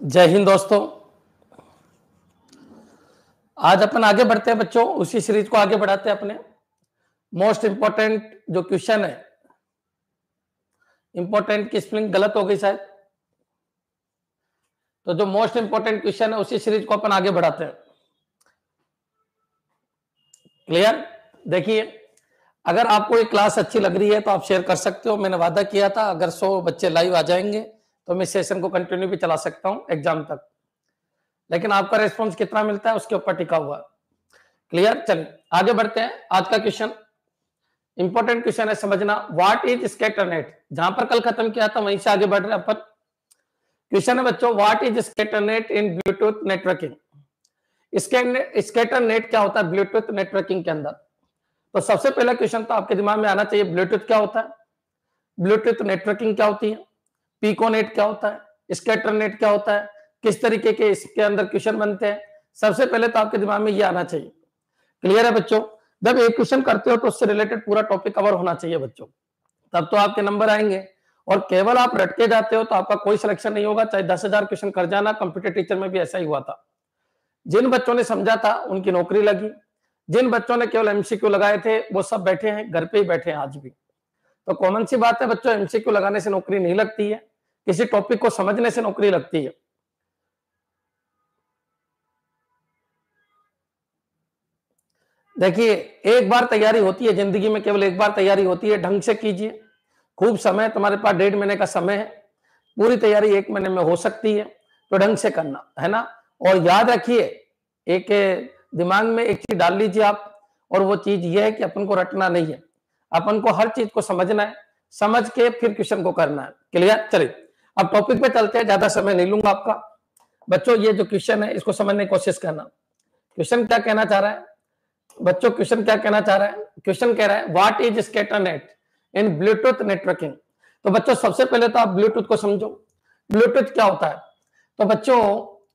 जय हिंद दोस्तों। आज अपन आगे बढ़ते हैं बच्चों, उसी सीरीज़ को आगे बढ़ाते हैं अपने। मोस्ट इंपॉर्टेंट जो क्वेश्चन है इंपॉर्टेंट की स्पेलिंग गलत हो गई शायद। तो जो मोस्ट इंपॉर्टेंट क्वेश्चन है, उसी सीरीज़ को अपन आगे बढ़ाते हैं। क्लियर देखिए, अगर आपको ये क्लास अच्छी लग रही है तो आप शेयर कर सकते हो। मैंने वादा किया था, अगर सौ बच्चे लाइव आ जाएँगे। तो मैं सेशन को कंटिन्यू भी चला सकता हूँ एग्ज़ाम तक। लेकिन आपका रेस्पॉन्स कितना मिलता है, उसके ऊपर टिका हुआ। क्लियर चलिए, आगे बढ़ते हैं। आज का क्वेश्चन इंपॉर्टेंट क्वेश्चन है समझना। व्हाट इज़ स्केटर नेट जहाँ पर कल खत्म किया था, वहीं से आगे बढ़ रहे अपन। क्वेश्चन है बच्चों what is scatternet in Bluetooth networking scatternet क्या होता है ब्लूटूथ नेटवर्किंग के अंदर? तो सबसे पहला क्वेश्चन तो आपके दिमाग में आना चाहिए ब्लूटूथ क्या होता है? ब्लूटूथ नेटवर्किंग क्या होती है? पीकोनेट क्या होता है? स्केटर नेट क्या होता है? किस तरीके के इसके अंदर क्वेश्चन बनते हैं? सबसे पहले तो आपके दिमाग में ये आना चाहिए। क्लियर है बच्चों? जब एक क्वेश्चन करते हो तो उससे रिलेटेड पूरा टॉपिक कवर होना चाहिए बच्चों। तब तो आपके नंबर आएँगे। और केवल आप रटके जाते हो तो आपका कोई सिलेक्शन नहीं होगा, चाहे दस हज़ार क्वेश्चन कर जाना कंप्यूटर टीचर में भी ऐसा ही हुआ था। जिन बच्चों ने समझा था, उनकी नौकरी लगी। जिन बच्चों ने केवल एमसीक्यू लगाए थे, वो सब बैठे हैं, घर पे ही बैठे हैं आज भी। तो कॉमन सी बात है बच्चों एमसीक्यू लगाने से नौकरी नहीं लगती है। किसी टॉपिक को समझने से नौकरी लगती है। देखिए, एक बार तैयारी होती है ज़िंदगी में, केवल एक बार तैयारी होती है, ढंग से कीजिए। खूब समय, तुम्हारे पास डेढ़ महीने का समय है। पूरी तैयारी एक महीने में हो सकती है तो ढंग से करना, है ना? और याद रखिए, एक दिमाग में एक चीज़ डाल लीजिए आप, और वो चीज़ ये है कि अपन को रटना नहीं है। अपन को हर चीज़ को समझना है, समझ के फिर क्वेश्चन को करना है। क्लियर? चलिए। अब टॉपिक पे चलते हैं, ज़्यादा समय नहीं लूँगा आपका। बच्चों, ये जो क्वेश्चन है, इसको समझने की कोशिश करना। क्वेश्चन क्या कहना चाह रहा है? बच्चों क्वेश्चन क्या कहना चाह रहा है? क्वेश्चन कह रहा है what is scatternet in Bluetooth networking तो बच्चों, सबसे पहले तो आप ब्लूटूथ को समझो। ब्लूटूथ क्या होता है? तो बच्चों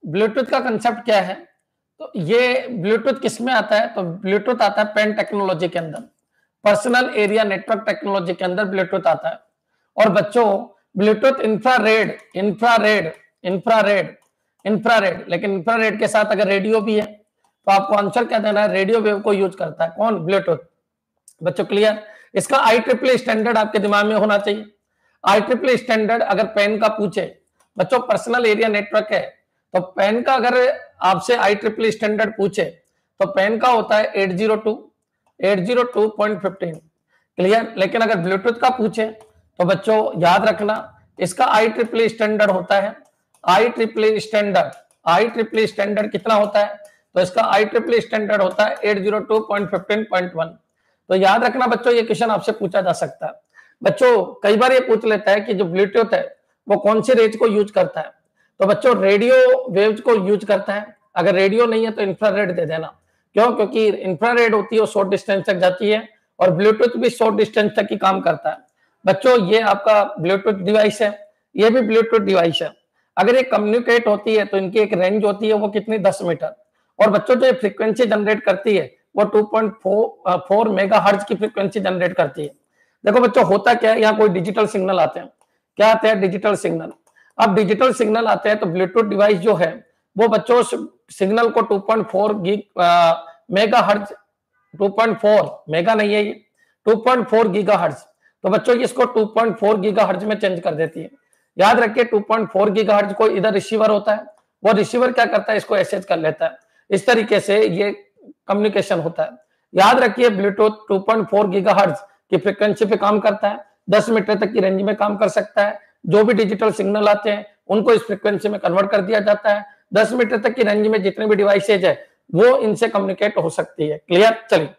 ब्लूटूथ का कंसेप्ट क्या है? तो ये ब्लूटूथ किसमें आता है? तो ब्लूटूथ आता है पेन टेक्नोलॉजी के अंदर। पर्सनल एरिया नेटवर्क टेक्नोलॉजी के अंदर ब्लूटूथ आता है। और बच्चों Bluetooth infrared infrared infrared infrared, लेकिन इंफ्रारेड के साथ अगर रेडियो भी है तो आपको आंसर क्या देना है? रेडियो वेव को यूज़ करता है। कौन? ब्लूटूथ। बच्चों क्लियर इसका आई ट्रिपल स्टैंडर्ड आपके दिमाग में होना चाहिए। आई ट्रिपल स्टैंडर्ड अगर पेन का पूछे, बच्चों पर्सनल एरिया नेटवर्क है तो पेन का अगर आपसे आई ट्रिपल स्टैंडर्ड पूछे तो पेन का होता है eight zero two, eight zero two point fifteen. Clear लेकिन अगर ब्लूटूथ का पूछे तो बच्चों, याद रखना, इसका आई ट्रिपल स्टैंडर्ड होता है। I triple standard I triple standard कितना होता है? तो इसका आई ट्रिपल स्टैंडर्ड होता है eight zero two point fifteen point one तो याद रखना बच्चों, ये क्वेश्चन आपसे पूछा जा सकता है। बच्चों, कई बार ये पूछ लेता है कि जो ब्लूटूथ है, वो कौन सी रेंज को यूज़ करता है? तो बच्चों रेडियो वेव्स को यूज़ करता है। अगर रेडियो नहीं है तो इंफ्रारेड दे देना। क्यों? क्योंकि इंफ्रारेड होती है, वो शॉर्ट डिस्टेंस तक जाती है, और ब्लूटूथ भी शॉर्ट डिस्टेंस तक ही काम करता है। बच्चों, ये आपका ब्लूटूथ डिवाइस है, ये भी ब्लूटूथ डिवाइस है। अगर ये कम्युनिकेट होती है तो इनकी एक रेंज होती है, वो कितनी? दस मीटर। और बच्चों, जो ये फ्रीक्वेंसी जनरेट करती है, वो 2.4 मेगा हर्ज की फ्रीक्वेंसी जनरेट करती है। देखो बच्चों, होता क्या है? यहाँ कोई डिजिटल सिग्नल आते हैं। क्या आते हैं? डिजिटल सिग्नल अब डिजिटल सिग्नल आते हैं तो ब्लूटूथ डिवाइस जो है, वो बच्चों सिग्नल को 2.4 फोर मेगा हर्ज 2.4 मेगा नहीं है ये 2.4 गीगा हर्ज तो बच्चों इसको 2.4 गीगा हर्ज में चेंज कर देती है। याद रखिए 2.4 गीगा हर्ज कोई इधर रिसीवर होता है, वो रिसीवर क्या करता है, इसको एसेज कर लेता है। इस तरीके से ये कम्युनिकेशन होता है। याद रखिए ब्लूटूथ 2.4 गीगाहर्ट्ज की फ्रिक्वेंसी पे काम करता है 10 मीटर तक की रेंज में काम कर सकता है। जो भी डिजिटल सिग्नल आते हैं, उनको इस फ्रिक्वेंसी में कन्वर्ट कर दिया जाता है। 10 मीटर तक की रेंज में जितने भी डिवाइसेज है, वो इनसे कम्युनिकेट हो सकती है। क्लियर चलिए।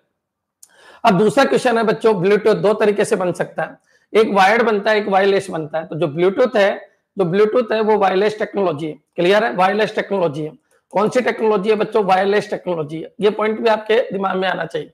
अब दूसरा क्वेश्चन है बच्चों ब्लूटूथ दो तरीके से बन सकता है। एक वायर्ड बनता है, एक वायरलेस बनता है। तो जो ब्लूटूथ है, जो ब्लूटूथ है, वो वायरलेस टेक्नोलॉजी है। क्लियर है? वायरलेस टेक्नोलॉजी है। कौन सी टेक्नोलॉजी है बच्चों? वायरलेस टेक्नोलॉजी है। ये पॉइंट भी आपके दिमाग में आना चाहिए।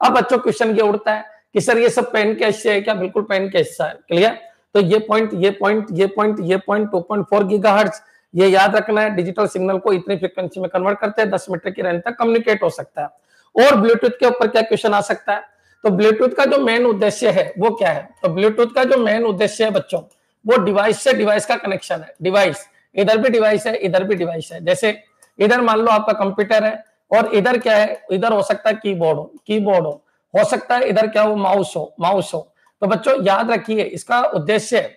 अब बच्चों क्वेश्चन ये उड़ता है कि सर ये सब पेन के हिस्से है क्या? बिल्कुल पेन के हिस्सा है। क्लियर तो ये पॉइंट ये पॉइंट ये पॉइंट ये point two point four gigahertz ये याद रखना है डिजिटल सिग्नल को इतनी फ्रिक्वेंसी में कन्वर्ट करते हैं, दस मीटर की रेंज तक कम्युनिकेट हो सकता है। और ब्लूटूथ के ऊपर क्या क्वेश्चन आ सकता है? तो ब्लूटूथ का जो मेन उद्देश्य है, वो क्या है? तो ब्लूटूथ का जो मेन उद्देश्य है बच्चों, वो डिवाइस से डिवाइस का कनेक्शन है। डिवाइस इधर भी डिवाइस है, इधर भी डिवाइस है। जैसे इधर मान लो आपका कंप्यूटर है, और इधर क्या है? इधर हो सकता है कीबोर्ड हो कीबोर्ड हो। हो सकता है इधर क्या हो? माउस हो माउस हो। तो बच्चों, याद रखिए, इसका उद्देश्य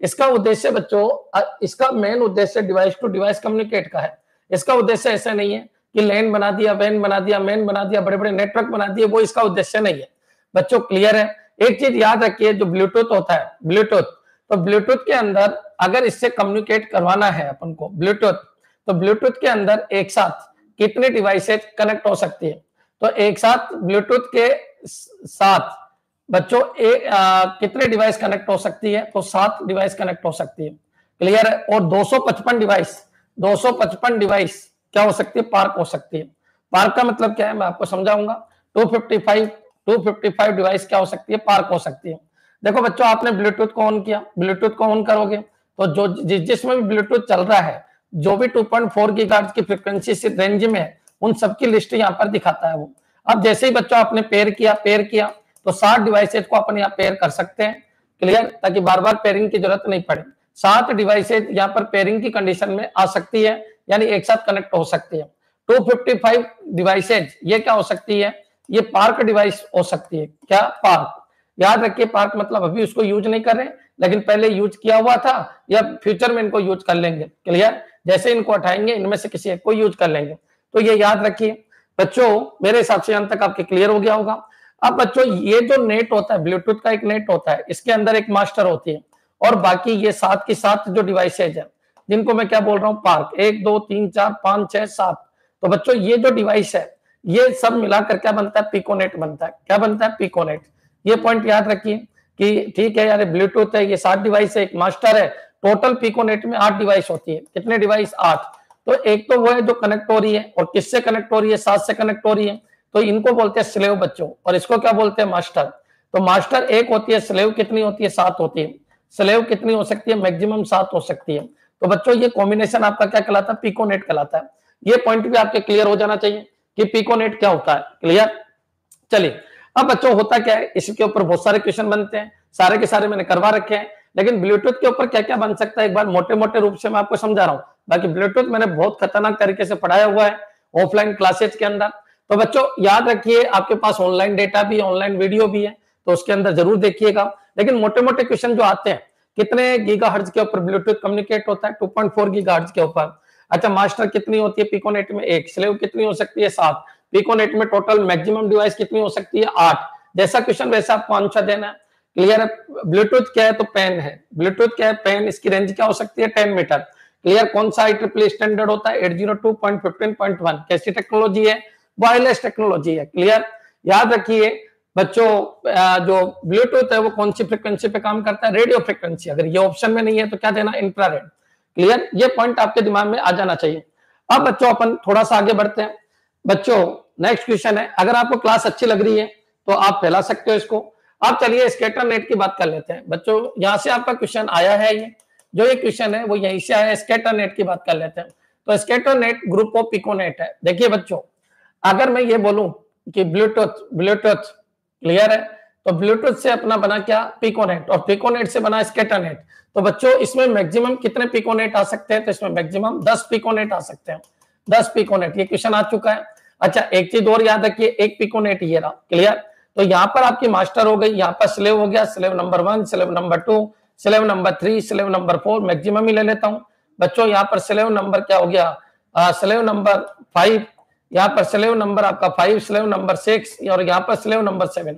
इसका उद्देश्य बच्चों इसका मेन उद्देश्य डिवाइस टू डिवाइस कम्युनिकेट का है। इसका उद्देश्य ऐसा नहीं है कि लैन बना दिया वैन बना दिया मैन बना दिया बड़े बड़े नेटवर्क बना दिए, वो इसका उद्देश्य नहीं है। बच्चों क्लियर है? एक चीज़ याद रखिए, जो ब्लूटूथ होता है ब्लूटूथ तो ब्लूटूथ के अंदर अगर इससे कम्युनिकेट करवाना है अपन को ब्लूटूथ तो ब्लूटूथ के अंदर एक साथ कितने डिवाइसेज कनेक्ट हो सकती है? तो एक साथ ब्लूटूथ के साथ, बच्चों एक कितने डिवाइस कनेक्ट हो सकती है? तो सात डिवाइस कनेक्ट हो सकती है। क्लियर है? और 255 डिवाइस 255 डिवाइस क्या हो सकती है? पार्क हो सकती है। पार्क का मतलब क्या है? मैं आपको समझाऊँगा। 255 255 डिवाइस क्या हो सकती है? पार्क हो सकती है। देखो बच्चों, आपने ब्लूटूथ को ऑन किया। ब्लूटूथ को ऑन करोगे तो जो जिस जिसमें भी ब्लूटूथ चल रहा है, जो भी 2.4 गीगाहर्ट्ज की फ्रीक्वेंसी से रेंज में है, उन सबकी लिस्ट यहाँ पर दिखाता है वो। अब जैसे ही बच्चों, आपने पेयर किया पेयर किया तो सात डिवाइसेज को अपन यहाँ पेयर कर सकते हैं। क्लियर ताकि बार बार पेयरिंग की ज़रूरत नहीं पड़े। सात डिवाइसेज यहाँ पर पेयरिंग की कंडीशन में आ सकती है। यानी एक साथ कनेक्ट हो सकती है। 255 डिवाइसेज ये क्या हो सकती है? ये पार्क डिवाइस हो सकती है। क्या? पार्क याद रखिए पार्क मतलब अभी उसको यूज़ नहीं कर रहे, लेकिन पहले यूज़ किया हुआ था, या फ्यूचर में इनको यूज़ कर लेंगे। क्लियर जैसे इनको हटाएँगे इनमें से किसी एक को यूज़ कर लेंगे। तो ये याद रखिए, बच्चों, मेरे हिसाब से अंत तक आपके क्लियर हो गया होगा। अब बच्चों, ये जो नेट होता है ब्लूटूथ का एक नेट होता है, इसके अंदर एक मास्टर होती है, और बाकी ये साथ की साथ जो डिवाइसेज है जिनको मैं क्या बोल रहा हूँ पार्क एक, दो, तीन, चार, पाँच, छह, सात। तो बच्चों, ये जो डिवाइस है, ये सब मिलाकर क्या बनता है? पिकोनेट बनता है। क्या बनता है? पिकोनेट ये पॉइंट याद रखिए कि ठीक है यार ब्लूटूथ है, ये सात डिवाइस है, एक मास्टर है। टोटल पिकोनेट में आठ डिवाइस होती है। कितने डिवाइस आठ। तो एक तो वो है जो कनेक्ट हो रही है, और किससे कनेक्ट हो रही है? सात से कनेक्ट हो रही है। तो इनको बोलते हैं स्लेव बच्चों। और इसको क्या बोलते हैं? मास्टर तो मास्टर एक होती है स्लेव कितनी होती है? सात होती है। स्लेव कितनी हो सकती है? मैक्सिमम सात हो सकती है। तो बच्चों, ये कॉम्बिनेशन आपका क्या कहलाता है? पिकोनेट कहलाता है। ये पॉइंट भी आपके क्लियर हो जाना चाहिए कि पिकोनेट क्या होता है। क्लियर चलिए, अब बच्चों, होता क्या है? इसके ऊपर बहुत सारे क्वेश्चन बनते हैं। सारे के सारे मैंने करवा रखे हैं। लेकिन ब्लूटूथ के ऊपर क्या क्या बन सकता है? एक बार मोटे मोटे रूप से मैं आपको समझा रहा हूँ। बाकी ब्लूटूथ मैंने बहुत खतरनाक तरीके से पढ़ाया हुआ है ऑफलाइन क्लासेज के अंदर। तो बच्चों, याद रखिए, आपके पास ऑनलाइन डेटा भी ऑनलाइन वीडियो भी है तो उसके अंदर ज़रूर देखिएगा। लेकिन मोटे मोटे क्वेश्चन जो आते हैं कितने गीगा हर्ज के ऊपर ब्लूटूथ कम्युनिकेट होता है? 2.4 गीगा हर्ज के ऊपर। अच्छा मास्टर कितनी होती है? पिकोनेट में एक स्लेव कितनी हो सकती है? सात। पिकोनेट में टोटल मैक्सिमम डिवाइस कितनी हो सकती है? आठ। जैसा क्वेश्चन वैसा आपको आंसर देना क्लियर है? ब्लूटूथ क्या है? तो पेन है। ब्लूटूथ क्या है? पेन इसकी रेंज क्या हो सकती है? टेन मीटर क्लियर कौन सा आई स्टैंडर्ड होता है? Eight zero two point fifteen point one कैसी टेक्नोलॉजी है? वायरलेस टेक्नोलॉजी है। क्लियर याद रखिए बच्चों जो ब्लूटूथ है, वो कौन सी फ्रिक्वेंसी पे काम करता है? रेडियो फ्रिक्वेंसी अगर ये ऑप्शन में नहीं है तो क्या देना? इंफ्रारेड क्लियर ये पॉइंट आपके दिमाग में आ जाना चाहिए। अब बच्चों, अपन थोड़ा सा आगे बढ़ते हैं। बच्चों नेक्स्ट क्वेश्चन है। अगर आपको क्लास अच्छी लग रही है तो आप फैला सकते हो इसको। अब चलिए स्केटर नेट की बात कर लेते हैं। बच्चों, यहाँ से आपका क्वेश्चन आया है ये। जो ये क्वेश्चन है, वो यहीं से आया स्केटर नेट की बात कर लेते हैं। तो skater net group of piconet है। देखिए बच्चों, अगर मैं ये बोलूँ कि ब्लूटूथ ब्लूटूथ क्लियर है? तो ब्लूटूथ से अपना बना क्या? पिकोनेट और पिकोनेट से बना स्केटरनेट तो बच्चों, इसमें मैक्सिमम कितने पिकोनेट आ सकते हैं? तो इसमें मैक्सिमम दस पिकोनेट आ सकते हैं। दस पिकोनेट ये क्वेश्चन आ चुका है। अच्छा एक चीज़ और याद रखिए, एक पिकोनेट ये रहा। क्लियर तो यहाँ पर आपकी मास्टर हो गई। यहाँ पर स्लेव हो गया। Slave number one slave number two slave number three slave number four maximum ही ले लेता हूँ। बच्चों, यहाँ पर स्लेव नंबर क्या हो गया? स्लेव नंबर फाइव यहाँ पर स्लेव नंबर आपका फाइव स्लेव नंबर सिक्स और यहाँ पर स्लेव नंबर सेवन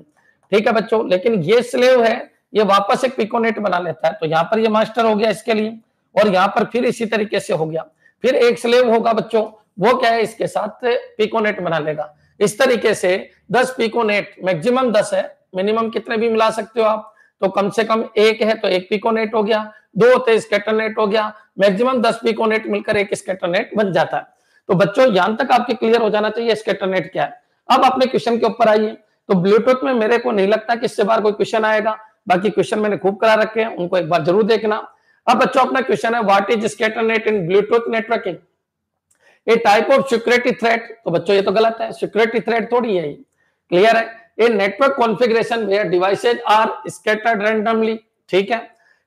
ठीक है बच्चों? लेकिन ये स्लेव है, ये वापस एक पिकोनेट बना लेता है। तो यहाँ पर ये मास्टर हो गया इसके लिए, और यहाँ पर फिर इसी तरीके से हो गया। फिर एक स्लेव होगा बच्चों, वो क्या है? इसके साथ पिकोनेट बना लेगा। इस तरीके से दस पिकोनेट मैक्सिमम दस है। मिनिमम कितने भी मिला सकते हो आप? तो कम से कम एक है तो एक पिकोनेट हो गया। दो होते स्केटरनेट हो गया। मैक्सिमम दस पिकोनेट मिलकर एक स्केटरनेट बन जाता है। तो बच्चों, यहाँ तक आपके क्लियर हो जाना चाहिए स्केटरनेट क्या है? अब अपने क्वेश्चन के ऊपर आइए। तो ब्लूटूथ में मेरे को नहीं लगता कि इससे बार कोई क्वेश्चन आएगा। बाकी क्वेश्चन मैंने खूब करा रखे हैं, उनको एक बार ज़रूर देखना। अब बच्चों, अपना क्वेश्चन है what is scatternet in Bluetooth networking a type of security threat तो बच्चों, ये तो गलत है। सिक्योरिटी थ्रेट थोड़ी है क्लियर है? A network configuration where devices are scattered randomly ठीक है?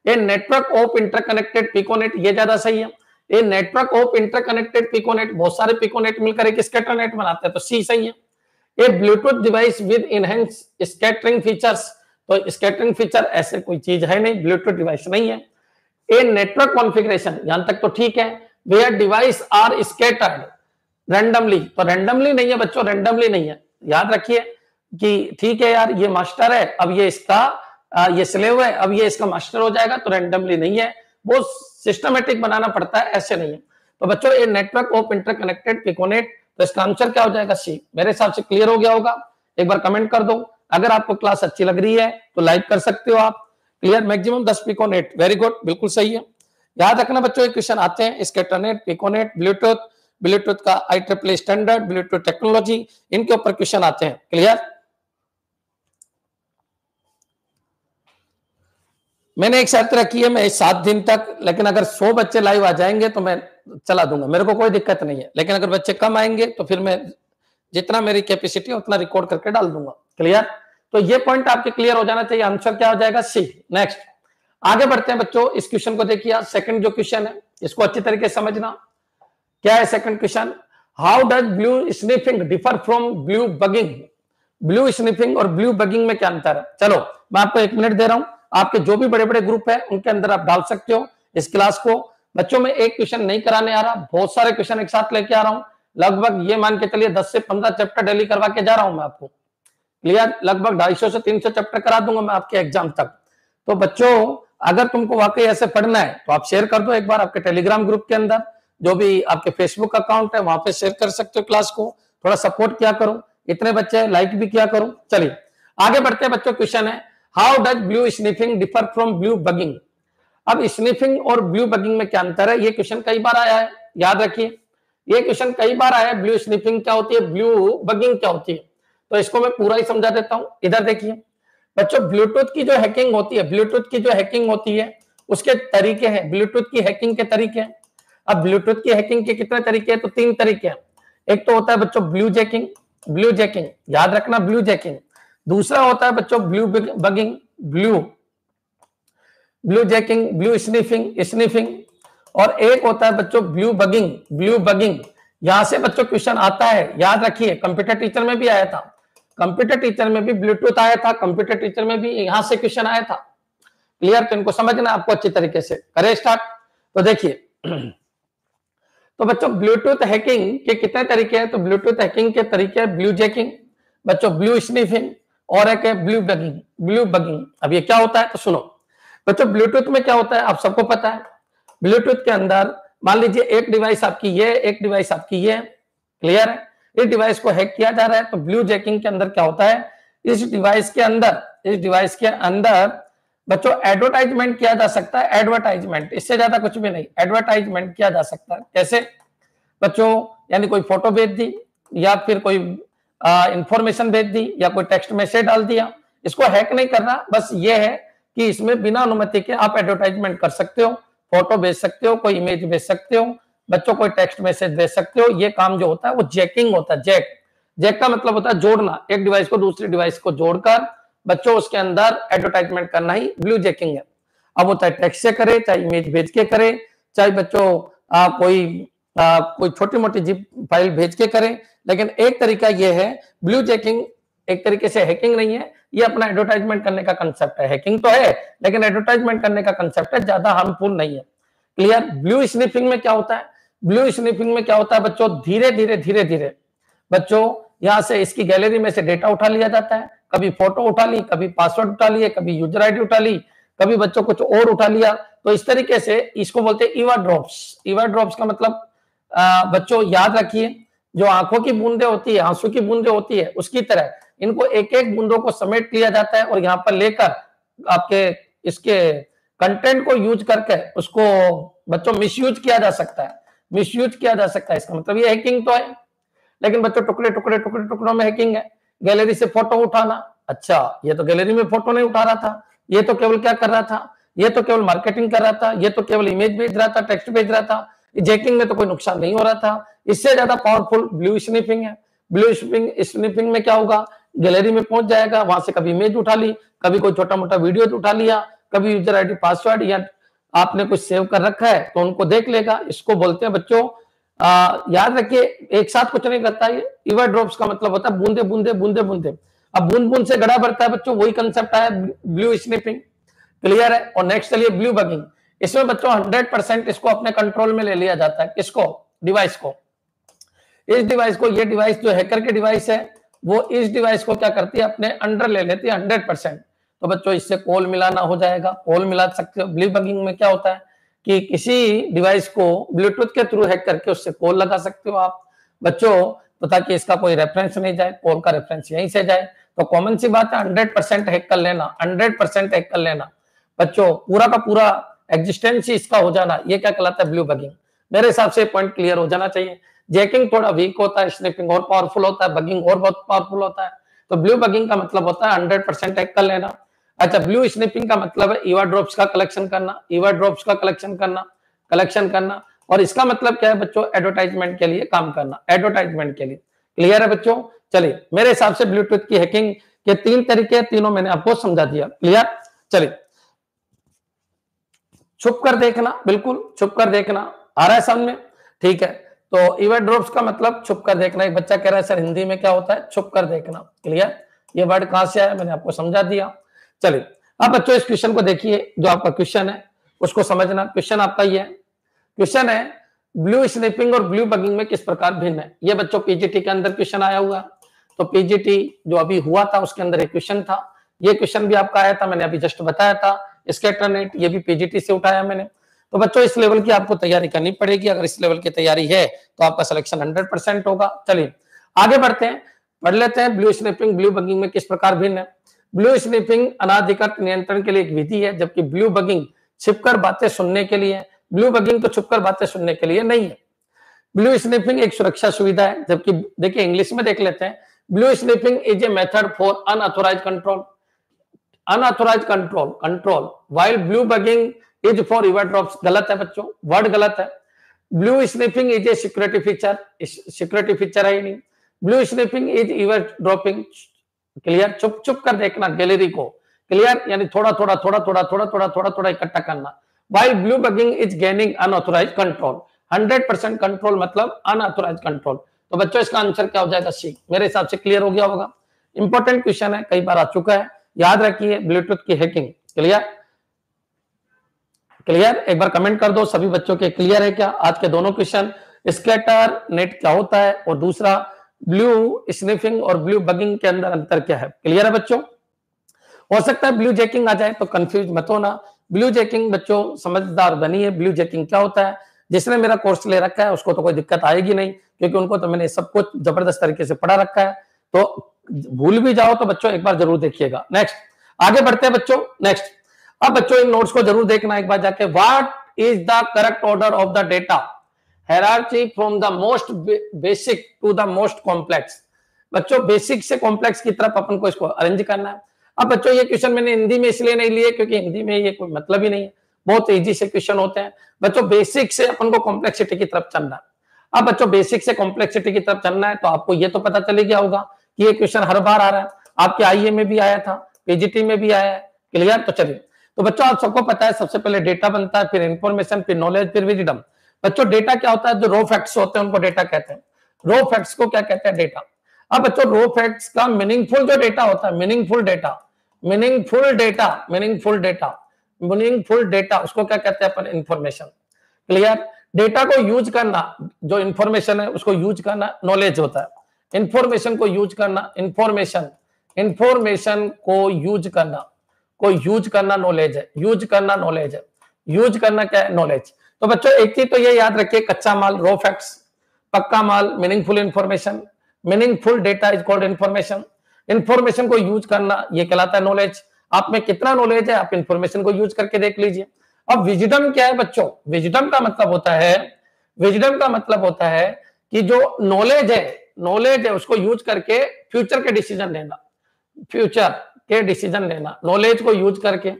A network of interconnected piconet ये ज़्यादा सही है। A network of interconnected piconet बहुत सारे पिकोनेट मिलकर एक स्कैटर नेट बनाते हैं तो सी सही है। A Bluetooth device with enhanced scattering features तो स्कैटरिंग फीचर ऐसे कोई चीज़ है नहीं ब्लूटूथ डिवाइस नहीं है। ए नेटवर्क कॉन्फ़िगरेशन यहाँ तक तो ठीक है where device are scattered randomly तो रैंडमली नहीं है बच्चों रैंडमली नहीं है। याद रखिए कि ठीक है यार, ये मास्टर है, अब ये इसका ये स्लेव है, अब ये इसका मास्टर हो जाएगा तो रैंडमली नहीं है। वो सिस्टमेटिक बनाना पड़ता है, ऐसे नहीं है। तो बच्चों, ये नेटवर्क ऑफ़ इंटरकनेक्टेड पिकोनेट तो इसका आंसर क्या हो जाएगा? सी मेरे हिसाब से क्लियर हो गया होगा। एक बार कमेंट कर दो। अगर आपको क्लास अच्छी लग रही है तो लाइक कर सकते हो आप। क्लियर मैक्सिमम दस पिकोनेट वेरी गुड बिल्कुल सही है। याद रखना बच्चों क्वेश्चन आते हैं। स्केटरनेट पिकोनेट ब्लूटूथ ब्लूटूथ का I triple standard Bluetooth technology इनके ऊपर क्वेश्चन आते हैं। क्लियर मैंने एक शर्त रखी है, मैं सात दिन तक, लेकिन अगर सौ बच्चे लाइव आ जाएँगे तो मैं चला दूँगा। मेरे को कोई दिक्कत नहीं है। लेकिन अगर बच्चे कम आएँगे तो फिर मैं जितना मेरी कैपेसिटी है, उतना रिकॉर्ड करके डाल दूँगा। क्लियर तो ये पॉइंट आपके क्लियर हो जाना चाहिए। आंसर क्या हो जाएगा? सी नेक्स्ट आगे बढ़ते हैं बच्चों। इस क्वेश्चन को देखिए सेकंड जो क्वेश्चन है, इसको अच्छी तरीके से समझना। क्या है second question how does blue sniffing differ from blue bugging blue sniffing और ब्लू बगिंग में क्या अंतर है? चलो, मैं आपको एक मिनट दे रहा हूँ। आपके जो भी बड़े बड़े ग्रुप है, उनके अंदर आप डाल सकते हो इस क्लास को। बच्चों में एक क्वेश्चन नहीं कराने आ रहा, बहुत सारे क्वेश्चन एक साथ लेके आ रहा हूँ। लगभग ये मान के चलिए दस से पंद्रह चैप्टर डेली करवा के जा रहा हूँ मैं आपको। क्लियर लगभग ढाई सौ से तीन सौ चैप्टर करा दूँगा मैं आपके एग्ज़ाम तक। तो बच्चों, अगर तुमको वाकई ऐसे पढ़ना है तो आप शेयर कर दो एक बार आपके टेलीग्राम ग्रुप के अंदर। जो भी आपके फेसबुक अकाउंट है, वहाँ पे शेयर कर सकते हो क्लास को। थोड़ा सपोर्ट किया करो। इतने बच्चे लाइक भी किया करो। चलिए, आगे बढ़ते हैं बच्चों क्वेश्चन है। How does blue sniffing differ from blue bugging अब स्निफिंग और ब्लू बगिंग में क्या अंतर है? ये क्वेश्चन कई बार आया है। याद रखिए। ये क्वेश्चन कई बार आया है। ब्लू स्निफिंग क्या होती है? ब्लू बगिंग क्या होती है? तो इसको मैं पूरा ही समझा देता हूँ। इधर देखिए। बच्चों ब्लूटूथ की जो हैकिंग होती है ब्लूटूथ की जो हैकिंग होती है, उसके तरीके हैं। ब्लूटूथ की हैकिंग के तरीके हैं। अब ब्लूटूथ की हैकिंग के कितने तरीके हैं? तो तीन तरीके हैं। एक तो होता है बच्चों ब्लू जैकिंग ब्लू जैकिंग याद रखना ब्लू जैकिंग दूसरा होता है बच्चों blue bugging, blue. Blue jacking, blue sniffing sniffing. और एक होता है बच्चों ब्लू बगिंग ब्लू बगिंग। यहाँ से बच्चों क्वेश्चन आता है, याद रखिए, कंप्यूटर टीचर में भी आया था। कंप्यूटर टीचर में भी ब्लूटूथ आया था, कंप्यूटर टीचर में भी यहाँ से क्वेश्चन आया था। क्लियर? तो इनको समझना आपको अच्छी तरीके से। करे स्टार्ट? तो देखिए तो बच्चों ब्लूटूथ हैकिंग के कितने तरीके हैं? तो ब्लूटूथ हैकिंग के तरीके ब्लू जैकिंग, बच्चों ब्लू स्निफिंग और एक है ब्लू बगिंग ब्लू बगिंग अब ये क्या होता है? तो सुनो। बच्चों ब्लूटूथ में क्या होता है? आप सबको पता है। ब्लूटूथ के अंदर, मान लीजिए एक डिवाइस आपकी ये, एक डिवाइस आपकी ये। क्लियर है? इस डिवाइस को हैक किया जा रहा है तो ब्लू जैकिंग के अंदर क्या होता है? इस डिवाइस के अंदर, इस डिवाइस के अंदर, बच्चों एडवर्टाइजमेंट किया जा सकता है। एडवर्टाइजमेंट इससे ज़्यादा कुछ भी नहीं। एडवर्टाइजमेंट किया जा सकता है। कैसे? बच्चों, यानी कोई फ़ोटो भेज दी, या फिर कोई इंफॉर्मेशन भेज दी या कोई टेक्स्ट मैसेज डाल दिया। इसको हैक नहीं करना बस ये है कि इसमें बिना अनुमति के आप एडवर्टाइजमेंट कर सकते हो फ़ोटो भेज सकते हो कोई इमेज भेज सकते हो बच्चों को टेक्स्ट मैसेज भेज सकते हो ये काम जो होता है वो जैकिंग होता है जैक जैक का मतलब होता है जोड़ना। एक डिवाइस को दूसरी डिवाइस को जोड़कर बच्चों उसके अंदर एडवर्टाइजमेंट करना ही ब्लू जैकिंग है। अब वो चाहे टेक्स्ट से करे चाहे इमेज भेज के करे चाहे बच्चों आ, कोई आ, कोई छोटी मोटी जिप फ़ाइल भेज के करें। लेकिन एक तरीका यह है ब्लू जैकिंग एक तरीके से हैकिंग नहीं है। ये अपना एडवर्टाइजमेंट करने का कंसेप्ट है। हैकिंग तो है लेकिन एडवर्टाइजमेंट करने का कंसेप्ट है ज़्यादा हार्मफुल नहीं है। क्लियर ब्लू स्निफिंग में क्या होता है? ब्लू स्निफिंग में क्या होता है बच्चों? धीरे धीरे धीरे धीरे। बच्चों यहाँ से इसकी गैलरी में से डेटा उठा लिया जाता है। कभी फ़ोटो उठा ली कभी पासवर्ड उठा लिए कभी यूज़र आईडी उठा ली कभी बच्चों कुछ और उठा लिया। तो इस तरीके से इसको बोलते हैं ईवा ड्रॉप्स ईवा ड्रॉप्स का मतलब बच्चों, याद रखिए, जो आँखों की बूंदे होती है, आँसू की बूंदे होती है, उसकी तरह, इनको एक एक बूंदों को समेट लिया जाता है और यहाँ पर लेकर आपके इसके कंटेंट को यूज़ करके उसको बच्चों मिसयूज किया जा सकता है। मिसयूज किया जा सकता है, इसका मतलब ये हैकिंग तो है, लेकिन बच्चों टुकड़े टुकड़े टुकड़े, टुकड़ों में हैकिंग है। गैलरी से फ़ोटो उठाना अच्छा ये तो गैलरी में फ़ोटो नहीं उठा रहा था, ये तो केवल क्या कर रहा था, ये तो केवल मार्केटिंग कर रहा था, ये तो केवल इमेज भेज रहा था टेक्स्ट भेज रहा था जैकिंग में तो कोई नुकसान नहीं हो रहा था। इससे ज़्यादा पावरफुल ब्लू स्निपिंग है। ब्लू स्निपिंग स्निपिंग में क्या होगा? गैलरी में पहुँच जाएगा वहाँ से कभी इमेज उठा ली कभी कोई छोटा मोटा वीडियो उठा लिया कभी यूज़र आईडी पासवर्ड या आपने कुछ सेव कर रखा है तो उनको देख लेगा। इसको बोलते हैं बच्चों आ, याद रखिए एक साथ कुछ नहीं करता ये। इवर ड्रॉप्स का मतलब होता है बूंदे बूंदे बूंदे बूंदे। अब बूंद बूंद से गड़ा बढ़ता है बच्चों वही कंसेप्ट आया ब्लू स्निपिंग क्लियर है? और नेक्स्ट चलिए ब्लू बगिंग इसमें बच्चों हंड्रेड परसेंट इसको अपने कंट्रोल में ले लिया जाता है। किसको? डिवाइस को। इस डिवाइस को, ये डिवाइस जो हैकर की डिवाइस है, वो इस डिवाइस को क्या करती है? अपने अंडर ले लेती है हंड्रेड परसेंट। तो बच्चों, इससे कॉल मिलाना हो जाएगा। कॉल मिला सकते हो ब्लू बगिंग में क्या होता है? कि किसी डिवाइस को ब्लूटूथ के थ्रू हैक करके उससे कॉल लगा सकते हो आप। बच्चों तो ताकि इसका कोई रेफरेंस नहीं जाए कॉल का रेफरेंस यहीं से जाए। तो कॉमन सी बात है, हंड्रेड परसेंट हैक कर लेना, हंड्रेड परसेंट हैक कर लेना। बच्चों, पूरा का पूरा एग्जिस्टेंस ही इसका हो जाना, ये क्या कहलाता है? ब्लू बगिंग मेरे हिसाब से पॉइंट क्लियर हो जाना चाहिए। जैकिंग थोड़ा वीक होता है स्निपिंग और पावरफुल होता है बगिंग और बहुत पावरफुल होता है। तो ब्लू बगिंग का मतलब होता है हंड्रेड परसेंट कर लेना। अच्छा ब्लू स्निपिंग का मतलब है ईवा ड्रॉप्स का कलेक्शन करना ईवा ड्रॉप्स का कलेक्शन करना कलेक्शन करना। और इसका मतलब क्या है बच्चों? एडवर्टाइजमेंट के लिए काम करना एडवर्टाइजमेंट के लिए। क्लियर है बच्चों? चलिए, मेरे हिसाब से ब्लूटूथ की हैकिंग के तीन तरीके तीनों मैंने आपको समझा दिया। क्लियर चलिए छुप कर देखना, बिल्कुल छुप कर देखना, आ रहा है समझ में ठीक है। तो इवेंट ड्रॉप्स का मतलब छुप कर देखना, एक बच्चा कह रहा है, सर, हिंदी में क्या होता है? छुप कर देखना। क्लियर ये वर्ड कहाँ से आया? मैंने आपको समझा दिया। चलिए, अब बच्चों, इस क्वेश्चन को देखिए, जो आपका क्वेश्चन है, उसको समझना। क्वेश्चन आपका ये है। क्वेश्चन है ब्लू स्निपिंग और ब्लू बगिंग में किस प्रकार भिन्न है? ये बच्चों पीजीटी के अंदर क्वेश्चन आया हुआ तो पीजीटी जो अभी हुआ था, उसके अंदर एक क्वेश्चन था। ये क्वेश्चन भी आपका आया था, मैंने अभी जस्ट बताया था। स्केटरनेट ये भी पीजीटी से उठाया मैंने। तो बच्चों, इस लेवल की आपको तैयारी करनी पड़ेगी। अगर इस लेवल की तैयारी है तो आपका सिलेक्शन हंड्रेड होगा। चलिए, आगे बढ़ते हैं, पढ़ लेते हैं ब्लू स्निपिंग ब्लू बगिंग में किस प्रकार भिन्न है? ब्लू स्निपिंग अनाधिकृत नियंत्रण के लिए एक विधि है, जबकि ब्लू बगिंग छिपकर बातें सुनने के लिए ब्लू बगिंग तो छुपकर बातें सुनने के लिए नहीं है। ब्लू स्निपिंग एक सुरक्षा सुविधा है, जबकि देखिए इंग्लिश में देख लेते हैं। Blue snipping is a method for unauthorised control unauthorised control control while blue bugging is for eavesdrops गलत है बच्चों वर्ड गलत है। Blue snipping is a security feature security feature है ही नहीं। Blue snipping is eavesdropping clear चुप चुप कर देखना गैलरी को। क्लियर यानी थोड़ा थोड़ा थोड़ा थोड़ा थोड़ा थोड़ा थोड़ा थोड़ा इकट्ठा करना। While blue bugging is gaining unauthorised control hundred percent control मतलब अनऑथोराइज कंट्रोल तो बच्चों, इसका आंसर क्या हो जाएगा? सी मेरे हिसाब से क्लियर हो गया होगा। इंपॉर्टेंट क्वेश्चन है, कई बार आ चुका है। याद रखिए ब्लूटूथ की हैकिंग क्लियर क्लियर एक बार कमेंट कर दो, सभी बच्चों के क्लियर है क्या? आज के दोनों क्वेश्चन स्केटर नेट क्या होता है? और दूसरा ब्लू स्निफिंग और ब्लू बगिंग के अंदर अंतर क्या है? क्लियर है बच्चों? हो सकता है ब्लू जैकिंग आ जाए तो कंफ्यूज मत होना। ब्लू जैकिंग बच्चों, समझदार बनी है ब्लू जैकिंग क्या होता है? जिसने मेरा कोर्स ले रखा है, उसको तो कोई दिक्कत आएगी नहीं, क्योंकि उनको तो मैंने सब कुछ ज़बरदस्त तरीके से पढ़ा रखा है। तो भूल भी जाओ तो बच्चों एक बार ज़रूर देखिएगा। नेक्स्ट आगे बढ़ते हैं बच्चों। नेक्स्ट अब बच्चों इन नोट्स को ज़रूर देखना एक बार जाके what is the correct order of the data hierarchy from the most basic to the most complex बच्चों बेसिक से कॉम्प्लेक्स की तरफ़ अपन को इसको अरेंज करना है। अब बच्चों, ये क्वेश्चन मैंने हिंदी में इसलिए नहीं लिए क्योंकि हिंदी में ये कोई मतलब ही नहीं है। बहुत इजी से क्वेश्चन होते हैं। बच्चों बेसिक से अपन को कॉम्प्लेक्सिटी की तरफ़ चलना है। अब बच्चों बेसिक से कॉम्प्लेक्सिटी की तरफ़ चलना है तो आपको ये तो पता चले गया होगा। कि ये क्वेश्चन हर बार आ रहा है। आपके आईए में भी आया था पीजीटी में भी आया है। क्लियर? तो चलिए। तो बच्चों, आप सबको पता है, सबसे पहले डेटा बनता है, फिर इंफॉर्मेशन फिर नॉलेज फिर विजिडम बच्चों डेटा क्या होता है? जो रो फैक्ट्स होते हैं, उनको डेटा कहते हैं। रो फैक्ट्स को क्या कहते हैं? डेटा अब बच्चों रो फैक्ट्स का मीनिंगफुल जो डेटा होता है meaningful data meaningful data meaningful data meaningful data उसको क्या कहते हैं अपन? इंफॉर्मेशन क्लियर डेटा को यूज़ करना, जो इंफॉर्मेशन है, उसको यूज़ करना नॉलेज होता है। इंफॉर्मेशन को यूज़ करना इंफॉर्मेशन इंफॉर्मेशन को यूज़ करना। को यूज़ करना नॉलेज है। यूज़ करना नॉलेज है। यूज़ करना क्या है? नॉलेज तो बच्चों, एक चीज़ तो ये याद रखिए, कच्चा माल रो फैक्ट्स पक्का माल meaningful information meaningful data is called information information को यूज़ करना, ये कहलाता है नॉलेज आप में कितना नॉलेज है, आप इंफॉर्मेशन को यूज़ करके देख लीजिए। अब विजिडम क्या है बच्चों? विजिडम का मतलब होता है विजिडम का मतलब होता है कि जो नॉलेज है नॉलेज है, उसको यूज़ करके फ्यूचर के डिसीज़न लेना। फ्यूचर के डिसीज़न लेना। नॉलेज को यूज़ करके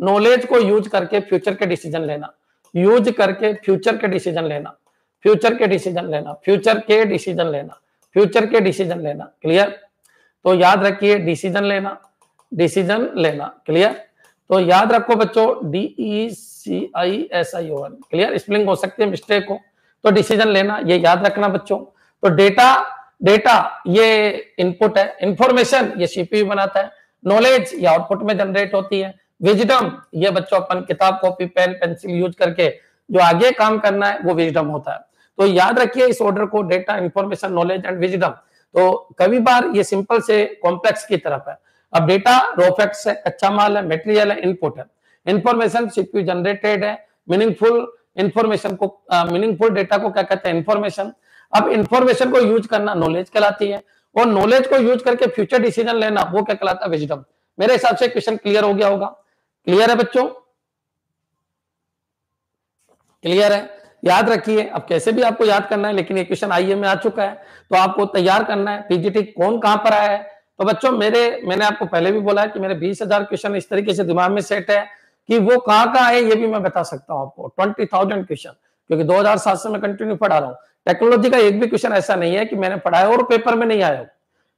नॉलेज को यूज़ करके फ्यूचर के डिसीज़न लेना। यूज़ करके फ्यूचर के डिसीज़न लेना। फ्यूचर के डिसीज़न लेना। फ्यूचर के डिसीज़न लेना। फ्यूचर के डिसीज़न लेना। क्लियर तो याद रखिए डिसीज़न लेना। डिसीज़न लेना। क्लियर तो याद रखो बच्चों D C I S I O N clear spelling हो सकती है मिस्टेक हो तो डिसीज़न लेना। ये याद रखना बच्चों। तो डेटा डेटा ये इनपुट है इंफॉर्मेशन ये सीपीयू बनाता है नॉलेज ये आउटपुट में जनरेट होती है विजडम ये बच्चों अपन किताब कॉपी पेन पेंसिल यूज़ करके जो आगे काम करना है वो विजडम होता है। तो याद रखिए इस ऑर्डर को data information knowledge and wisdom तो कभी बार ये सिंपल से कॉम्प्लेक्स की तरफ़ है। अब डेटा रोफेक्ट्स है कच्चा माल है मेटेरियल है इनपुट है। इंफॉर्मेशन सीपीयू जनरेटेड है मीनिंगफुल इंफॉर्मेशन को मीनिंगफुल uh, डेटा को क्या कहते हैं? इंफॉर्मेशन अब इंफॉर्मेशन को यूज़ करना नॉलेज कहलाती है। और नॉलेज को यूज़ करके फ्यूचर डिसीज़न लेना, वो क्या कहलाता है? विजडम मेरे हिसाब से क्वेश्चन क्लियर हो गया होगा। क्लियर है बच्चों? क्लियर है? याद रखिए, अब कैसे भी आपको याद करना है, लेकिन ये क्वेश्चन आईए में आ चुका है तो आपको तैयार करना है पीजीटी कौन कहाँ पर आया है? तो बच्चों, मेरे, मैंने आपको पहले भी बोला है कि मेरे बीस हज़ार क्वेश्चन इस तरीके से दिमाग में सेट है कि वो कहाँ कहाँ है, ये भी मैं बता सकता हूँ आपको। ट्वेंटी थाउज़ेंड क्वेश्चन क्योंकि 2007 से मैं कंटिन्यू पढ़ा रहा हूँ। टेक्नोलॉजी का एक भी क्वेश्चन ऐसा नहीं है कि मैंने पढ़ाया और पेपर में नहीं आया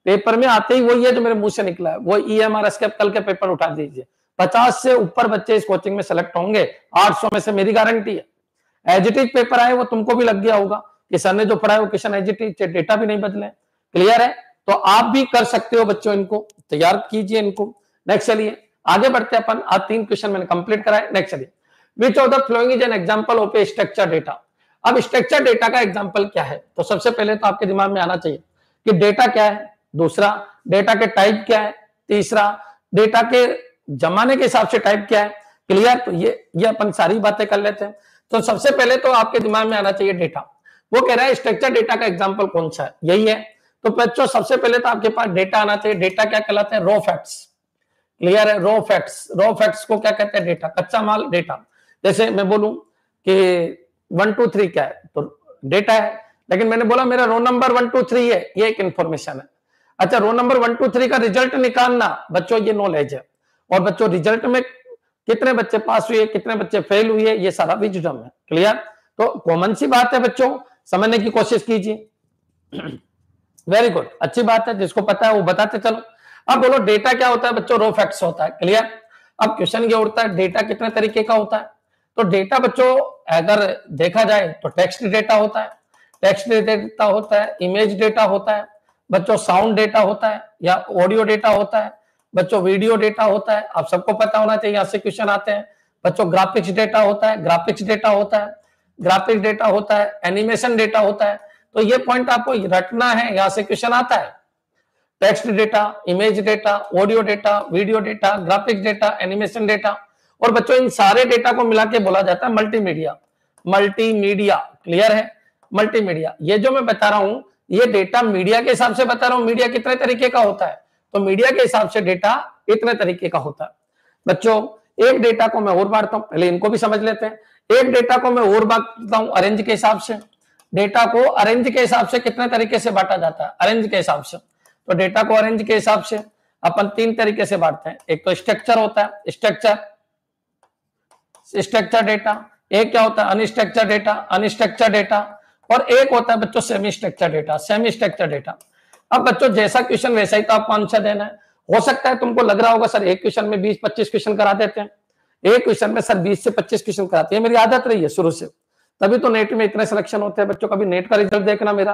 पेपर में आते ही वही है जो मेरे मुँह से निकला है। वो ई एम आर एस के कल के पेपर उठा दीजिए। पचास से ऊपर बच्चे इस कोचिंग में सेलेक्ट होंगे, आठ सौ में से मेरी गारंटी है। एजिटिक पेपर आए, वो तुमको भी लग गया होगा कि सर ने जो पढ़ा है वो क्वेश्चन एजिटिक डेटा भी नहीं बदले। क्लियर है? तो आप भी कर सकते हो बच्चों इनको। तैयार कीजिए इनको। नेक्स्ट चलिए। आगे बढ़ते अपन। आज तीन क्वेश्चन मैंने कंप्लीट कराए। नेक्स्ट चलिए। Which of the following is an example of a structure data अब स्ट्रक्चर डेटा का एग्ज़ाम्पल क्या है? तो सबसे पहले तो आपके दिमाग में आना चाहिए कि डेटा क्या है? दूसरा डेटा के टाइप क्या है? तीसरा डेटा के जमाने के हिसाब से टाइप क्या है? क्लियर तो ये ये अपन सारी बातें कर लेते हैं। तो सबसे पहले तो आपके दिमाग में आना चाहिए डेटा वो कह रहा है स्ट्रक्चर डेटा का एग्ज़ाम्पल कौन सा है? यही है। तो बच्चों, सबसे पहले तो आपके पास डेटा आना चाहिए। डेटा क्या कहलाते हैं? रो फैक्ट्स क्लियर है? रो फैक्ट्स रो फैक्ट्स को क्या कहते हैं? डेटा कच्चा माल डेटा जैसे मैं बोलूँ कि वन टू थ्री क्या है? तो डेटा है। लेकिन मैंने बोला, मेरा row number one two three है। ये एक इंफॉर्मेशन है। अच्छा row number one two three का रिज़ल्ट निकालना, बच्चों, ये नॉलेज है। और बच्चों रिज़ल्ट में कितने बच्चे पास हुए, कितने बच्चे फेल हुए, ये सारा विजडम है। क्लियर तो कॉमन सी बात है बच्चों, समझने की कोशिश कीजिए। वेरी गुड अच्छी बात है, जिसको पता है वो बताते चलो। अब बोलो डेटा क्या होता है बच्चों? रो फैक्ट्स होता है। क्लियर अब क्वेश्चन ये उठता है डेटा कितने तरीके का होता है? तो डेटा बच्चों अगर देखा जाए तो टेक्स्ट डेटा होता है, टेक्स्ट डेटा होता है, इमेज डेटा होता है, बच्चों साउंड डेटा होता है या ऑडियो डेटा होता है, बच्चों वीडियो डेटा होता है, आप सबको पता होना चाहिए, यहाँ से क्वेश्चन आते हैं। बच्चों ग्राफिक्स डेटा होता है ग्राफिक्स डेटा होता है ग्राफिक्स डेटा होता है एनिमेशन डेटा होता है तो ये पॉइंट आपको रटना है, यहाँ से क्वेश्चन आता है। Text data image data audio data video data graphics data animation data और बच्चों, इन सारे डेटा को मिला के बोला जाता है मल्टीमीडिया मल्टीमीडिया क्लियर है? मल्टीमीडिया ये जो मैं बता रहा हूँ, ये डेटा मीडिया के हिसाब से बता रहा हूँ। मीडिया कितने तरीके का होता है? तो मीडिया के हिसाब से डेटा इतने तरीके का होता है। बच्चों, एक डेटा को मैं और बांटता हूँ। पहले इनको भी समझ लेते हैं। एक डेटा को मैं और बांटता हूँ अरेंज के हिसाब से। डेटा को अरेंज के हिसाब से कितने तरीके से बांटा जाता है? अरेंज के हिसाब से। तो डेटा को अरेंज के हिसाब से अपन तीन तरीके से बांटते हैं। एक तो स्ट्रक्चर होता है। स्ट्रक्चर स्ट्रक्चर डेटा एक क्या होता है? अनस्ट्रक्चर डेटा अनस्ट्रक्चर डेटा और एक होता है बच्चों semi structure data semi structure data अब बच्चों, जैसा क्वेश्चन वैसा ही तो आपको आंसर देना है। हो सकता है तुमको लग रहा होगा, सर, एक क्वेश्चन में बीस पच्चीस क्वेश्चन करा देते हैं। एक क्वेश्चन में, सर, बीस से पच्चीस क्वेश्चन कराते हैं। मेरी आदत रही है शुरू से। तभी तो नेट में इतने सिलेक्शन होते हैं बच्चों। कभी नेट का रिज़ल्ट देखना मेरा।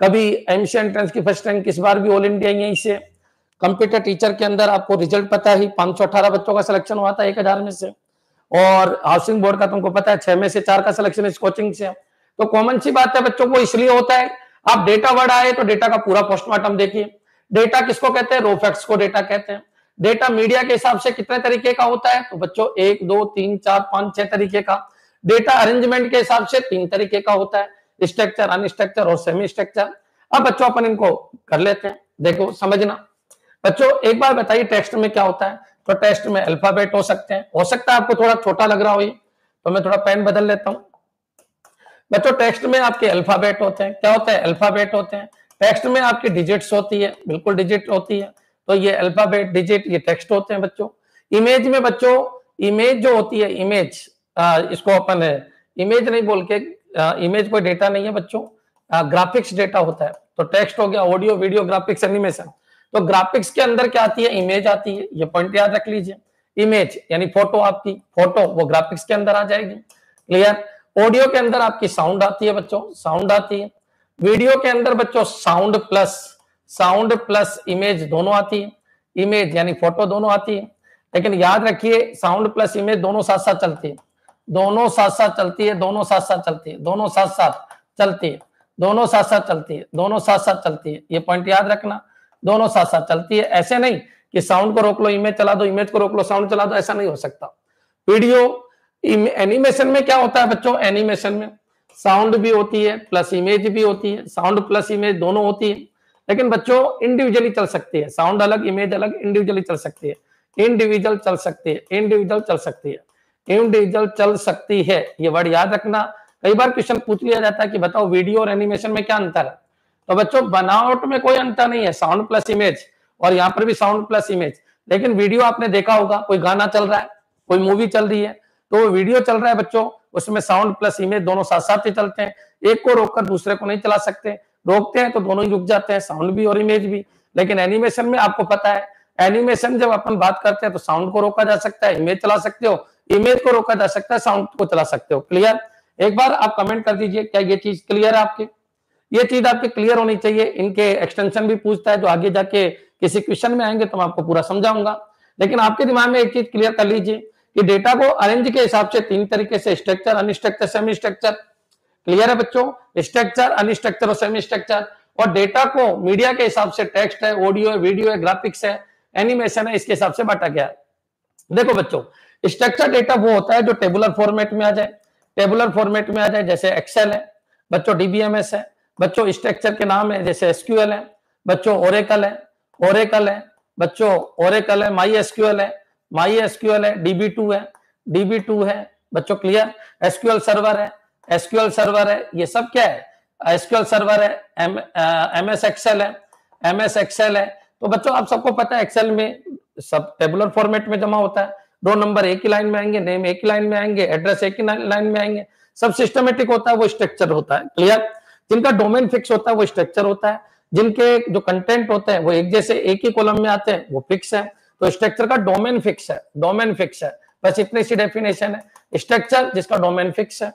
कभी एमसी एंट्रेंस की फ़र्स्ट रैंक इस बार भी ऑल इंडिया यहीं से। कंप्यूटर टीचर के अंदर आपको रिज़ल्ट पता ही, पाँच बच्चों का सिलेक्शन हुआ था एक हज़ार में से। और हाउसिंग बोर्ड का तुमको पता है, छह में से चार का सिलेक्शन इस कोचिंग से तो कॉमन सी बात है बच्चों को इसलिए होता है, आप डेटा वर्ड आए तो डेटा का पूरा पोस्टमार्टम देखिए। डेटा किसको कहते हैं? रोफेक्स को डेटा कहते हैं। डेटा मीडिया के हिसाब से कितने तरीके का होता है? तो बच्चों, एक, दो, तीन, चार, पाँच, छह तरीके का। डेटा अरेंजमेंट के हिसाब से तीन तरीके का होता है। स्ट्रक्चर अनस्ट्रक्चर और सेमी स्ट्रक्चर अब बच्चों, अपन इनको कर लेते हैं। देखो, समझना। बच्चों, एक बार बताइए टेक्स्ट में क्या होता है। तो टेक्स्ट में अल्फ़ाबेट हो सकते हैं। हो सकता है आपको थोड़ा छोटा लग रहा हो ये तो मैं थोड़ा पेन बदल लेता हूँ। बच्चों टेक्स्ट में आपके अल्फ़ाबेट होते हैं। क्या होता है? अल्फ़ाबेट होते हैं। टेक्स्ट में आपकी डिजिट्स होती है। बिल्कुल डिजिट होती है। तो ये अल्फ़ाबेट डिजिट ये टेक्स्ट होते हैं बच्चों। इमेज में बच्चों इमेज जो होती है इमेज आ, इसको अपन इमेज नहीं बोल के आ, इमेज कोई डेटा नहीं है बच्चों। ग्राफिक्स डेटा होता है। तो टेक्स्ट हो गया ऑडियो वीडियो ग्राफिक्स एनिमेशन तो ग्राफिक्स के अंदर क्या आती है? इमेज आती है। ये पॉइंट याद रख लीजिए। इमेज यानी फ़ोटो आपकी। फ़ोटो वो ग्राफिक्स के अंदर आ जाएगी। क्लियर ऑडियो के अंदर आपकी साउंड आती है बच्चों। साउंड आती है। वीडियो के अंदर बच्चों sound plus sound plus image दोनों आती है। इमेज यानी फ़ोटो दोनों आती है। लेकिन याद रखिए साउंड प्लस इमेज दोनों साथ साथ चलती है। दोनों साथ साथ चलती है, दोनों साथ साथ चलती है। दोनों साथ साथ चलती है। दोनों साथ साथ चलती है, दोनों साथ साथ चलती है। ये पॉइंट याद रखना। दोनों साथ साथ चलती है। ऐसे नहीं कि साउंड को रोक लो इमेज चला दो इमेज को रोक लो साउंड चला दो, ऐसा नहीं हो सकता। वीडियो एनिमेशन में क्या होता है बच्चों? एनिमेशन में साउंड भी होती है प्लस इमेज भी होती है साउंड प्लस इमेज दोनों होती है। लेकिन बच्चों इंडिविजुअली चल सकती है। साउंड अलग इमेज अलग इंडिविजुअली चल सकती है। इंडिविजुअल चल सकती है। इंडिविजुअल चल सकती है। इंडिविजुअल चल सकती है। ये वर्ड याद रखना। कई बार क्वेश्चन पूछ लिया जाता है कि बताओ वीडियो और एनिमेशन में क्या अंतर है? तो बच्चों, बनावट में कोई अंतर नहीं है साउंड प्लस इमेज और यहाँ पर भी साउंड प्लस इमेज लेकिन वीडियो आपने देखा होगा, कोई गाना चल रहा है, कोई मूवी चल रही है तो वीडियो चल रहा है बच्चों, उसमें साउंड प्लस इमेज दोनों साथ साथ ही चलते हैं। एक को रोककर दूसरे को नहीं चला सकते। रोकते हैं तो दोनों ही रुक जाते हैं साउंड भी और इमेज भी। लेकिन एनिमेशन में आपको पता है एनिमेशन जब अपन बात करते हैं तो साउंड को रोका जा सकता है इमेज चला सकते हो इमेज को रोका जा सकता है साउंड को चला सकते हो। क्लियर एक बार आप कमेंट कर दीजिए, क्या ये चीज़ क्लियर है आपके? ये चीज़ आपके क्लियर होनी चाहिए। इनके एक्सटेंशन भी पूछता है, जो आगे जाके किसी क्वेश्चन में आएँगे तो मैं आपको पूरा समझाऊँगा। लेकिन आपके दिमाग में एक चीज़ क्लियर कर लीजिए कि डेटा को अरेंज के हिसाब से तीन तरीके से structure unstructure semi structure clear है बच्चों? स्ट्रक्चर अनस्ट्रक्चर और सेमी स्ट्रक्चर और डेटा को मीडिया के हिसाब से टेक्स्ट है ऑडियो है वीडियो है ग्राफिक्स है एनिमेशन है, इसके हिसाब से बांटा गया देखो बच्चों स्ट्रक्चर डेटा वो होता है जो टेबुलर फॉर्मेट में आ जाए। टेबुलर फॉर्मेट में आ जाए, जैसे एक्सेल है। बच्चों डीबीएमएस है। बच्चों स्ट्रक्चर के नाम है, जैसे एसक्यूएल है, बच्चों ओरेकल है ओरेकल है, बच्चों ओरेकल है माई एसक्यूएल है माई एसक्यूएल है डीबी टू है डीबी टू है, बच्चों क्लियर एसक्यूएल सर्वर है एसक्यूएल सर्वर है, ये सब क्या है? एसक्यूएल सर्वर है एम एस एक्सेल है एम एस एक्सेल है। तो बच्चों, आप सबको पता है एक्सेल में सब टेबुलर फॉर्मेट में जमा होता है। दो नंबर एक ही लाइन में आएँगे नेम एक ही लाइन में आएँगे एड्रेस एक ही लाइन में आएँगे। सब सिस्टमेटिक होता है, वो स्ट्रक्चर होता है क्लियर जिनका डोमेन फिक्स होता है, वो स्ट्रक्चर होता है। जिनके जो कंटेंट होते हैं, वो एक जैसे एक ही कॉलम में आते हैं, वो फिक्स है। तो स्ट्रक्चर का डोमेन फिक्स है डोमेन फिक्स है। बस इतनी सी डेफिनेशन है। स्ट्रक्चर जिसका डोमेन फिक्स है,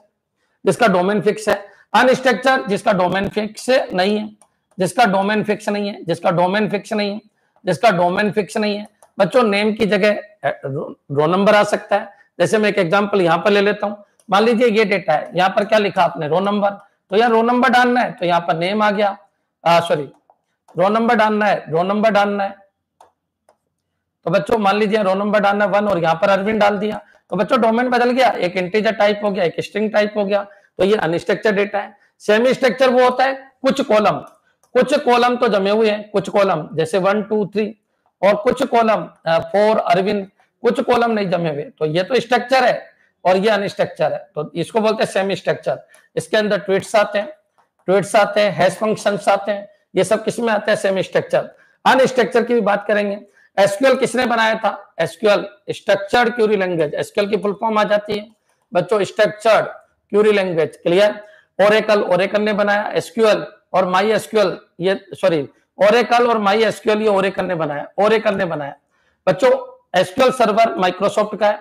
जिसका डोमेन फिक्स है। अनस्ट्रक्चर जिसका डोमेन फिक्स नहीं है, जिसका डोमेन फिक्स नहीं है, जिसका डोमेन फिक्स नहीं है, जिसका डोमेन फिक्स नहीं है। बच्चों नेम की जगह रो नंबर आ सकता है। जैसे मैं एक एग्जांपल यहाँ पर ले लेता हूँ। मान लीजिए ये डेटा है। यहाँ पर क्या लिखा आपने? रो नंबर तो यहाँ रो नंबर डालना है तो यहाँ पर नेम आ गया। सॉरी रो नंबर डालना है रो नंबर डालना है। तो बच्चों, मान लीजिए रो नंबर डालना वन और यहाँ पर अरविंद डाल दिया। तो बच्चों डोमेन बदल गया, एक इंटीजर टाइप हो गया, एक स्ट्रिंग टाइप हो गया। तो ये अनस्ट्रक्चर डेटा है। सेमी स्ट्रक्चर वो होता है, कुछ कॉलम कुछ कॉलम तो जमे हुए हैं, कुछ कॉलम जैसे वन टू थ्री और कुछ कॉलम फोर अरविंद कुछ कॉलम नहीं जमे हुए। तो ये तो स्ट्रक्चर है और ये अनस्ट्रक्चर है। तो इसको बोलते हैं सेमी स्ट्रक्चर इसके अंदर ट्वीट्स आते हैं ट्वीट्स आते हैं, हैश फ़ंक्शन आते हैं, ये सब किसमें आते हैं? Semi structure. अनस्ट्रक्चर की भी बात करेंगे। एसक्यूएल किसने बनाया था? SQL, structured query language. SQL की फुल फॉर्म आ जाती है। बच्चों, structured query language, clear? Oracle Oracle ने बनाया। एसक्यूएल और माई एसक्यूएल, ये, सॉरी, ओरेकल और माई एसक्यूएल, ये ओरेकल ने बनाया। ओरेकल ने बनाया। बच्चों, एसक्यूएल सर्वर माइक्रोसॉफ्ट का है।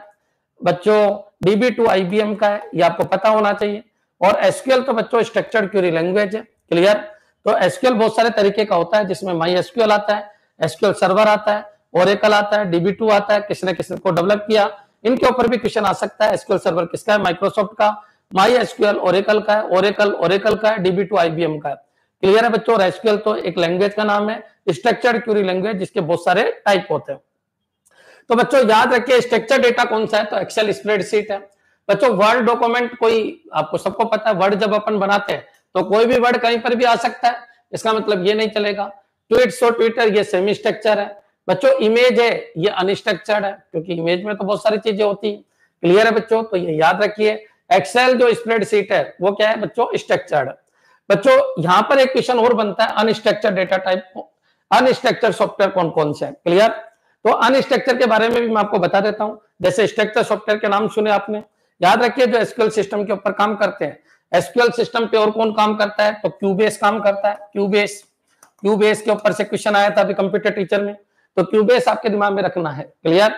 बच्चों, डीबी टू आईबीएम का है। ये आपको पता होना चाहिए। और एसक्यूएल तो बच्चों स्ट्रक्चर्ड क्यूरी लैंग्वेज है। क्लियर तो एसक्यूएल बहुत सारे तरीके का होता है, जिसमें माई एसक्यूएल आता है एसक्यूएल सर्वर आता है ओरेकल आता है डीबी टू आता है, किसने किसने को डेवलप किया, इनके ऊपर भी क्वेश्चन आ सकता है। एसक्यूएल सर्वर किसका है? माइक्रोसॉफ्ट का। माई एसक्यूएल ओरेकल का है ओरेकल ओरेकल का है डीबी टू आईबीएम का है। क्लियर है बच्चों? एसक्यूएल तो एक लैंग्वेज का नाम है स्ट्रक्चर्ड क्यूरी लैंग्वेज जिसके बहुत सारे टाइप होते हैं। तो बच्चों, याद रखिए स्ट्रक्चर डेटा कौन सा है? तो एक्सेल स्प्रेडशीट है। बच्चों वर्ड डॉक्यूमेंट कोई, आपको सबको पता है वर्ड जब अपन बनाते हैं तो कोई भी वर्ड कहीं पर भी आ सकता है। इसका मतलब ये नहीं चलेगा। ट्वीट और ट्विटर ये सेमी स्ट्रक्चर है। बच्चों इमेज है, ये अनस्ट्रक्चर्ड है, क्योंकि इमेज में तो बहुत सारी चीज़ें होती है। क्लियर है बच्चों? तो ये याद रखिए। एक्सेल जो स्प्रेडशीट है, वो क्या है बच्चों? स्ट्रक्चर्ड बच्चों, यहाँ पर एक क्वेश्चन और बनता है unstructure data type unstructure software कौन कौन से हैं? क्लियर तो अनस्ट्रक्चर के बारे में भी मैं आपको बता देता हूँ। जैसे स्ट्रक्चर सॉफ्टवेयर के नाम सुने आपने? याद रखिए, जो एसक्यूएल सिस्टम के ऊपर काम करते हैं। एसक्यूएल सिस्टम पे और कौन काम करता है? तो क्यूबेस काम करता है, क्यूबेस। क्यूबेस के ऊपर से क्वेश्चन आया था अभी कंप्यूटर टीचर में। तो क्यूबेस आपके दिमाग में रखना है, क्लियर?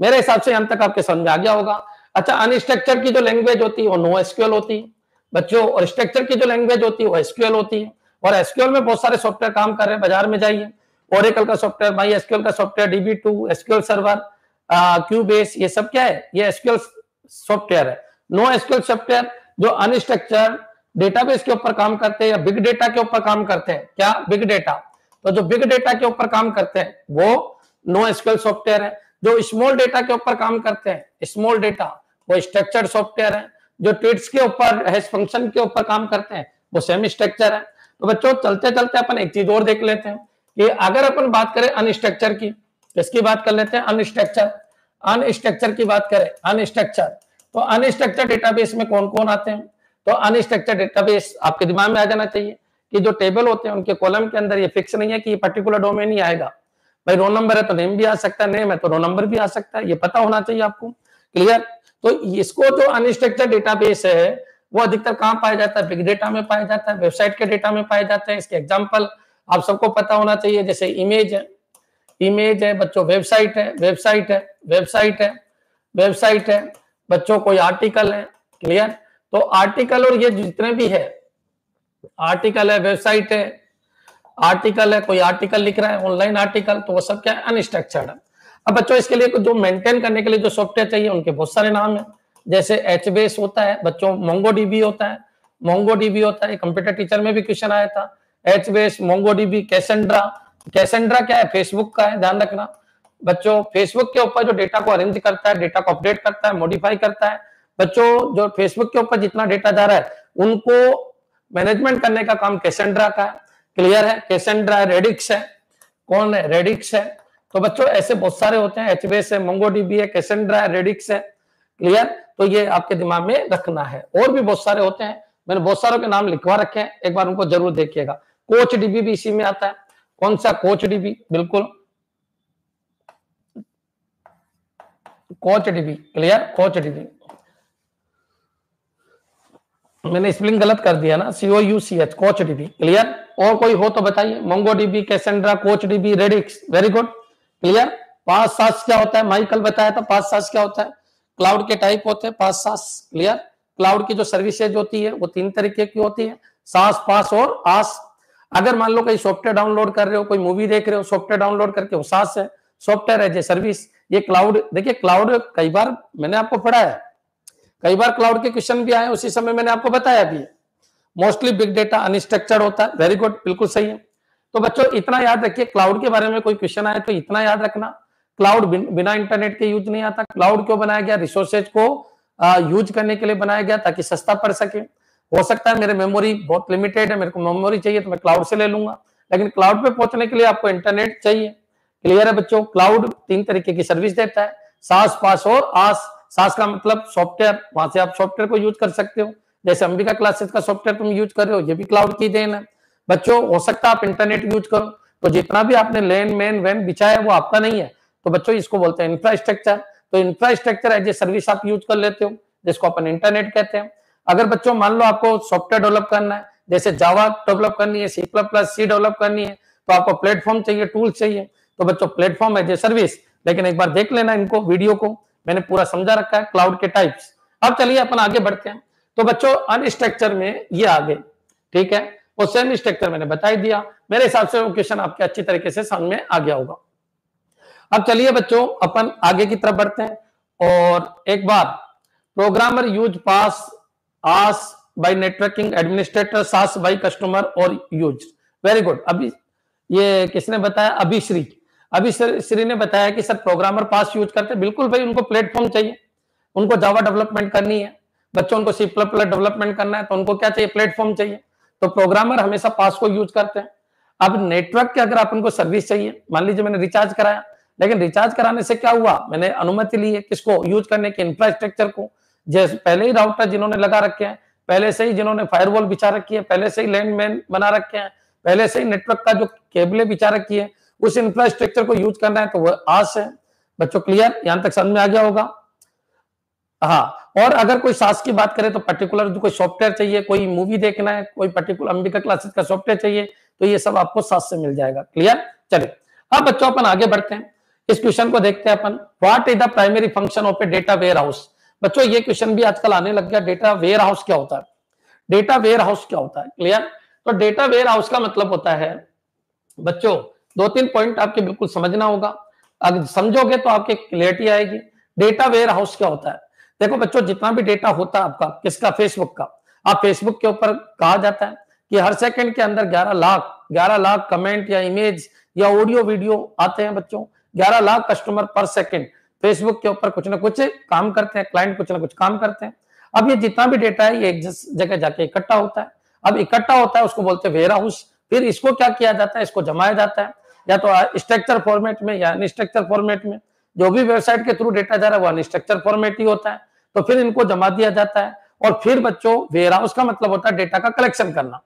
मेरे हिसाब से यहाँ तक आपके समझ आ गया होगा। अच्छा अनस्ट्रक्चर की जो लैंग्वेज होती है, वो नो एसक्यूएल होती है। बच्चों, और स्ट्रक्चर की जो लैंग्वेज होती है, वो एसक्यूएल होती है। और एसक्यूएल में बहुत सारे सॉफ्टवेयर काम कर रहे हैं, बाज़ार में जाइए। ओरेकल का सॉफ्टवेयर, माई एसक्यूएल का software, DB two, SQL server Cubase, ये सब क्या है? ये एसक्यूएल सॉफ्टवेयर है। नो एसक्यूएल सॉफ्टवेयर जो अनस्ट्रक्चर डेटाबेस के ऊपर काम करते हैं या बिग डेटा के ऊपर काम करते हैं। क्या? बिग डेटा तो जो बिग डेटा के ऊपर काम करते हैं, वो नो एसक्यूएल सॉफ्टवेयर है, जो स्मॉल डेटा के ऊपर काम करते हैं। स्मॉल डेटा वो स्ट्रक्चर्ड सॉफ्टवेयर है, जो ट्वीट्स के ऊपर हैश फ़ंक्शन के ऊपर काम करते हैं। वो सेमी स्ट्रक्चर है। तो बच्चों चलते चलते अपन एक चीज़ और देख लेते हैं कि अगर अपन बात करें अनस्ट्रक्चर की किसकी बात कर लेते हैं अनस्ट्रक्चर अनस्ट्रक्चर की बात करें अनस्ट्रक्चर तो अनस्ट्रक्चर डेटाबेस में कौन कौन आते हैं? तो अनस्ट्रक्चर डेटाबेस आपके दिमाग में आ जाना चाहिए कि जो टेबल होते हैं, उनके कॉलम के अंदर ये फिक्स नहीं है कि ये पर्टिकुलर डोमेन ही आएगा। भाई रोल नंबर है तो नेम भी आ सकता है नेम है तो रोल नंबर भी आ सकता है, ये पता होना चाहिए आपको। क्लियर तो इसको जो अनस्ट्रक्चर डेटाबेस है, वो अधिकतर कहाँ पाया जाता है? बिग डेटा में पाया जाता है वेबसाइट के डेटा में पाया जाता है। इसके एग्ज़ाम्पल आप सबको पता होना चाहिए, जैसे इमेज है। इमेज है, बच्चों वेबसाइट है वेबसाइट है वेबसाइट है वेबसाइट है, बच्चों, कोई आर्टिकल है क्लियर तो आर्टिकल और ये जितने भी है आर्टिकल है वेबसाइट है आर्टिकल है, कोई आर्टिकल लिख रहा है ऑनलाइन आर्टिकल तो वो सब क्या है? अनस्ट्रक्चर्ड है। अब बच्चों, इसके लिए जो मेंटेन करने के लिए जो सॉफ्टवेयर चाहिए, उनके बहुत सारे नाम है। जैसे एच बेस होता है, बच्चों मोंगो डीबी होता है मोंगो डीबी होता है कंप्यूटर टीचर में भी क्वेश्चन आया था H base Mongo DB Cassandra Cassandra क्या है? फेसबुक का है, ध्यान रखना। बच्चों फेसबुक के ऊपर जो डेटा को अरेंज करता है डेटा को अपडेट करता है मॉडिफाई करता है, बच्चों, जो फेसबुक के ऊपर जितना डेटा जा रहा है, उनको मैनेजमेंट करने का काम कैसेंड्रा का है। क्लियर है? कैसेंड्रा रेडिक्स है। कौन है? रेडिक्स है। तो बच्चों, ऐसे बहुत सारे होते हैं। एचबीएस है मोंगोडीबी है कैसेंड्रा है रेडिक्स है। क्लियर तो ये आपके दिमाग में रखना है। और भी बहुत सारे होते हैं। मैंने बहुत सारों के नाम लिखवा रखे हैं। एक बार उनको ज़रूर देखिएगा। कोच डीबी भी इसी में आता है। कौन सा कोच डीबी? बिल्कुल। Couch DB, clear? Couch DB. मैंने स्पेलिंग गलत कर दिया ना। C O U C H Couch DB, clear? और कोई हो तो बताइए। Mongo DB, Cassandra, Couch DB, Redis very good clear? पाँच सास क्या होता है? माइकल बताया था, पाँच सास क्या होता है? क्लाउड के टाइप होते हैं, पाँच सास, क्लियर? क्लाउड की जो सर्विसेज़ होती है, वो तीन तरीके की होती है। सास, पास और आस अगर मान लो कहीं सॉफ्टवेयर डाउनलोड कर रहे हो, कोई मूवी देख रहे हो सॉफ्टवेयर डाउनलोड करके वो सास है सॉफ्टवेयर है जो सर्विस ये क्लाउड देखिए क्लाउड कई बार मैंने आपको पढ़ा है, कई बार क्लाउड के क्वेश्चन भी आए उसी समय मैंने आपको बताया भी मोस्टली बिग डेटा अनस्ट्रक्चर्ड होता है वेरी गुड बिल्कुल सही है। तो बच्चों, इतना याद रखिए क्लाउड के बारे में कोई क्वेश्चन आए तो इतना याद रखना। क्लाउड बिना इंटरनेट के यूज़ नहीं आता। क्लाउड क्यों बनाया गया? रिसोर्सेज को यूज़ करने के लिए बनाया गया ताकि सस्ता पड़ सके। हो सकता है मेरे मेमोरी बहुत लिमिटेड है, मेरे को मेमोरी चाहिए तो मैं क्लाउड से ले लूँगा। लेकिन क्लाउड पे पहुँचने के लिए आपको इंटरनेट चाहिए। क्लियर है बच्चों? क्लाउड तीन तरीके की सर्विस देता है। सास पास और आस। सास का मतलब सॉफ्टवेयर वहाँ से आप सॉफ्टवेयर को यूज़ कर सकते हो। जैसे अंबिका क्लासेस का सॉफ्टवेयर तुम यूज़ कर रहे हो, ये भी क्लाउड की देन है। बच्चों, हो सकता है आप इंटरनेट यूज़ करो। तो जितना भी आपने लेन मेन वैन बिछाया वो आपका नहीं है। तो बच्चों, इसको बोलते हैं इंफ्रास्ट्रक्चर तो इंफ्रास्ट्रक्चर एज ए सर्विस आप यूज़ कर लेते हो, जिसको अपन इंटरनेट कहते हैं। अगर बच्चों, मान लो आपको सॉफ्टवेयर डेवलप करना है, जैसे जावा डेवलप करनी है C plus plus C develop करनी है तो आपको प्लेटफॉर्म चाहिए टूल चाहिए। तो बच्चों प्लेटफॉर्म ए सर्विस लेकिन एक बार देख लेना इनको वीडियो को। मैंने पूरा समझा रखा है क्लाउड के टाइप्स अब चलिए अपन आगे बढ़ते हैं। तो बच्चों अनस्ट्रक्चर में ये आगे ठीक है? वो सेम स्ट्रक्चर मैंने बता दिया। मेरे हिसाब से वो क्वेश्चन आपके अच्छी तरीके से समझ में आ गया होगा। अब चलिए बच्चों, अपन आगे की तरफ़ बढ़ते हैं। और एक बार programmer use PaaS IaaS by networking administrator SaaS by customer और यूज़ वेरी गुड अभी ये किसने बताया? अभी श्री अभी श्री ने बताया कि सर प्रोग्रामर पास यूज़ करते बिल्कुल भाई, उनको प्लेटफॉर्म चाहिए। उनको जावा डेवलपमेंट करनी है। बच्चों को सी प्लस प्लस डेवलपमेंट करना है तो उनको क्या चाहिए? प्लेटफॉर्म चाहिए। तो प्रोग्रामर हमेशा पास को यूज़ करते हैं। अब नेटवर्क के अगर आप उनको सर्विस चाहिए, मान लीजिए मैंने रिचार्ज कराया। लेकिन रिचार्ज कराने से क्या हुआ? मैंने अनुमति ली है किसको? यूज़ करने के इंफ्रास्ट्रक्चर को। जैसे पहले ही राउटर जिन्होंने लगा रखे हैं, पहले से ही जिन्होंने फायरवॉल बिछा रखी है, पहले से ही लैंडमैन बना रखे हैं, पहले से ही नेटवर्क का जो केबले बिछा रखी है, उस इंफ्रास्ट्रक्चर को यूज़ करना है तो वह आस है बच्चों क्लियर यहाँ तक समझ में आ गया होगा। हाँ और अगर कोई सास की बात करें तो पर्टिकुलर कोई सॉफ्टवेयर चाहिए, कोई मूवी देखना है, कोई पर्टिकुलर अंबिका क्लासेस का सॉफ्टवेयर चाहिए तो ये सब आपको सास से मिल जाएगा। क्लियर चलिए, अब बच्चों अपन आगे बढ़ते हैं। इस क्वेश्चन को देखते हैं अपन। What is the primary function of a data warehouse बच्चों, ये क्वेश्चन भी आजकल आने लग गया डेटा वेयर हाउस क्या होता है? डेटा वेयर हाउस क्या होता है? क्लियर तो डेटा वेयर हाउस का मतलब होता है, बच्चों दो तीन पॉइंट आपके बिल्कुल समझना होगा। अगर समझोगे तो आपके क्लियरिटी आएगी। डेटा वेयर हाउस क्या होता है? देखो बच्चों, जितना भी डेटा होता है आपका, किसका? फेसबुक का। आप फेसबुक के ऊपर कहा जाता है कि हर सेकंड के अंदर 11 लाख 11 लाख कमेंट या इमेज या ऑडियो वीडियो आते हैं बच्चों। 11 lakh customer per second Facebook के ऊपर कुछ ना कुछ काम करते हैं क्लाइंट कुछ ना कुछ काम करते हैं। अब ये जितना भी डेटा है, ये एक जगह जाके इकट्ठा होता है। अब इकट्ठा होता है, उसको बोलते हैं वेयर हाउस फिर इसको क्या किया जाता है, इसको जमाया जाता है। या तो स्ट्रक्चर फॉर्मेट में, या अनस्ट्रक्चर फॉर्मेट में, जो भी वेबसाइट के थ्रू डेटा जा रहा है, वो अनस्ट्रक्चर फॉर्मेट ही होता है। तो फिर इनको जमा दिया जाता है, और फिर बच्चों वेयर हाउस का मतलब होता है डेटा का कलेक्शन करना।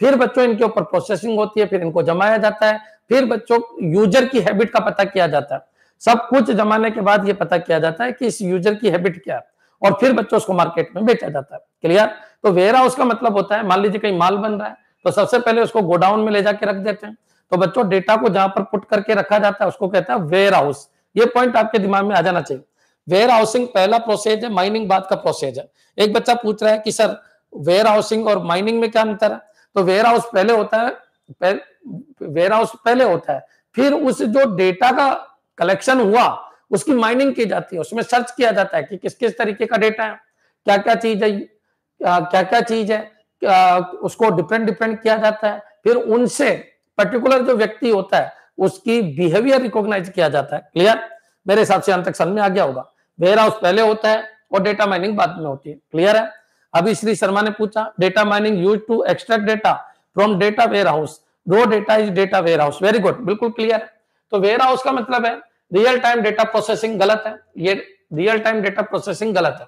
फिर बच्चों, इनके ऊपर प्रोसेसिंग होती है, फिर इनको जमाया जाता है। फिर बच्चों यूज़र की हैबिट का पता किया जाता है। सब कुछ जमाने के बाद ये पता किया जाता है कि इस यूज़र की हैबिट क्या है और फिर बच्चों उसको मार्केट में बेचा जाता है। क्लियर तो वेयर हाउस का मतलब होता है, मान लीजिए कहीं माल बन रहा है तो सबसे पहले उसको गोडाउन में ले जाके रख देते हैं। तो बच्चों डेटा को जहाँ पर पुट करके रखा जाता है, उसको कहता है वेयर हाउस ये पॉइंट आपके दिमाग में आ जाना चाहिए। वेयर हाउसिंग पहला प्रोसेज है माइनिंग बाद का प्रोसेज है। एक बच्चा पूछ रहा है कि सर वेयर हाउसिंग और माइनिंग में क्या अंतर है? तो वेयर हाउस पहले होता है वेयर हाउस पहले होता है। फिर उस जो डेटा का कलेक्शन हुआ, उसकी माइनिंग की जाती है, उसमें सर्च किया जाता है कि किस किस तरीके का डेटा है क्या क्या चीज़ है क्या क्या चीज़ है उसको डिफरेंट डिफरेंट किया जाता है, फिर उनसे पर्टिकुलर जो व्यक्ति होता है, उसकी बिहेवियर रिकॉग्नाइज किया जाता है क्लियर मेरे हिसाब से अंत तक समझ में आ गया होगा। वेयर हाउस पहले होता है और डेटा माइनिंग बाद में होती है क्लियर है? अभी श्री शर्मा ने पूछा data mining use to extract data from data warehouse row data is data warehouse very good बिल्कुल क्लियर है। तो वेयर हाउस का मतलब है रियल टाइम डेटा प्रोसेसिंग गलत है। ये रियल टाइम डेटा प्रोसेसिंग गलत है।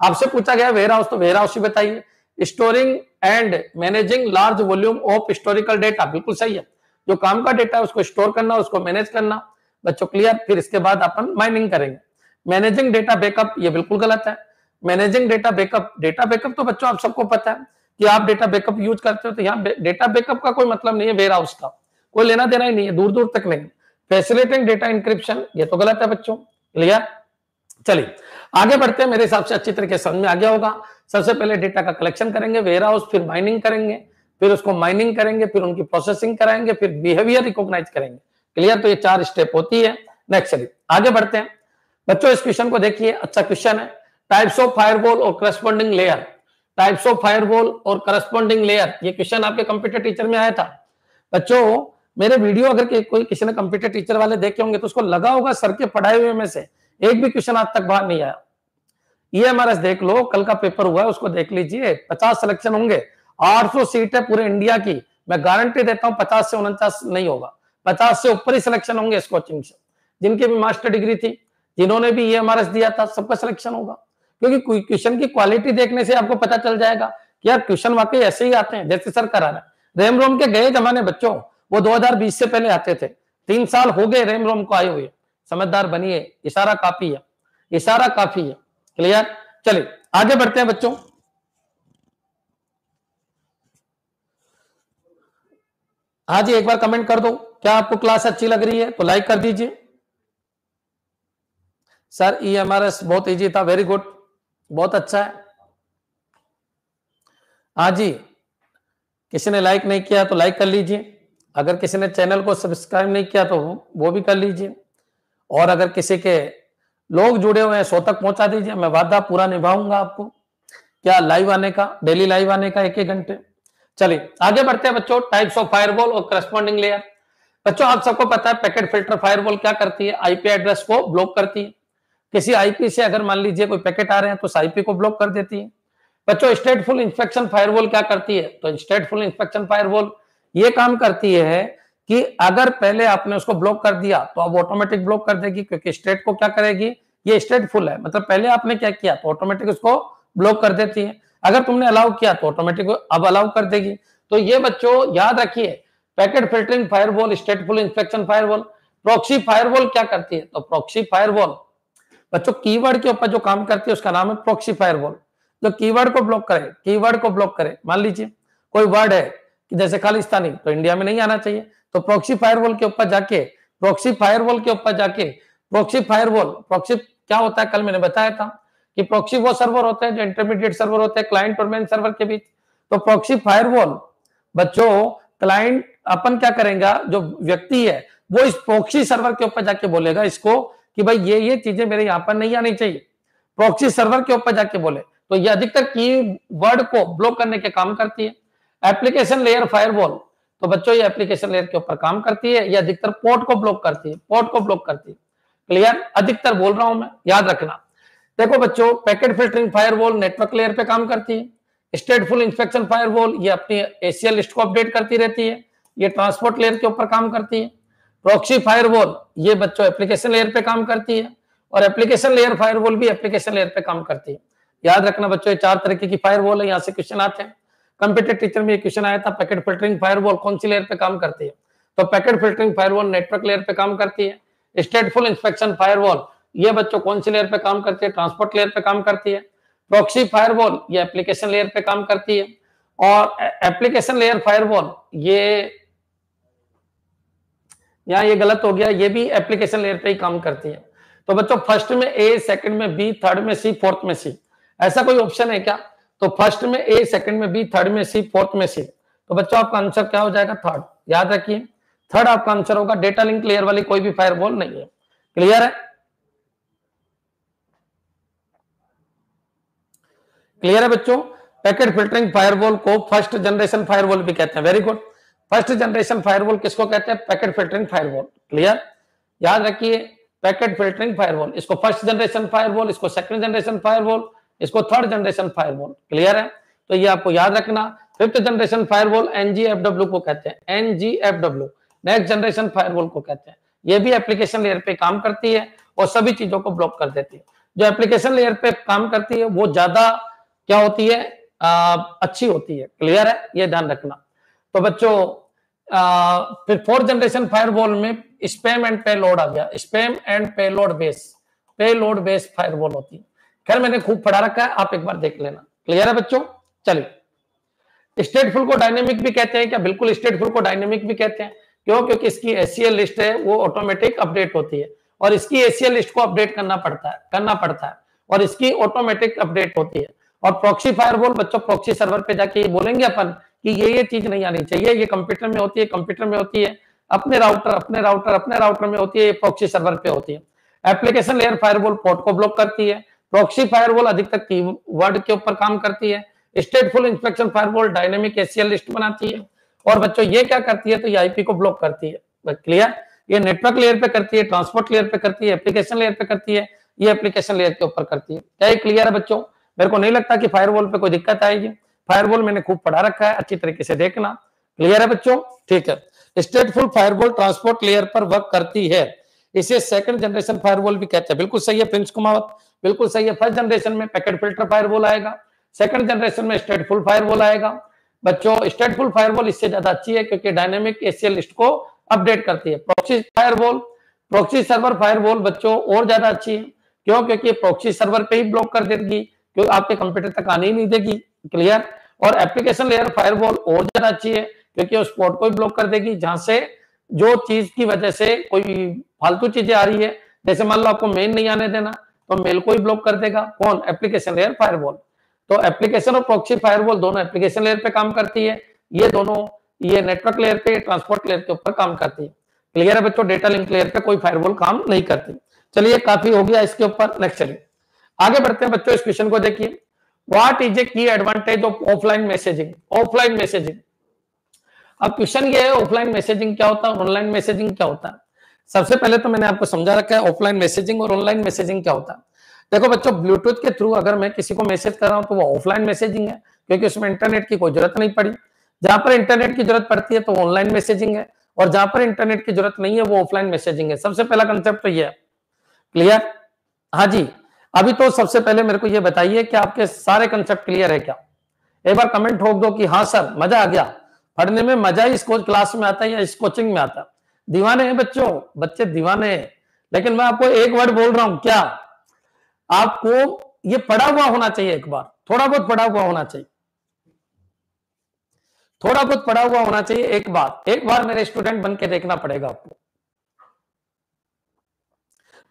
आपसे पूछा गया वेयर हाउस तो वेयर हाउस ही बताइए। Storing and managing large volume of historical data बिल्कुल सही है। जो काम का डेटा है, उसको स्टोर करना, उसको मैनेज करना। बच्चों क्लियर फिर इसके बाद अपन माइनिंग करेंगे। मैनेजिंग डेटा बैकअप ये बिल्कुल गलत है। Managing data backup data backup तो बच्चों, आप सबको पता है कि आप डेटा बैकअप यूज़ करते हो तो यहाँ डेटा बैकअप का कोई मतलब नहीं है वेयर हाउस का। कोई लेना देना ही नहीं है दूर दूर तक नहीं। फैसिलिटिंग डेटा इंक्रिप्शन ये तो गलत है बच्चों क्लियर चलिए, आगे बढ़ते हैं, मेरे हिसाब से अच्छी तरीके समझ में आ गया होगा। सबसे पहले डेटा का कलेक्शन करेंगे वेयर हाउस फिर माइनिंग करेंगे, फिर उसको माइनिंग करेंगे, फिर उनकी प्रोसेसिंग कराएँगे, फिर बिहेवियर रिकॉग्नाइज करेंगे। क्लियर तो ये चार स्टेप होती है। नेक्स्ट चलिए, आगे बढ़ते हैं। बच्चों, इस क्वेश्चन को देखिए अच्छा क्वेश्चन है। टाइप्स ऑफ़ फायरवॉल और corresponding layer types of firewall और करस्पॉन्डिंग लेयर ये क्वेश्चन आपके कंप्यूटर टीचर में आया था। बच्चों मेरे वीडियो अगर के कोई किसी ने कंप्यूटर टीचर वाले देखे होंगे तो उसको लगा होगा सर के पढ़ाए हुए में से एक भी क्वेश्चन आज तक बाहर नहीं आया। हमारा देख लो, कल का पेपर हुआ है, उसको देख लीजिए। पचास सिलेक्शन होंगे। आठ सौ सीट है पूरे इंडिया की। मैं गारंटी देता हूँ पचास से उनचास नहीं होगा। पचास से ऊपर ही सिलेक्शन होंगे इस कोचिंग से। जिनकी भी मास्टर डिग्री थी, जिन्होंने भी हमारा दिया था, सबका सिलेक्शन होगा। क्योंकि क्वेश्चन की क्वालिटी देखने से आपको पता चल जाएगा कि यार क्वेश्चन वाकई ऐसे ही आते हैं, जैसे सर करा रहा है। रेम रोम के गए जमाने, बच्चों वो 2020 से पहले आते थे। तीन साल हो गए रेम रोम को आए हुए। समझदार बनिए इशारा काफ़ी है। इशारा काफ़ी है। क्लियर चलिए, आगे बढ़ते हैं बच्चों। हाँ जी, एक बार कमेंट कर दो। क्या आपको क्लास अच्छी लग रही है? तो लाइक कर दीजिए। Sir E M R S बहुत इजी था। वेरी गुड बहुत अच्छा है। हाँ जी। किसी ने लाइक नहीं किया तो लाइक कर लीजिए। अगर किसी ने चैनल को सब्सक्राइब नहीं किया तो वो भी कर लीजिए। और अगर किसी के लोग जुड़े हुए हैं, सो तक पहुँचा दीजिए, मैं वादा पूरा निभाऊँगा आपको। क्या लाइव आने का डेली लाइव आने का एक एक घंटे। चलिए, आगे बढ़ते हैं बच्चों टाइप्स ऑफ़ फायरवॉल और करस्पॉन्डिंग लेयर बच्चों, आप सबको पता है पैकेट फ़िल्टर फायरवॉल क्या करती है? आईपी एड्रेस को ब्लॉक करती है। किसी आईपी से अगर मान लीजिए कोई पैकेट आ रहे हैं तो उस आईपी को ब्लॉक कर देती है। बच्चों स्टेटफुल इंस्पेक्शन फायरवॉल क्या करती है? तो स्टेटफुल इंस्पेक्शन फायरवॉल ये काम करती है कि अगर पहले आपने उसको ब्लॉक कर दिया तो अब ऑटोमेटिक ब्लॉक कर देगी, क्योंकि स्टेट को क्या करेगी? ये स्टेट फुल है। मतलब पहले आपने क्या किया तो ऑटोमेटिक उसको ब्लॉक कर देती है। अगर तुमने अलाउ किया तो ऑटोमेटिक अब अलाउ कर देगी। तो ये बच्चों, याद रखिए packet filtering firewall stateful inspection firewall proxy firewall क्या करती है? तो प्रॉक्सी फायरवॉल बच्चों कीवर्ड के ऊपर जो काम करती है, उसका नाम है प्रॉक्सी फायरवॉल जो कीवर्ड को ब्लॉक करे कीवर्ड को ब्लॉक करे। मान लीजिए, कोई वर्ड है कि जैसे खालिस्तानी तो इंडिया में नहीं आना चाहिए। तो प्रॉक्सी फायरवॉल के ऊपर जाके प्रॉक्सी फायरवॉल के ऊपर जाके प्रोक्सी फायरवॉल प्रोक्सी क्या होता है? कल मैंने बताया था कि प्रोक्सी वो सर्वर होते हैं जो इंटरमीडिएट सर्वर होते हैं क्लाइंट और मेन सर्वर के बीच। तो प्रोक्सी फायरवॉल बच्चों क्लाइंट अपन क्या करेगा? जो व्यक्ति है, वो इस प्रोक्सी सर्वर के ऊपर जाके बोलेगा इसको कि भाई ये ये चीज़ें मेरे यहाँ पर नहीं आनी चाहिए। प्रोक्सी सर्वर के ऊपर जाके बोले। तो ये अधिकतर की वर्ड को ब्लॉक करने के काम करती है। Application layer firewall. तो बच्चों, ये एप्लीकेशन लेयर के ऊपर काम करती है, ये अधिकतर पोर्ट को ब्लॉक करती है, पोर्ट को ब्लॉक करती है। क्लियर? अधिकतर बोल रहा हूँ मैं, याद रखना। देखो बच्चों, packet filtering firewall network layer पे काम करती है। स्टेटफुल इंस्पेक्शन फायरवॉल, ये अपनी एसीएल लिस्ट को अपडेट करती रहती है। ये ट्रांसपोर्ट लेयर के ऊपर काम करती है। प्रॉक्सी फायरवॉल, ये बच्चों एप्लीकेशन लेयर पे काम करती है। और एप्लीकेशन लेयर फायरवॉल भी एप्लीकेशन लेयर पे काम करती है। याद रखना बच्चों, ये चार तरीके की फायरवॉल है, यहाँ से क्वेश्चन आते हैं। कंप्यूटर टीचर में क्वेश्चन आया था पैकेट फिल्टरिंग फायरवॉल कौन सी लेयर पे काम करती है? तो packet filtering firewall network layer पे काम करती है। स्टेटफुल इंस्पेक्शन फायरवॉल ये बच्चों कौन सी लेयर पे काम करती है? ट्रांसपोर्ट लेयर पे काम करती है। प्रॉक्सी फायरवॉल ये एप्लीकेशन लेयर पे काम करती है। और एप्लीकेशन लेयर फायरवॉल ये, यहाँ ये गलत हो गया, ये भी एप्लीकेशन लेयर पे ही काम करती है। तो बच्चों फ़र्स्ट में ए सेकंड में बी थर्ड में सी फोर्थ में सी ऐसा कोई ऑप्शन है क्या? तो फ़र्स्ट में ए सेकंड में बी थर्ड में सी फोर्थ में सी तो बच्चों, आपका आंसर क्या हो जाएगा? थर्ड याद रखिए थर्ड आपका आंसर होगा डेटा लिंक लेयर वाली कोई भी फायरवॉल नहीं है। क्लियर है? क्लियर है बच्चों? पैकेट फिल्टरिंग फायरवॉल को फ़र्स्ट जनरेशन फायरवॉल भी कहते हैं। Very good first generation firewall किसको कहते हैं? पैकेट फिल्टरिंग फायरवॉल क्लियर याद रखिए पैकेट फिल्टरिंग फायरवॉल इसको फ़र्स्ट जनरेशन फायरवॉल इसको सेकंड जनरेशन फायरवॉल इसको थर्ड जनरेशन फायरवॉल क्लियर है? तो ये आपको याद रखना फिफ्थ जनरेशन फायरवॉल एनजीएफडब्ल्यू को कहते हैं एनजीएफडब्ल्यू नेक्स्ट जनरेशन फायरवॉल को कहते हैं। ये भी एप्लीकेशन लेयर पे काम करती है और सभी चीज़ों को ब्लॉक कर देती है। जो एप्लीकेशन लेयर पे काम करती है वो ज़्यादा क्या होती है? आ, अच्छी होती है क्लियर है? ये ध्यान रखना। तो बच्चों फिर फोर्थ जनरेशन फायरवॉल में स्पेम एंड पेलोड आ गया। Spam and payload base payload base firewall होती है। खैर, मैंने खूब पढ़ा रखा है, आप एक बार देख लेना। क्लियर है बच्चों? चलिए। स्टेटफुल को डायनेमिक भी कहते हैं क्या? बिल्कुल स्टेटफुल को डायनेमिक भी कहते हैं। क्यों? क्योंकि इसकी एसीएल लिस्ट है, वो ऑटोमेटिक अपडेट होती है। और इसकी एसीएल लिस्ट को अपडेट करना पड़ता है, करना पड़ता है। और इसकी ऑटोमेटिक अपडेट होती है। और प्रॉक्सी फायरवॉल बच्चों प्रॉक्सी सर्वर पे जाके ये बोलेंगे अपन कि ये ये चीज़ नहीं आनी चाहिए, ये कंप्यूटर में होती है कंप्यूटर में होती है। अपने राउटर अपने राउटर अपने राउटर में होती है, ये प्रॉक्सी सर्वर पे होती है। एप्लीकेशन लेयर फायरवॉल पोर्ट को ब्लॉक करती है। प्रॉक्सी फायरवॉल अधिकतर कीवर्ड के ऊपर काम करती है। Stateful inspection firewall dynamic ACL list बनाती है। और बच्चों, ये क्या करती है? तो ये आईपी को ब्लॉक करती है। क्लियर ये नेटवर्क लेयर पे करती है ट्रांसपोर्ट लेयर पे करती है एप्लीकेशन लेयर पे करती है, ये एप्लीकेशन लेयर के ऊपर करती है। क्या क्लियर है बच्चों? मेरे को नहीं लगता कि फायरवॉल पे कोई दिक्कत आएगी। फायरवॉल मैंने खूब पढ़ा रखा है, अच्छी तरीके से देखना। क्लियर है बच्चों? ठीक है। स्टेटफुल फायरवॉल ट्रांसपोर्ट लेयर पर वर्क करती है। इसे सेकंड जनरेशन फायरवॉल भी कहते हैं। बिल्कुल सही है प्रिंस कुमावत। बिल्कुल सही है। फ़र्स्ट जनरेशन में पैकेट फ़िल्टर फायरवॉल आएगा। सेकंड जनरेशन में स्टेटफुल फायरवॉल आएगा। बच्चों स्टेटफुल फायरवॉल इससे ज़्यादा अच्छी है क्योंकि डायनेमिक एसीएल लिस्ट को अपडेट करती है। Proxy firewall proxy server firewall बच्चों और ज़्यादा अच्छी है। क्यों? क्योंकि प्रोक्सी सर्वर पे ही ब्लॉक कर देगी। क्योंकि आपके कंप्यूटर तक आने ही नहीं देगी। क्लियर और एप्लीकेशन लेयर फायरवॉल और ज़्यादा अच्छी है क्योंकि उस पोर्ट को ही ब्लॉक कर देगी, जहाँ से जो चीज़ की वजह से कोई फालतू चीज़ें आ रही है। जैसे मान लो आपको मेन नहीं आने देना। तो मेल को ही ब्लॉक कर देगा। कौन? एप्लीकेशन लेयर फायरवॉल तो एप्लीकेशन और प्रॉक्सी फायरवॉल दोनों एप्लीकेशन लेयर पे काम करती है। ये दोनों ये नेटवर्क लेयर पे ट्रांसपोर्ट लेयर के ऊपर काम करती है। क्लियर है बच्चों? डेटा लिंक लेयर पे कोई फायरवॉल काम नहीं करती। चलिए काफ़ी हो गया इसके ऊपर। चलिए। आगे बढ़ते हैं बच्चों, इस क्वेश्चन को देखिए। What is a key advantage of offline messaging offline messaging अब क्वेश्चन ये है ऑफलाइन मैसेजिंग क्या होता है? ऑनलाइन मैसेजिंग क्या होता है? सबसे पहले तो मैंने आपको समझा रखा है ऑफलाइन मैसेजिंग और ऑनलाइन मैसेजिंग क्या होता है। देखो बच्चों ब्लूटूथ के थ्रू अगर मैं किसी को मैसेज कर रहा हूँ तो वो ऑफलाइन मैसेजिंग है, क्योंकि उसमें इंटरनेट की कोई ज़रूरत नहीं पड़ी। जहाँ पर इंटरनेट की ज़रूरत पड़ती है तो ऑनलाइन मैसेजिंग है, और जहाँ पर इंटरनेट की ज़रूरत नहीं है, वो ऑफलाइन मैसेजिंग है। सबसे पहला कंसेप्ट तो ये है। क्लियर हाँ जी। अभी तो सबसे पहले मेरे को ये बताइए कि आपके सारे कंसेप्ट क्लियर है क्या? एक बार कमेंट ठोक दो कि हाँ सर, मज़ा आ गया। पढ़ने में मज़ा ही इस क्लास में आता है या इस कोचिंग में आता है। दीवाने हैं बच्चों, बच्चे दीवाने हैं। लेकिन मैं आपको एक वर्ड बोल रहा हूँ, क्या? आपको ये पढ़ा हुआ होना चाहिए एक बार, थोड़ा बहुत पढ़ा हुआ होना चाहिए। थोड़ा बहुत पढ़ा हुआ होना चाहिए एक बार एक बार मेरे स्टूडेंट बन के देखना पड़ेगा आपको।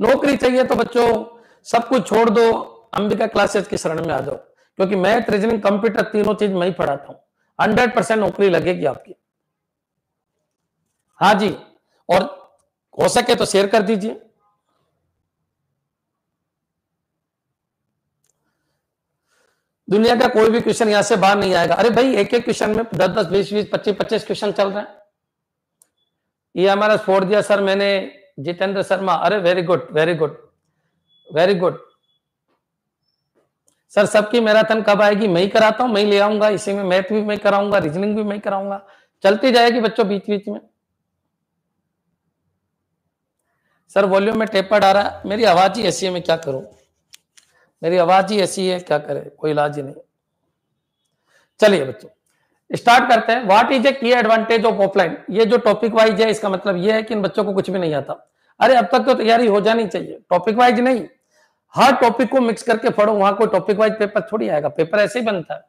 नौकरी चाहिए तो बच्चों, सब कुछ छोड़ दो, अंबिका क्लासेस की शरण में आ जाओ। क्योंकि मैथ रीजनिंग कंप्यूटर तीनों चीज़ मैं ही पढ़ाता हूँ। हंड्रेड परसेंट नौकरी लगेगी आपकी। हाँ जी। और हो सके तो शेयर कर दीजिए। दुनिया का कोई भी क्वेश्चन यहाँ से बाहर नहीं आएगा। अरे भाई एक एक क्वेश्चन में दस दस बीस बीस पच्चीस पच्चीस क्वेश्चन चल रहे हैं। ये हमारा छोड़ दिया सर मैंने, जितेंद्र शर्मा। अरे very good very good very good sir सबकी मैराथन कब आएगी? मैं ही कराता हूँ, मैं ही ले आऊँगा। इसी में मैथ भी मैं कराऊँगा रीजनिंग भी मैं कराऊँगा। चलती जाएगी बच्चों बीच बीच में। सर वॉल्यूम में टेपर आ रहा है मेरी आवाज़ ही ऐसी है, मैं क्या करूँ? मेरी आवाज़ ही ऐसी है, क्या करे? कोई इलाज ही नहीं। चलिए बच्चों स्टार्ट करते हैं। What is a key advantage of offline ये जो टॉपिक वाइज है, इसका मतलब ये है कि इन बच्चों को कुछ भी नहीं आता। अरे, अब तक तो तैयारी हो जानी चाहिए। टॉपिक वाइज नहीं। हर टॉपिक को मिक्स करके पढ़ो, वहाँ कोई टॉपिक वाइज पेपर थोड़ी आएगा। पेपर ऐसे ही बनता है।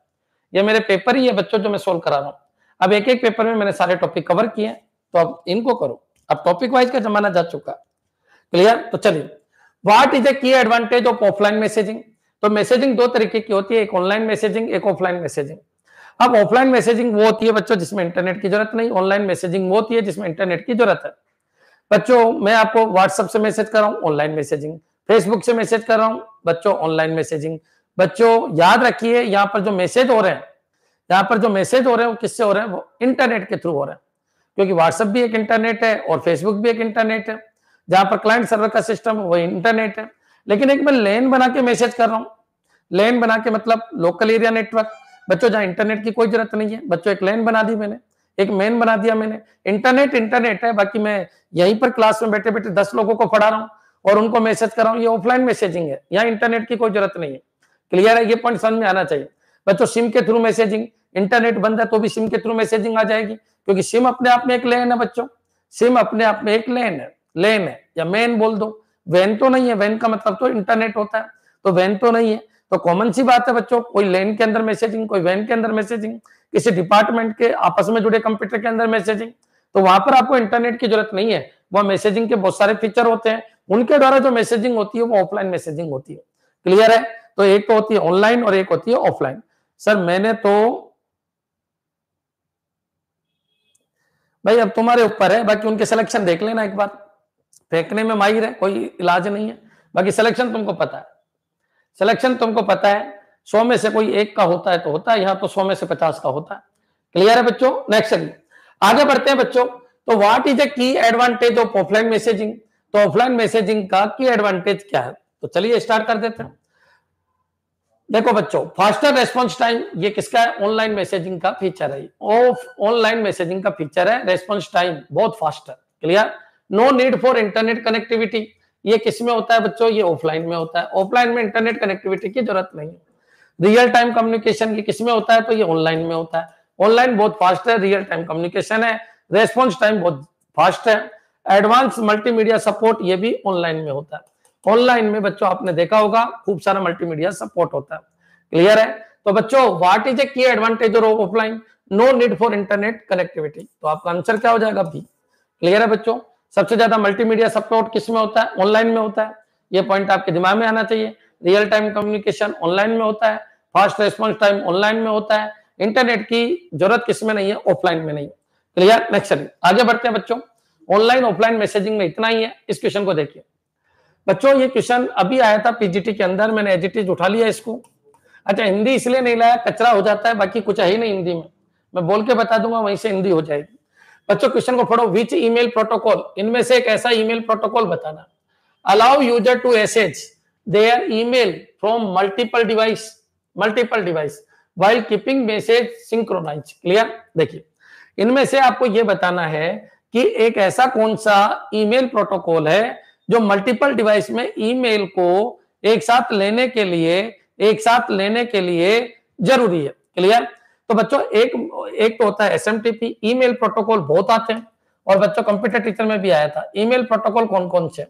ये मेरे पेपर ही है बच्चों, जो मैं सोल्व करा रहा हूँ। अब एक एक पेपर में मैंने सारे टॉपिक कवर किए तो अब इनको करो। अब टॉपिक वाइज का जमाना जा चुका क्लियर तो चलिए। What is a key advantage of offline messaging तो मैसेजिंग दो तरीके की होती है, एक ऑनलाइन मैसेजिंग एक ऑफलाइन मैसेजिंग अब ऑफलाइन मैसेजिंग वो होती है बच्चों जिसमें इंटरनेट की ज़रूरत नहीं ऑनलाइन मैसेजिंग वो होती है जिसमें इंटरनेट की ज़रूरत है। बच्चों, मैं आपको व्हाट्सएप से मैसेज कर रहा हूँ ऑनलाइन मैसेजिंग फेसबुक से मैसेज कर रहा हूँ, बच्चों ऑनलाइन मैसेजिंग बच्चों, याद रखिए, यहाँ पर जो मैसेज हो रहे हैं, यहाँ पर जो मैसेज हो रहे हैं, वो किससे हो रहे हैं? वो इंटरनेट के थ्रू हो रहे हैं। क्योंकि व्हाट्सएप भी एक इंटरनेट है और फेसबुक भी एक इंटरनेट है। जहाँ पर क्लाइंट सर्वर का सिस्टम वो इंटरनेट है। लेकिन एक मैं लेन बना के मैसेज कर रहा हूँ। लेन बना के मतलब लोकल एरिया नेटवर्क बच्चों, जहाँ इंटरनेट की कोई ज़रूरत नहीं है। बच्चों, एक लेन बना दी मैंने। एक मेन बना दिया मैंने। इंटरनेट इंटरनेट है। बाकी मैं यहीं पर क्लास में बैठे बैठे दस लोगों को पढ़ा रहा हूँ और उनको मैसेज कर रहा हूँ। ये ऑफलाइन मैसेजिंग है। यहाँ इंटरनेट की कोई ज़रूरत नहीं है। क्लियर है? ये पॉइंट समझ में आना चाहिए। बच्चों सिम के थ्रू मैसेजिंग इंटरनेट बंद है तो भी सिम के थ्रू मैसेजिंग आ जाएगी। क्योंकि सिम अपने आप में एक लेन है बच्चों। सिम अपने आप में एक लेन है। लेन है या मेन बोल दो। वैन तो नहीं है वैन का मतलब तो इंटरनेट होता है तो वैन तो नहीं है। तो कॉमन सी बात है बच्चों, कोई लेन के अंदर मैसेजिंग कोई वैन के अंदर मैसेजिंग किसी डिपार्टमेंट के आपस में जुड़े कंप्यूटर के अंदर मैसेजिंग तो वहाँ पर आपको इंटरनेट की ज़रूरत नहीं है। वह मैसेजिंग के बहुत सारे फीचर होते हैं, उनके द्वारा जो मैसेजिंग होती है, वो ऑफलाइन मैसेजिंग होती है। क्लियर है? तो एक तो होती है ऑनलाइन और एक होती है ऑफलाइन सर मैंने तो भाई, अब तुम्हारे ऊपर है, बाकी उनके सिलेक्शन देख लेना एक बार। फेंकने में माहिर है, कोई इलाज नहीं है। बाकी सिलेक्शन तुमको पता है। सिलेक्शन तुमको पता है, सौ में से कोई एक का होता है तो होता है, यहाँ तो सौ में से पचास का होता है। क्लियर है बच्चों? नेक्स्ट आगे बढ़ते हैं बच्चों। तो what is a key advantage of offline messaging तो ऑफलाइन मैसेजिंग का की एडवांटेज क्या है? तो चलिए स्टार्ट कर देते हैं। देखो बच्चों फास्टर रेस्पॉन्स टाइम ये किसका है? ऑनलाइन मैसेजिंग का फीचर है। ऑफ़ ऑनलाइन मैसेजिंग का फीचर है रेस्पॉन्स टाइम बहुत फास्ट है clear no need for internet connectivity ये किसमें होता है बच्चों? ये ऑफलाइन में होता है। ऑफलाइन में इंटरनेट कनेक्टिविटी की ज़रूरत नहीं है। रियल टाइम कम्युनिकेशन की किसमें होता है? तो ये ऑनलाइन में होता है। ऑनलाइन बहुत फास्ट है रियल टाइम कम्युनिकेशन है। रेस्पॉन्स टाइम बहुत फास्ट है। एडवांस मल्टीमीडिया सपोर्ट ये भी ऑनलाइन में होता है। ऑनलाइन में बच्चों आपने देखा होगा, खूब सारा मल्टीमीडिया सपोर्ट होता है। क्लियर है? तो बच्चों what is a key advantage of offline no need for internet connectivity तो आपका आंसर क्या हो जाएगा? बी क्लियर है बच्चों? सबसे ज़्यादा मल्टीमीडिया सपोर्ट किसमें होता है? ऑनलाइन में होता है। ये पॉइंट आपके दिमाग में आना चाहिए। रियल टाइम कम्युनिकेशन ऑनलाइन में होता है। फास्ट रेस्पॉन्स टाइम ऑनलाइन में होता है। इंटरनेट की ज़रूरत किसमें नहीं है? ऑफलाइन में नहीं है। क्लियर नेक्स्ट चलिए आगे बढ़ते हैं बच्चों। ऑनलाइन ऑफलाइन मैसेजिंग में इतना ही है। इस क्वेश्चन को देखिए। बच्चों, ये क्वेश्चन अभी आया था पीजीटी के अंदर। मैंने एजिटीज उठा लिया इसको। अच्छा हिंदी इसलिए नहीं लाया। कचरा हो जाता है। बाकी कुछ है ही नहीं हिंदी में। मैं बोल के बता दूँगा, वहीं से हिंदी हो जाएगी। बच्चों क्वेश्चन को पढ़ो। विच ईमेल प्रोटोकॉल इनमें से एक ऐसा ईमेल प्रोटोकॉल बताना। Allow user to access their email from multiple device multiple device while keeping message synchronize clear देखिए, इनमें से आपको यह बताना है कि एक ऐसा कौन सा ईमेल प्रोटोकॉल है जो मल्टीपल डिवाइस में ईमेल को एक साथ लेने के लिए, एक साथ लेने के लिए ज़रूरी है। क्लियर तो बच्चों, एक एक तो होता है एस एम ईमेल प्रोटोकॉल बहुत आते हैं। और बच्चों कंप्यूटर टीचर में भी आया था। ईमेल प्रोटोकॉल कौन कौन से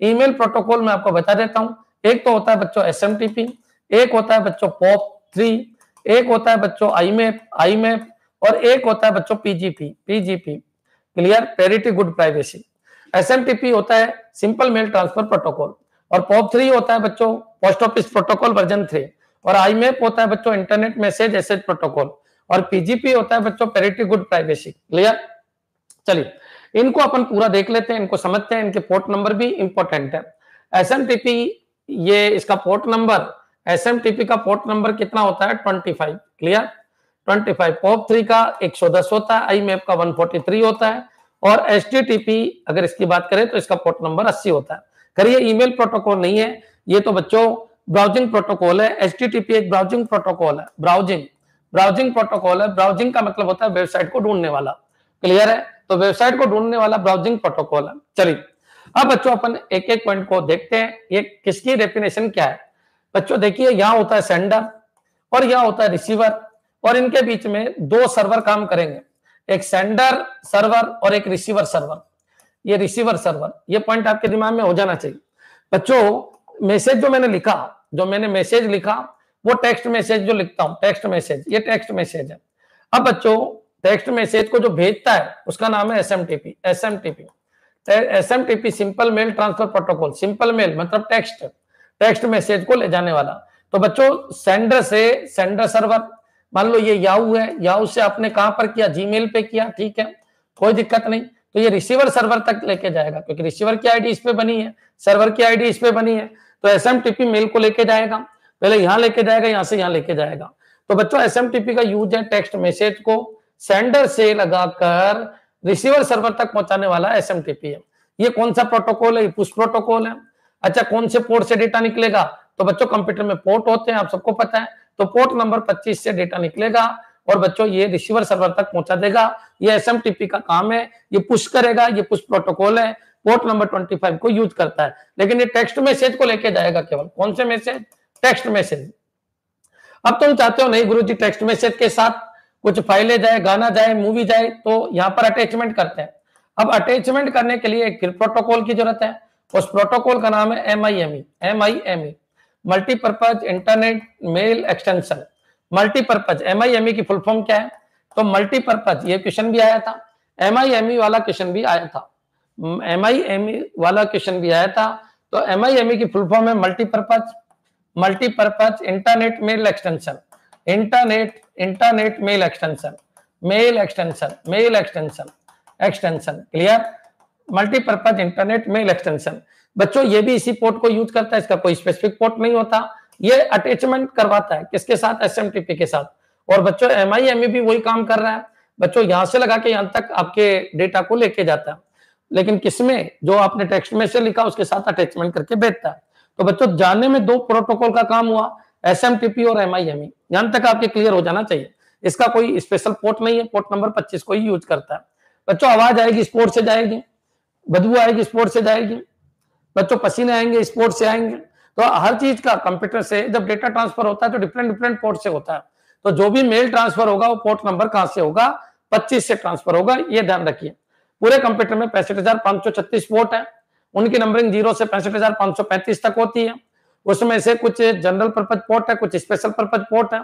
ईमेल प्रोटोकॉल मैं आपको बता देता हूँ। एक तो होता है बच्चों एसएमटीपी एक होता है बच्चों पॉप थ्री एक होता है बच्चों आई मैप और एक होता है बच्चों PGP PGP clear pretty good privacy S होता है सिंपल मेल ट्रांसफ़र प्रोटोकॉल और पॉप थ्री होता है बच्चों post office protocol version three और आईमेप होता है बच्चों इंटरनेट मैसेज एसेज प्रोटोकॉल। और पीजीपी होता है बच्चों पेरिटी गुड प्राइवेसी। क्लियर चलिए, इनको अपन पूरा देख लेते हैं, इनको समझते हैं, इनके पोर्ट नंबर भी इंपॉर्टेंट है। एसएमटीपी ये इसका पोर्ट नंबर एसएमटीपी का पोर्ट नंबर कितना होता है? Twenty five clear twenty five POP three का एक सौ दस होता है आई मैप का वन फोर्टी थ्री होता है, और एच अगर इसकी बात करें तो इसका पोर्ट नंबर अस्सी होता है। करिए ईमेल प्रोटोकॉल नहीं है, ये तो बच्चों ब्राउजिंग प्रोटोकॉल है एचटीटीपी एक ब्राउजिंग प्रोटोकॉल है ब्राउजिंग ब्राउजिंग प्रोटोकॉल है ब्राउजिंग का मतलब होता है वेबसाइट को ढूँढने वाला। क्लियर है? तो वेबसाइट को ढूँढने वाला ब्राउजिंग प्रोटोकॉल है। चलिए, अब बच्चों अपन एक एक पॉइंट को देखते हैं, ये किसकी डेफिनेशन क्या है? बच्चों देखिए, यहाँ होता है सेंडर और यहाँ होता है रिसीवर और इनके बीच में दो सर्वर काम करेंगे, एक सेंडर सर्वर और एक रिसीवर सर्वर ये रिसीवर सर्वर ये पॉइंट आपके दिमाग में हो जाना चाहिए। बच्चों मैसेज जो मैंने लिखा, जो मैंने मैसेज लिखा, वो टेक्स्ट मैसेज जो लिखता हूँ टेक्स्ट मैसेज ये टेक्स्ट मैसेज है। अब बच्चों टेक्स्ट मैसेज को जो भेजता है, उसका नाम है SMTP SMTP SMTP simple mail transfer protocol simple mail मतलब टेक्स्ट टेक्स्ट मैसेज को ले जाने वाला। तो बच्चों सेंडर से सेंडर सर्वर मान लो ये याहू है याहू से आपने कहाँ पर किया? जीमेल पे किया, ठीक है, कोई दिक्कत नहीं। तो ये रिसीवर सर्वर तक लेके जाएगा, क्योंकि रिसीवर की आईडी इस पे बनी है सर्वर की आईडी इस पे बनी है तो एसएमटीपी मेल को लेके जाएगा, पहले यहाँ लेके जाएगा, यहाँ से यहाँ लेके जाएगा। तो बच्चों एसएमटीपी का यूज़ है टेक्स्ट मैसेज को सेंडर से लगाकर रिसीवर सर्वर तक पहुँचाने वाला एस है। ये कौन सा प्रोटोकॉल है? पुश प्रोटोकॉल है। अच्छा कौन से पोर्ट से डेटा निकलेगा? तो बच्चों कंप्यूटर में पोर्ट होते हैं, आप सबको पता है। तो पोर्ट नंबर 25 से डेटा निकलेगा। और बच्चों, ये रिसीवर सर्वर तक पहुँचा देगा। ये एस का काम है, ये पुश करेगा, ये पुश प्रोटोकॉल है पोर्ट नंबर 25 को यूज़ करता है। लेकिन ये टेक्स्ट मैसेज को लेके जाएगा केवल। कौन से मैसेज टेक्स्ट मैसेज अब तुम चाहते हो नहीं गुरु जी टेक्स्ट मैसेज के साथ कुछ फाइलें जाए, गाना जाए मूवी जाए तो यहाँ पर अटैचमेंट करते हैं। अब अटैचमेंट करने के लिए एक प्रोटोकॉल की ज़रूरत है। उस प्रोटोकॉल का नाम है MIME MIME multipurpose internet mail extension multipurpose MIME की फुल फॉर्म क्या है? तो मल्टीपर्पज ये क्वेश्चन भी आया था। एम आई एम ई वाला क्वेश्चन भी आया था। एम आई एम ई वाला क्वेश्चन भी आया था। तो एम आई एम ई की फुल फॉर्म है multipurpose multipurpose internet mail extension internet internet mail extension mail extension mail extension extension clear multipurpose internet mail extension बच्चों, ये भी इसी पोर्ट को यूज़ करता है। इसका कोई स्पेसिफिक पोर्ट नहीं होता। ये अटैचमेंट करवाता है। किसके साथ? एस के साथ। और बच्चों एम आई एम भी वही काम कर रहा है। बच्चों, यहाँ से लगा के यहाँ तक आपके डेटा को लेके जाता है। लेकिन किसमें? जो आपने टेक्स्ट में से लिखा, उसके साथ अटैचमेंट करके भेजता है। तो बच्चों, जानने में दो प्रोटोकॉल का काम हुआ एस और एम आई एम यहाँ तक आपके क्लियर हो जाना चाहिए। इसका कोई स्पेशल पोर्ट नहीं है। पोर्ट नंबर 25 को ही यूज़ करता है। बच्चों, आवाज़ आएगी स्पोर्ट से जाएगी। बदबू आएगी स्पोर्ट से जाएगी। बच्चों, पसीने आएँगे स्पोर्ट से आएँगे। तो हर चीज़ का कंप्यूटर से जब डेटा ट्रांसफ़र होता है तो डिफरेंट डिफरेंट पोर्ट से होता है। तो जो भी मेल ट्रांसफ़र होगा, वो पोर्ट नंबर कहाँ से होगा? 25 से ट्रांसफ़र होगा, ये ध्यान रखिए। पूरे कंप्यूटर में पैंसठ हज़ार पाँच सौ छत्तीस पोर्ट है। उनकी नंबरिंग ज़ीरो से पैंसठ तक होती है। उसमें से कुछ जनरल पर्पज पोर्ट है, कुछ स्पेशल पर्पज पोर्ट है।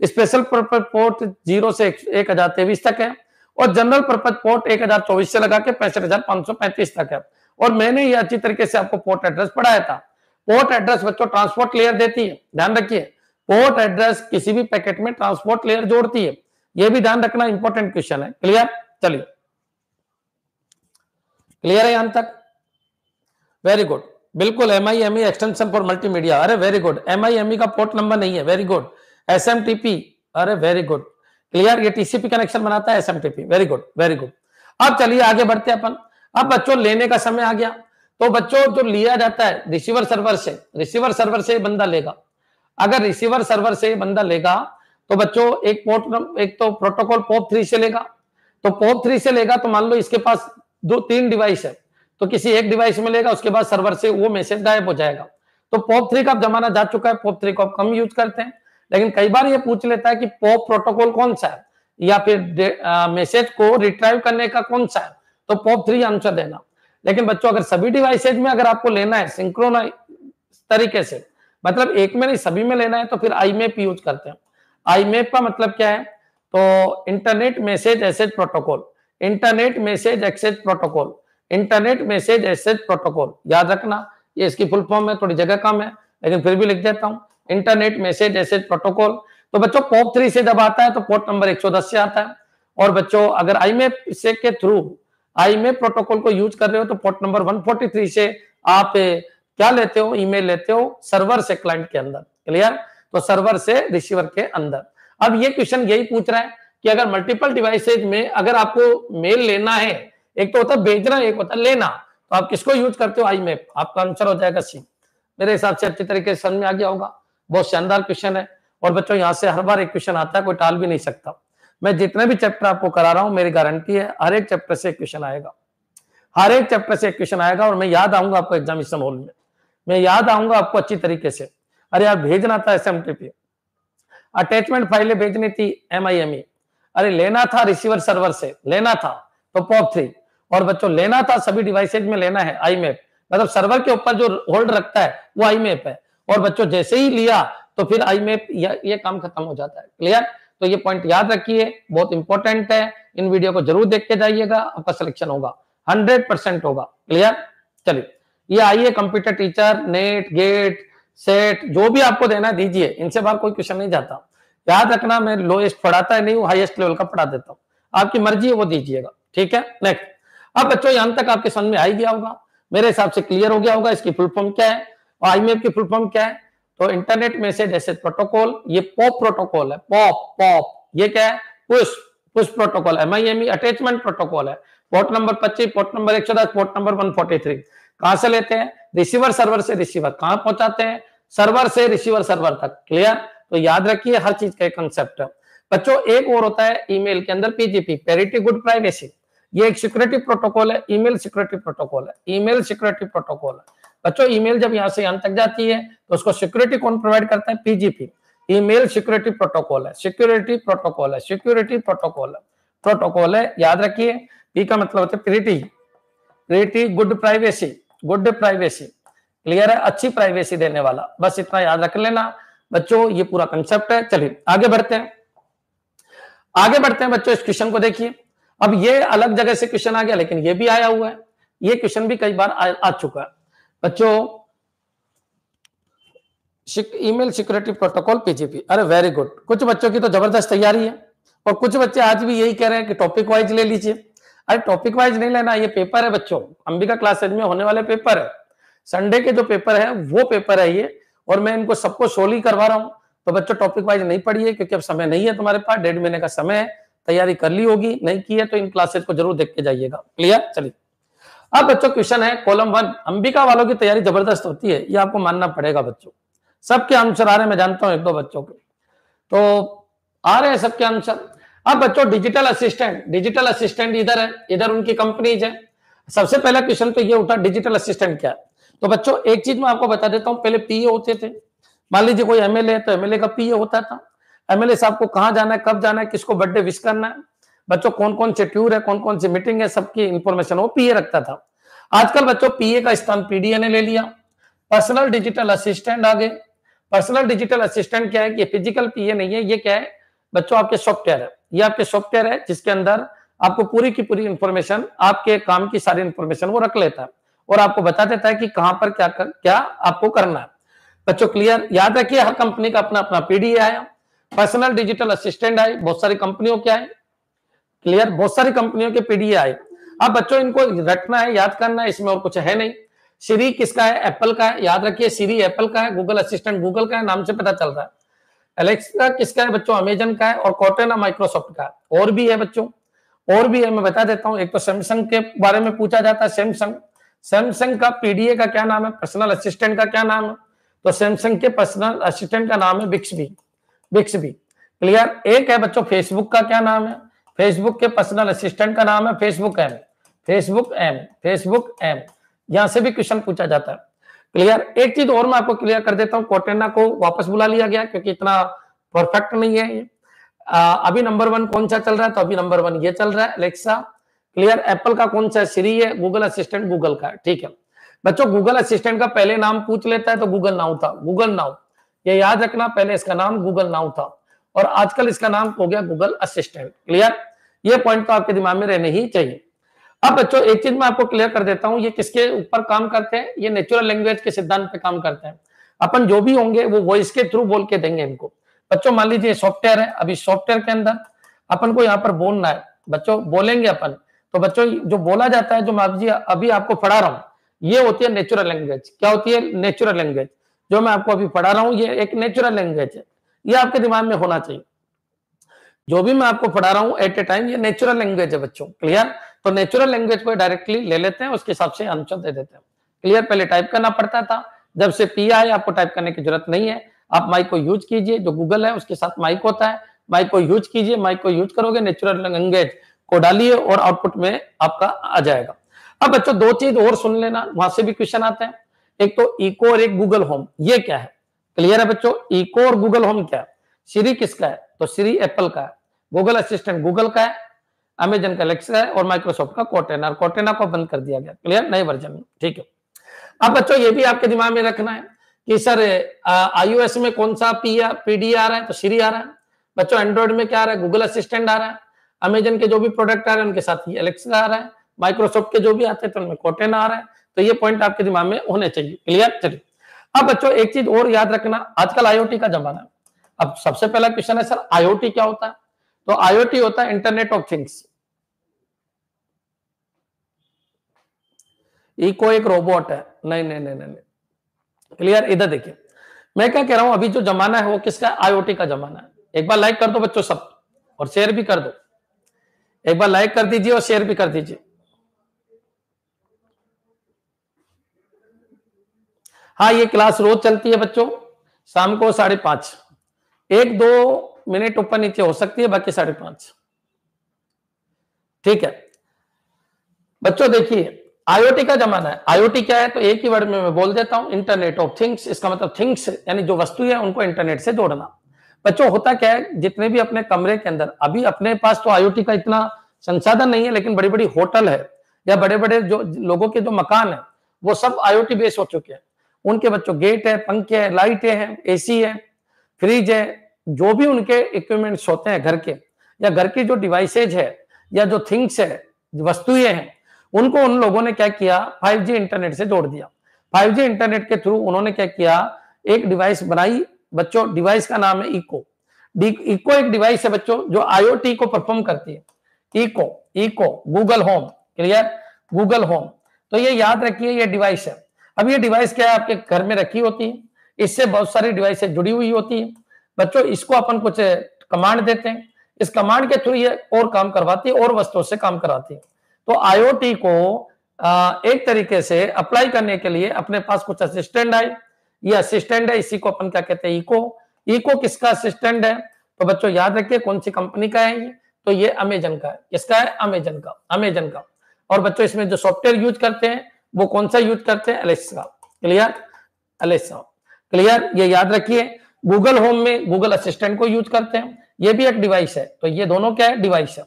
स्पेशल पर्पज पोर्ट ज़ीरो से एक हज़ार तेईस तक है और जनरल पर्पज पोर्ट एक हज़ार चौबीस से लगा के पैंसठ हज़ार पाँच सौ पैंतीस तक है। और मैंने ये अच्छी तरीके से आपको पोर्ट एड्रेस पढ़ाया था। पोर्ट एड्रेस बच्चों ट्रांसपोर्ट लेयर देती है। ध्यान रखिए पोर्ट एड्रेस किसी भी पैकेट में ट्रांसपोर्ट लेयर जोड़ती है। ये भी ध्यान रखना इंपॉर्टेंट क्वेश्चन है। क्लियर चलिए। क्लियर है यहाँ तक? वेरी गुड बिल्कुल M I M E extension for multimedia अरे very good M I M E का पोर्ट नंबर नहीं है। Very good S M TP अरे वेरी गुड क्लियर ये टीसीपी कनेक्शन बनाता है SMTP very good very good अब चलिए आगे बढ़ते अपन। अब बच्चों, लेने का समय आ गया। तो बच्चों, जो लिया जाता है रिसीवर सर्वर से रिसीवर सर्वर से बंदा लेगा। अगर रिसीवर सर्वर से बंदा लेगा तो बच्चों, एक पोर्ट, एक तो प्रोटोकॉल पोप थ्री से लेगा। तो पोप थ्री से लेगा तो मान लो इसके पास दो, तीन डिवाइस है तो किसी एक डिवाइस में लेगा, उसके बाद सर्वर से वो मैसेज गायब हो जाएगा। तो पॉप थ्री का जमाना जा चुका है पॉप थ्री को आप कम यूज़ करते हैं। लेकिन कई बार ये पूछ लेता है कि पॉप प्रोटोकॉल कौन सा है, या फिर मैसेज को रिट्राइव करने का कौन सा है तो पॉप थ्री आंसर देना। लेकिन बच्चों, अगर सभी डिवाइसेज में अगर आपको लेना है सिंक्रोनाइज तरीके से मतलब एक में नहीं, सभी में लेना है तो फिर आई मेप यूज़ करते हैं। आई मेप का मतलब क्या है? तो internet message access protocol internet message access protocol internet message access protocol याद रखना, ये इसकी फुल फॉर्म है थोड़ी जगह कम है, लेकिन फिर भी लिख देता हूँ। इंटरनेट मैसेज एसेज प्रोटोकॉल तो बच्चों पोप थ्री से जब आता है तो पोर्ट नंबर 110 से आता है। और बच्चों, अगर आई में से के थ्रू आई में प्रोटोकॉल को यूज़ कर रहे हो तो पोर्ट नंबर 143 से आप क्या लेते हो? ईमेल लेते हो सर्वर से क्लाइंट के अंदर। क्लियर? तो सर्वर से रिसीवर के अंदर। अब ये क्वेश्चन यही पूछ रहा है कि अगर मल्टीपल डिवाइसेज में अगर आपको मेल लेना है, एक तो होता है भेजना, एक होता है लेना तो आप किसको यूज़ करते हो? आई मैप आपका आंसर हो जाएगा सी। मेरे हिसाब से अच्छी तरीके से समझ में आ गया होगा। बहुत शानदार क्वेश्चन है। और बच्चों, यहाँ से हर बार एक क्वेश्चन आता है, कोई टाल भी नहीं सकता। मैं जितने भी चैप्टर आपको करा रहा हूँ, मेरी गारंटी है, हर एक चैप्टर से क्वेश्चन आएगा। हर एक चैप्टर से क्वेश्चन आएगा और मैं याद आऊँगा आपको एग्जामिनेशन हॉल में। मैं याद आऊँगा आपको अच्छी तरीके से। अरे यार भेजना था एस अटैचमेंट फाइलें भेजनी थी एम आई एम ई अरे, लेना था रिसीवर सर्वर से। लेना था। तो पॉप थ्री और बच्चों, लेना था सभी डिवाइसेज में लेना है आई मैप मतलब सर्वर के ऊपर जो होल्ड रखता है, वो आई मैप है। और बच्चों, जैसे ही लिया तो फिर आई मैप ये काम खत्म हो जाता है। क्लियर तो ये पॉइंट याद रखिए, बहुत इंपॉर्टेंट है। इन वीडियो को ज़रूर देख के जाइएगा, आपका सिलेक्शन होगा। हंड्रेड परसेंट होगा। क्लियर चलिए, ये आइए computer teacher NET GATE SET जो भी आपको देना दीजिए, इनसे बाहर कोई क्वेश्चन नहीं जाता। याद रखना, मैं लोएस्ट पढ़ाता है नहीं वो हाईएस्ट लेवल का पढ़ा देता हूँ। आपकी मर्ज़ी है, वो दीजिएगा। ठीक है? नेक्स्ट अब बच्चों, यहाँ तक आपके समझ में आ गया होगा। मेरे हिसाब से क्लियर हो गया होगा, इसकी फुल फॉर्म क्या है? और आई की फुल फॉर्म क्या है? तो इंटरनेट मैसेज ऐसे प्रोटोकॉल, ये पॉप प्रोटोकॉल है, पॉप पॉप, ये क्या है? Push push protocol M I M attachment protocol है। Port number 25 port number 110 port number 143 कहाँ से लेते हैं? रिसीवर सर्वर से रिसीवर। कहाँ पहुंचाते हैं? सर्वर से रिसीवर सर्वर तक। क्लियर तो याद रखिए, हर चीज़ का एक कंसेप्ट है। बच्चों, एक और होता है ईमेल के अंदर पीजीपी पेरिटी गुड प्राइवेसी ये एक सिक्योरिटी प्रोटोकॉल है, ईमेल सिक्योरिटी प्रोटोकॉल है। ईमेल सिक्योरिटी प्रोटोकॉल है। बच्चों ईमेल जब यहाँ से यहाँ तक जाती है तो उसको सिक्योरिटी कौन प्रोवाइड करता है? पीजीपी। ईमेल सिक्योरिटी प्रोटोकॉल है। सिक्योरिटी प्रोटोकॉल है। सिक्योरिटी प्रोटोकॉल है। प्रोटोकॉल है याद रखिए पी का मतलब होता है pretty pretty good privacy. Good privacy. Clear है? अच्छी प्राइवेसी देने वाला। बस इतना याद रख लेना। बच्चों ये पूरा कंसेप्ट है। चलिए आगे बढ़ते हैं। आगे बढ़ते हैं बच्चों इस क्वेश्चन को देखिए। अब ये अलग जगह से क्वेश्चन आ गया लेकिन ये भी आया हुआ है। ये क्वेश्चन भी कई बार आ, आ चुका है। बच्चों ईमेल सिक्योरिटी प्रोटोकॉल पीजीपी अरे वेरी गुड कुछ बच्चों की तो ज़बरदस्त तैयारी है। और कुछ बच्चे आज भी यही कह रहे हैं कि टॉपिक वाइज ले लीजिए। अरे टॉपिक वाइज नहीं लेना, ये पेपर है बच्चों। अंबिका क्लासेज में होने वाले पेपर है। संडे के जो पेपर है, वो पेपर है ये। और मैं इनको सबको सोली करवा रहा हूँ। तो बच्चों टॉपिक वाइज नहीं पढ़िए, क्योंकि अब समय नहीं है तुम्हारे पास। डेढ़ महीने का समय है। तैयारी कर ली होगी। नहीं की है तो इन क्लासेज को ज़रूर देख के जाइएगा। क्लियर चलिए। अब बच्चों क्वेश्चन है कॉलम वन अंबिका वालों की तैयारी ज़बरदस्त होती है, ये आपको मानना पड़ेगा बच्चों। सबके आंसर आ रहे हैं, मैं जानता हूँ एक दो बच्चों के। तो आ रहे हैं सबके आंसर। अब बच्चों डिजिटल असिस्टेंट डिजिटल असिस्टेंट इधर है, इधर उनकी कंपनीज़ है। सबसे पहला क्वेश्चन तो ये उठा डिजिटल असिस्टेंट क्या है? तो बच्चों, एक चीज़ मैं आपको बता देता हूँ, पहले पीए होते थे। मान लीजिए कोई एमएलए है तो एमएलए का पीए होता था। एमएलए साहब को कहाँ जाना है, कब जाना है, किसको बर्थडे विश करना है बच्चों कौन कौन से ट्यूर है कौन कौन सी मीटिंग है सबकी इंफॉर्मेशन वो पीए रखता था। आजकल बच्चों पीए का स्थान पीडीए ने ले लिया। पर्सनल डिजिटल असिस्टेंट आ गए। पर्सनल डिजिटल असिस्टेंट क्या है कि फ़िज़िकल पीए नहीं है ये क्या है? बच्चों आपके सॉफ्टवेयर है। ये आपके सॉफ्टवेयर है जिसके अंदर आपको पूरी की पूरी इंफॉर्मेशन आपके काम की सारी इंफॉर्मेशन वो रख लेता है और आपको बता देता है कि कहाँ पर क्या कर, क्या आपको करना है। बच्चों क्लियर याद रखिए हर कंपनी का अपना अपना पीडीए आया। पर्सनल डिजिटल असिस्टेंट आए। बहुत सारी कंपनियों के आए क्लियर? बहुत सारी कंपनियों के पीडीए आए। अब बच्चों, इनको रटना है, याद करना है, इसमें और कुछ है नहीं। सीरी किसका है? एप्पल का है। याद रखिए सीरी एप्पल का है गूगल असिस्टेंट गूगल का है, नाम से पता चल रहा है। एलेक्सा किसका है बच्चों? अमेजन का है और कॉटेना माइक्रोसॉफ्ट का और भी है बच्चों, और भी है, मैं बता देता हूँ। एक तो सैमसंग के बारे में पूछा जाता है सैमसंग सैमसंग का पीडीए का क्या नाम है? पर्सनल असिस्टेंट का क्या नाम है? तो सैमसंग के पर्सनल असिस्टेंट का नाम है बिक्सबी बिक्सबी क्लियर एक है बच्चों फेसबुक का क्या नाम है? फेसबुक के पर्सनल असिस्टेंट का नाम है Facebook M Facebook M Facebook M यहाँ से भी क्वेश्चन पूछा जाता है। क्लियर एक चीज़ और मैं आपको क्लियर कर देता हूँ कोटेना को वापस बुला लिया गया, क्योंकि इतना परफेक्ट नहीं है ये। अभी नंबर वन कौन सा चल रहा है? तो अभी नंबर वन ये चल रहा है अलेक्सा क्लियर एप्पल का कौन सा सीरी है? गूगल असिस्टेंट गूगल का। ठीक है। बच्चों गूगल असिस्टेंट का पहले नाम पूछ लेता है तो गूगल नाउ था। गूगल नाउ ये याद रखना, पहले इसका नाम गूगल नाउ था। और आजकल इसका नाम हो गया गूगल असिस्टेंट क्लियर ये पॉइंट तो आपके दिमाग में रहने ही चाहिए। अब बच्चों, एक चीज़ मैं आपको क्लियर कर देता हूँ, ये किसके ऊपर काम करते हैं? ये नेचुरल लैंग्वेज के सिद्धांत पे काम करते हैं। अपन जो भी होंगे, वो वॉइस के थ्रू बोल के देंगे इनको। बच्चों, मान लीजिए सॉफ्टवेयर है, अभी सॉफ्टवेयर के अंदर अपन को यहाँ पर बोलना है। बच्चों, बोलेंगे अपन। तो बच्चों, जो बोला जाता है, जो मैं जी अभी आपको पढ़ा रहा हूँ, ये होती है नेचुरल लैंग्वेज क्या होती है? नेचुरल लैंग्वेज जो मैं आपको अभी पढ़ा रहा हूँ, ये एक नेचुरल लैंग्वेज है। ये आपके दिमाग में होना चाहिए। जो भी मैं आपको पढ़ा रहा हूँ एट ए टाइम ये नेचुरल लैंग्वेज है बच्चों। क्लियर तो नेचुरल लैंग्वेज को डायरेक्टली ले लेते हैं, उसके हिसाब से आंसर दे देते हैं। क्लियर पहले टाइप करना पड़ता था। जब से पी आए आपको टाइप करने की ज़रूरत नहीं है। आप माइक को यूज़ कीजिए, जो गूगल है, उसके साथ माइक होता है। माइक को यूज़ कीजिए माइक को यूज़ करोगे नेचुरल लैंग्वेज को डालिए और आउटपुट में आपका आ जाएगा। अब बच्चों, दो चीज़ और सुन लेना। वहाँ से भी क्वेश्चन आते हैं। एक तो इको और एक गूगल होम ये क्या है? क्लियर है बच्चों? इको और गूगल होम क्या सीरी किसका है? तो सीरी एप्पल का है। गूगल असिस्टेंट गूगल का है अमेजन का लेक्सा है और माइक्रोसॉफ्ट का कोटेना कोटेना को बंद कर दिया गया। क्लियर नए वर्जन में। ठीक है। अब बच्चों, ये भी आपके दिमाग में रखना है कि सर आईओएस में कौन सा पी पीडी आ रहा है? तो सीरी आ रहा है। बच्चों एंड्रॉइड में क्या आ रहा है? गूगल असिस्टेंट आ रहा है। अमेजन के जो भी प्रोडक्ट आ रहे हैं, उनके साथ ही एलेक्सा आ रहा है। माइक्रोसॉफ्ट के जो भी आते हैं तो उनमें कोटेना आ रहा है। तो ये पॉइंट आपके दिमाग में होने चाहिए। क्लियर चलिए। अब बच्चों, एक चीज़ और याद रखना, आजकल आईओटी का जमाना है। अब सबसे पहला क्वेश्चन है, सर आईओटी क्या होता है? तो आईओटी होता है इंटरनेट ऑफ़ थिंग्स इको एक रोबोट है। नहीं नहीं नहीं नहीं क्लियर इधर देखिए। मैं क्या कह रहा हूँ, अभी जो जमाना है वो किसका? आईओटी का जमाना है। एक बार लाइक कर दो बच्चों सब, और शेयर भी कर दो। एक बार लाइक कर दीजिए और शेयर भी कर दीजिए। हाँ ये क्लास रोज चलती है बच्चों, शाम को साढ़े पाँच। एक दो मिनट ऊपर नीचे हो सकती है, बाकी साढ़े पाँच। ठीक है। बच्चों देखिए आईओटी का जमाना है। आईओटी क्या है? तो एक ही वर्ड में मैं बोल देता हूँ इंटरनेट ऑफ़ थिंग्स इसका मतलब थिंग्स यानी जो वस्तु है, उनको इंटरनेट से जोड़ना। बच्चों, होता क्या है, जितने भी अपने कमरे के अंदर, अभी अपने पास तो आईओटी का इतना संसाधन नहीं है, लेकिन बड़ी बड़ी होटल है, या बड़े बड़े जो, लोगों के जो मकान है, वो सब आईओटी बेस हो चुके हैं। उनके बच्चों गेट है, पंखे है, लाइटें हैं एसी है फ्रिज है, जो भी उनके इक्विपमेंट्स होते हैं घर के, या घर की जो डिवाइसेज है, या जो थिंग्स है, वस्तुएँ हैं, उनको उन लोगों ने क्या किया? 5G इंटरनेट से जोड़ दिया। 5G इंटरनेट के थ्रू उन्होंने क्या किया? एक डिवाइस बनाई, बच्चों डिवाइस का नाम है इको इको एक डिवाइस है बच्चों, जो आईओटी को परफॉर्म करती है। Echo Echo Google Home clear Google Home तो ये याद रखिए, ये डिवाइस है। अब ये डिवाइस क्या है आपके घर में रखी होती है? इससे बहुत सारी डिवाइस जुड़ी हुई होती है। बच्चों, इसको अपन कुछ कमांड देते हैं। इस कमांड के थ्रू ये और काम करवाती है, और वस्तुओं से काम कराती है। तो आईओटी को एक तरीके से अप्लाई करने के लिए अपने पास कुछ असिस्टेंट आए। ये असिस्टेंट है, इसी को अपन क्या कहते हैं इको इको किसका असिस्टेंट है? तो बच्चों, याद रखिए कौन सी कंपनी का है ये? तो ये अमेजन का है। किसका है? अमेजन का। अमेजन का। और बच्चों, इसमें जो सॉफ्टवेयर यूज़ करते हैं वो कौन सा यूज़ करते हैं? एलेक्सा क्लियर एलेक्सा क्लियर ये याद रखिए गूगल होम में गूगल असिस्टेंट को यूज़ करते हैं। ये भी एक डिवाइस है। तो ये दोनों क्या है? डिवाइस है।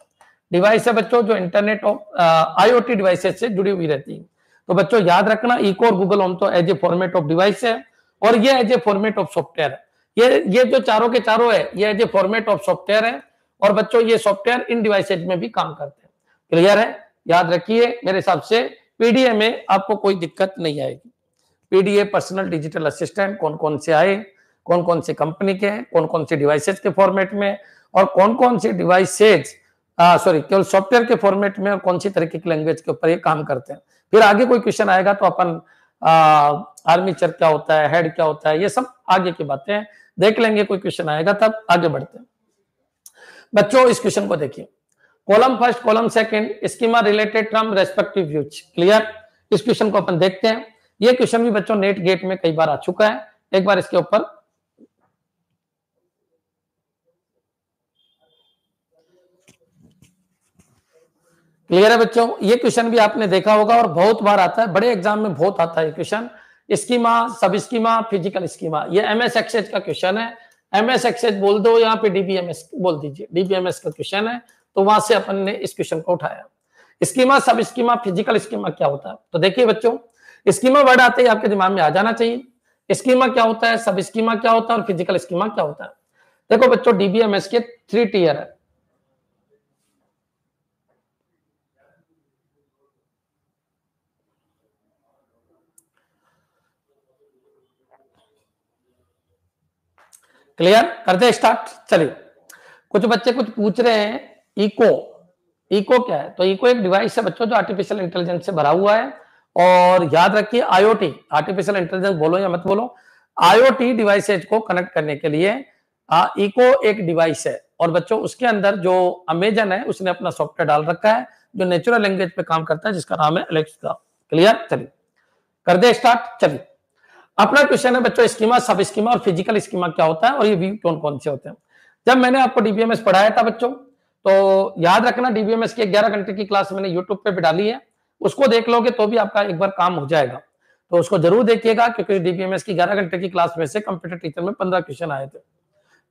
डिवाइस है बच्चों, जो इंटरनेट ऑफ़ आईओटी डिवाइसेस से जुड़ी हुई रहती है। तो बच्चों, याद रखना इको और गूगल होम तो as a format of device है और ये as a format of software है। ये ये जो चारों के चारों है, ये as a format of software है और बच्चों, ये सॉफ्टवेयर इन डिवाइसेज में भी काम करते हैं। क्लियर है? याद रखिए, मेरे हिसाब से पीडीए में आपको कोई दिक्कत नहीं आएगी। पीडीए पर्सनल डिजिटल असिस्टेंट कौन कौन से आए कौन कौन सी कंपनी के हैं कौन कौन सी डिवाइसेज के फॉर्मेट में और कौन कौन सी डिवाइसेज सॉरी केवल सॉफ्टवेयर के फॉर्मेट में और कौन सी तरीके की लैंग्वेज के ऊपर ये काम करते हैं। फिर आगे कोई क्वेश्चन आएगा तो अपन आर्मीचर क्या होता है हेड क्या होता है, ये सब आगे की बातें देख लेंगे कोई क्वेश्चन आएगा तब आगे बढ़ते हैं। बच्चों, इस क्वेश्चन को देखिए। Column first column second schema related from respective use clear इस क्वेश्चन को अपन देखते हैं। ये क्वेश्चन भी बच्चों नेट गेट में कई बार आ चुका है। एक बार इसके ऊपर। क्लियर है बच्चों? ये क्वेश्चन भी आपने देखा होगा और बहुत बार आता है। बड़े एग्ज़ाम में बहुत आता है क्वेश्चन स्कीमा सब स्कीमा फ़िज़िकल स्कीमा ये एम एस एक्सेज का क्वेश्चन है। एम एस एक्सेज बोल दो, यहाँ पे डीबीएमएस बोल दीजिए। डीबीएमएस का क्वेश्चन है। तो वहाँ से अपन ने इस क्वेश्चन को उठाया। स्कीमा, सब स्कीमा, फ़िज़िकल स्कीमा क्या होता है? तो देखिए बच्चों, स्कीमा वर्ड आते ही आपके दिमाग में आ जाना चाहिए। स्कीमा क्या होता है? सब स्कीमा क्या होता है? और फ़िज़िकल स्कीमा क्या होता है? देखो बच्चों डीबीएमएस के थ्री टीयर है। क्लियर करते हैं स्टार्ट चलिए। कुछ बच्चे कुछ पूछ रहे हैं। इको इको क्या है? तो इको एक डिवाइस है बच्चों जो आर्टिफिशियल इंटेलिजेंस से भरा हुआ है। और याद रखिए आईओटी आर्टिफिशियल इंटेलिजेंस बोलो या मत बोलो। आईओटी डिवाइसेज को कनेक्ट करने के लिए इको एक डिवाइस है। और बच्चों उसके अंदर जो अमेजन है, उसने अपना सॉफ्टवेयर डाल रखा है, जो नेचुरल लैंग्वेज पे काम करता है, जिसका नाम है अलेक्सा क्लियर चलिए। कर दे स्टार्ट चलिए। अपना क्वेश्चन है बच्चों स्कीमा सब स्कीमा और फ़िज़िकल स्कीमा क्या होता है और ये व्यू कौन कौन से होते हैं? जब मैंने आपको डीबीएमएस पढ़ाया था बच्चों तो याद रखना डीबीएमएस की ग्यारह घंटे की क्लास मैंने यूट्यूब पे भी डाली है। उसको देख लोगे तो भी आपका एक बार काम हो जाएगा। तो उसको ज़रूर देखिएगा क्योंकि डीबीएमएस की ग्यारह घंटे की क्लास में से कंप्यूटर टीचर में पंद्रह क्वेश्चन आए थे।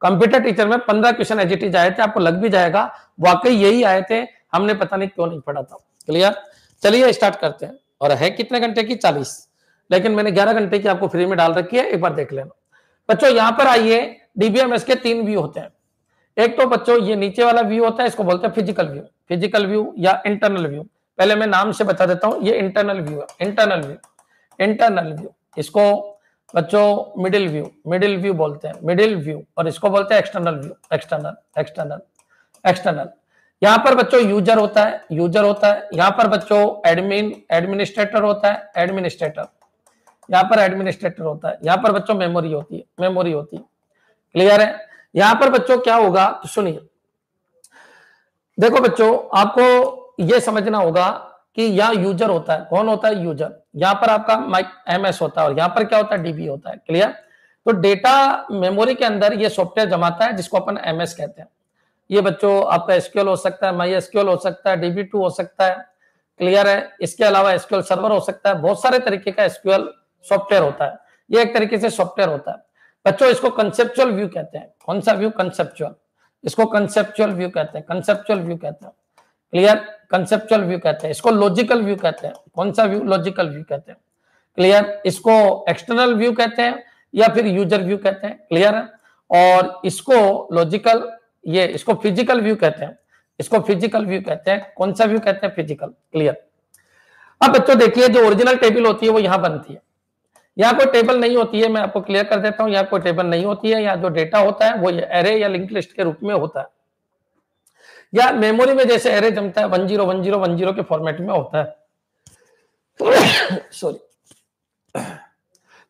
कंप्यूटर टीचर में पंद्रह क्वेश्चन एजिटीज आए थे, आपको लग भी जाएगा, वाकई यही आए थे, हमने पता नहीं क्यों नहीं पढ़ा था। क्लियर चलिए स्टार्ट करते हैं। और है कितने घंटे की? चालीस। लेकिन मैंने ग्यारह घंटे की आपको फ्री में डाल रखी है, एक बार देख लेना। बच्चों, यहाँ पर आइए। डीबीएमएस के तीन व्यू होते हैं। एक तो बच्चों, ये नीचे वाला व्यू होता है, इसको बोलते हैं फ़िज़िकल व्यू फ़िज़िकल व्यू या इंटरनल व्यू पहले मैं नाम से बता देता हूँ, ये इंटरनल व्यू है। इंटरनल व्यू इंटरनल व्यू इसको बच्चों मिडिल व्यू मिडिल व्यू बोलते हैं। मिडिल व्यू और इसको बोलते हैं external view external external external यहाँ पर बच्चों यूज़र होता है। यूज़र होता है। यहाँ पर बच्चों एडमिन एडमिनिस्ट्रेटर होता है। एडमिनिस्ट्रेटर यहाँ पर एडमिनिस्ट्रेटर होता है। यहाँ पर बच्चों मेमोरी होती है। मेमोरी होती है। क्लियर है? यहाँ पर बच्चों क्या होगा तो सुनिए। देखो बच्चों, आपको यह समझना होगा कि यहाँ यूज़र होता है। कौन होता है? यूज़र यहाँ पर आपका माइक एम होता है और यहाँ पर क्या होता है? डीबी होता है। क्लियर तो डेटा मेमोरी के अंदर ये सॉफ्टवेयर जमाता है, जिसको अपन एमएस कहते हैं। ये बच्चों, आपका एसक्यूएल हो सकता है माई एसक्यूएल हो सकता है डीबी टू हो सकता है। क्लियर है? इसके अलावा एसक्यूएल सर्वर हो सकता है। बहुत सारे तरीके का एसक्यूएल सॉफ्टवेयर होता है। ये एक तरीके से सॉफ्टवेयर होता है। बच्चों इसको कंसेप्चुअल व्यू कहते हैं कौन सा व्यू कंसेप्चुअल इसको कंसेप्चुअल व्यू कहते हैं कंसेप्चुअल व्यू कहते हैं क्लियर कंसेप्चुअल व्यू कहते हैं इसको लॉजिकल व्यू कहते हैं कौन सा व्यू लॉजिकल व्यू कहते हैं क्लियर इसको एक्सटर्नल व्यू कहते हैं या फिर यूज़र व्यू कहते हैं क्लियर है और इसको लॉजिकल ये इसको फ़िज़िकल व्यू कहते हैं इसको फ़िज़िकल व्यू कहते हैं कौन सा व्यू कहते हैं फ़िज़िकल क्लियर अब बच्चों देखिए जो ओरिजिनल टेबल होती है वो यहाँ बनती है यहाँ कोई टेबल नहीं होती है, मैं आपको क्लियर कर देता हूँ, यहाँ कोई टेबल नहीं होती है, यहाँ जो डेटा होता है, वो एरे या लिंक लिस्ट के रूप में होता है। या मेमोरी में जैसे एरे जमता है one zero one zero one zero के फॉर्मेट में होता है। सॉरी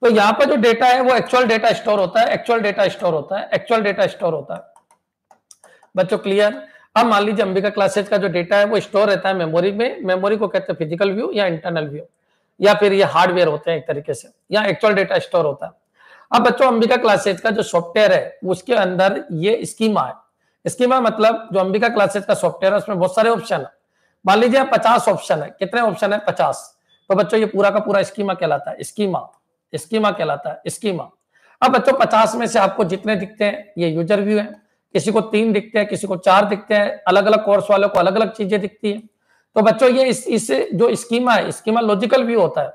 तो यहाँ पर जो डेटा है, वो एक्चुअल डेटा स्टोर होता है एक्चुअल डेटा स्टोर होता है एक्चुअल डेटा स्टोर होता है। बच्चों क्लियर अब मान लीजिए, अंबिका क्लासेज का जो डेटा है, वो स्टोर रहता है मेमोरी में। मेमोरी को कहते हैं फ़िज़िकल व्यू या इंटरनल व्यू या फिर ये हार्डवेयर होते हैं एक तरीके से, या एक्चुअल डेटा स्टोर होता है। अब बच्चों, अंबिका क्लासेज का जो सॉफ्टवेयर है, उसके अंदर ये स्कीमा है। स्कीमा मतलब जो अंबिका क्लासेज का सॉफ्टवेयर है, उसमें बहुत सारे ऑप्शन है। मान लीजिए पचास ऑप्शन है। कितने ऑप्शन है? पचास। तो बच्चों, ये पूरा का पूरा स्कीमा कहलाता है। स्कीमा स्कीमा कहलाता है। स्कीमा अब बच्चों, पचास में से आपको जितने दिखते हैं, ये यूज़र व्यू है। किसी को तीन दिखते हैं, किसी को चार दिखते हैं। अलग अलग कोर्स वालों को अलग अलग चीज़ें दिखती है। तो बच्चों ये इस, इस जो स्कीमा है स्कीमा लॉजिकल व्यू होता है।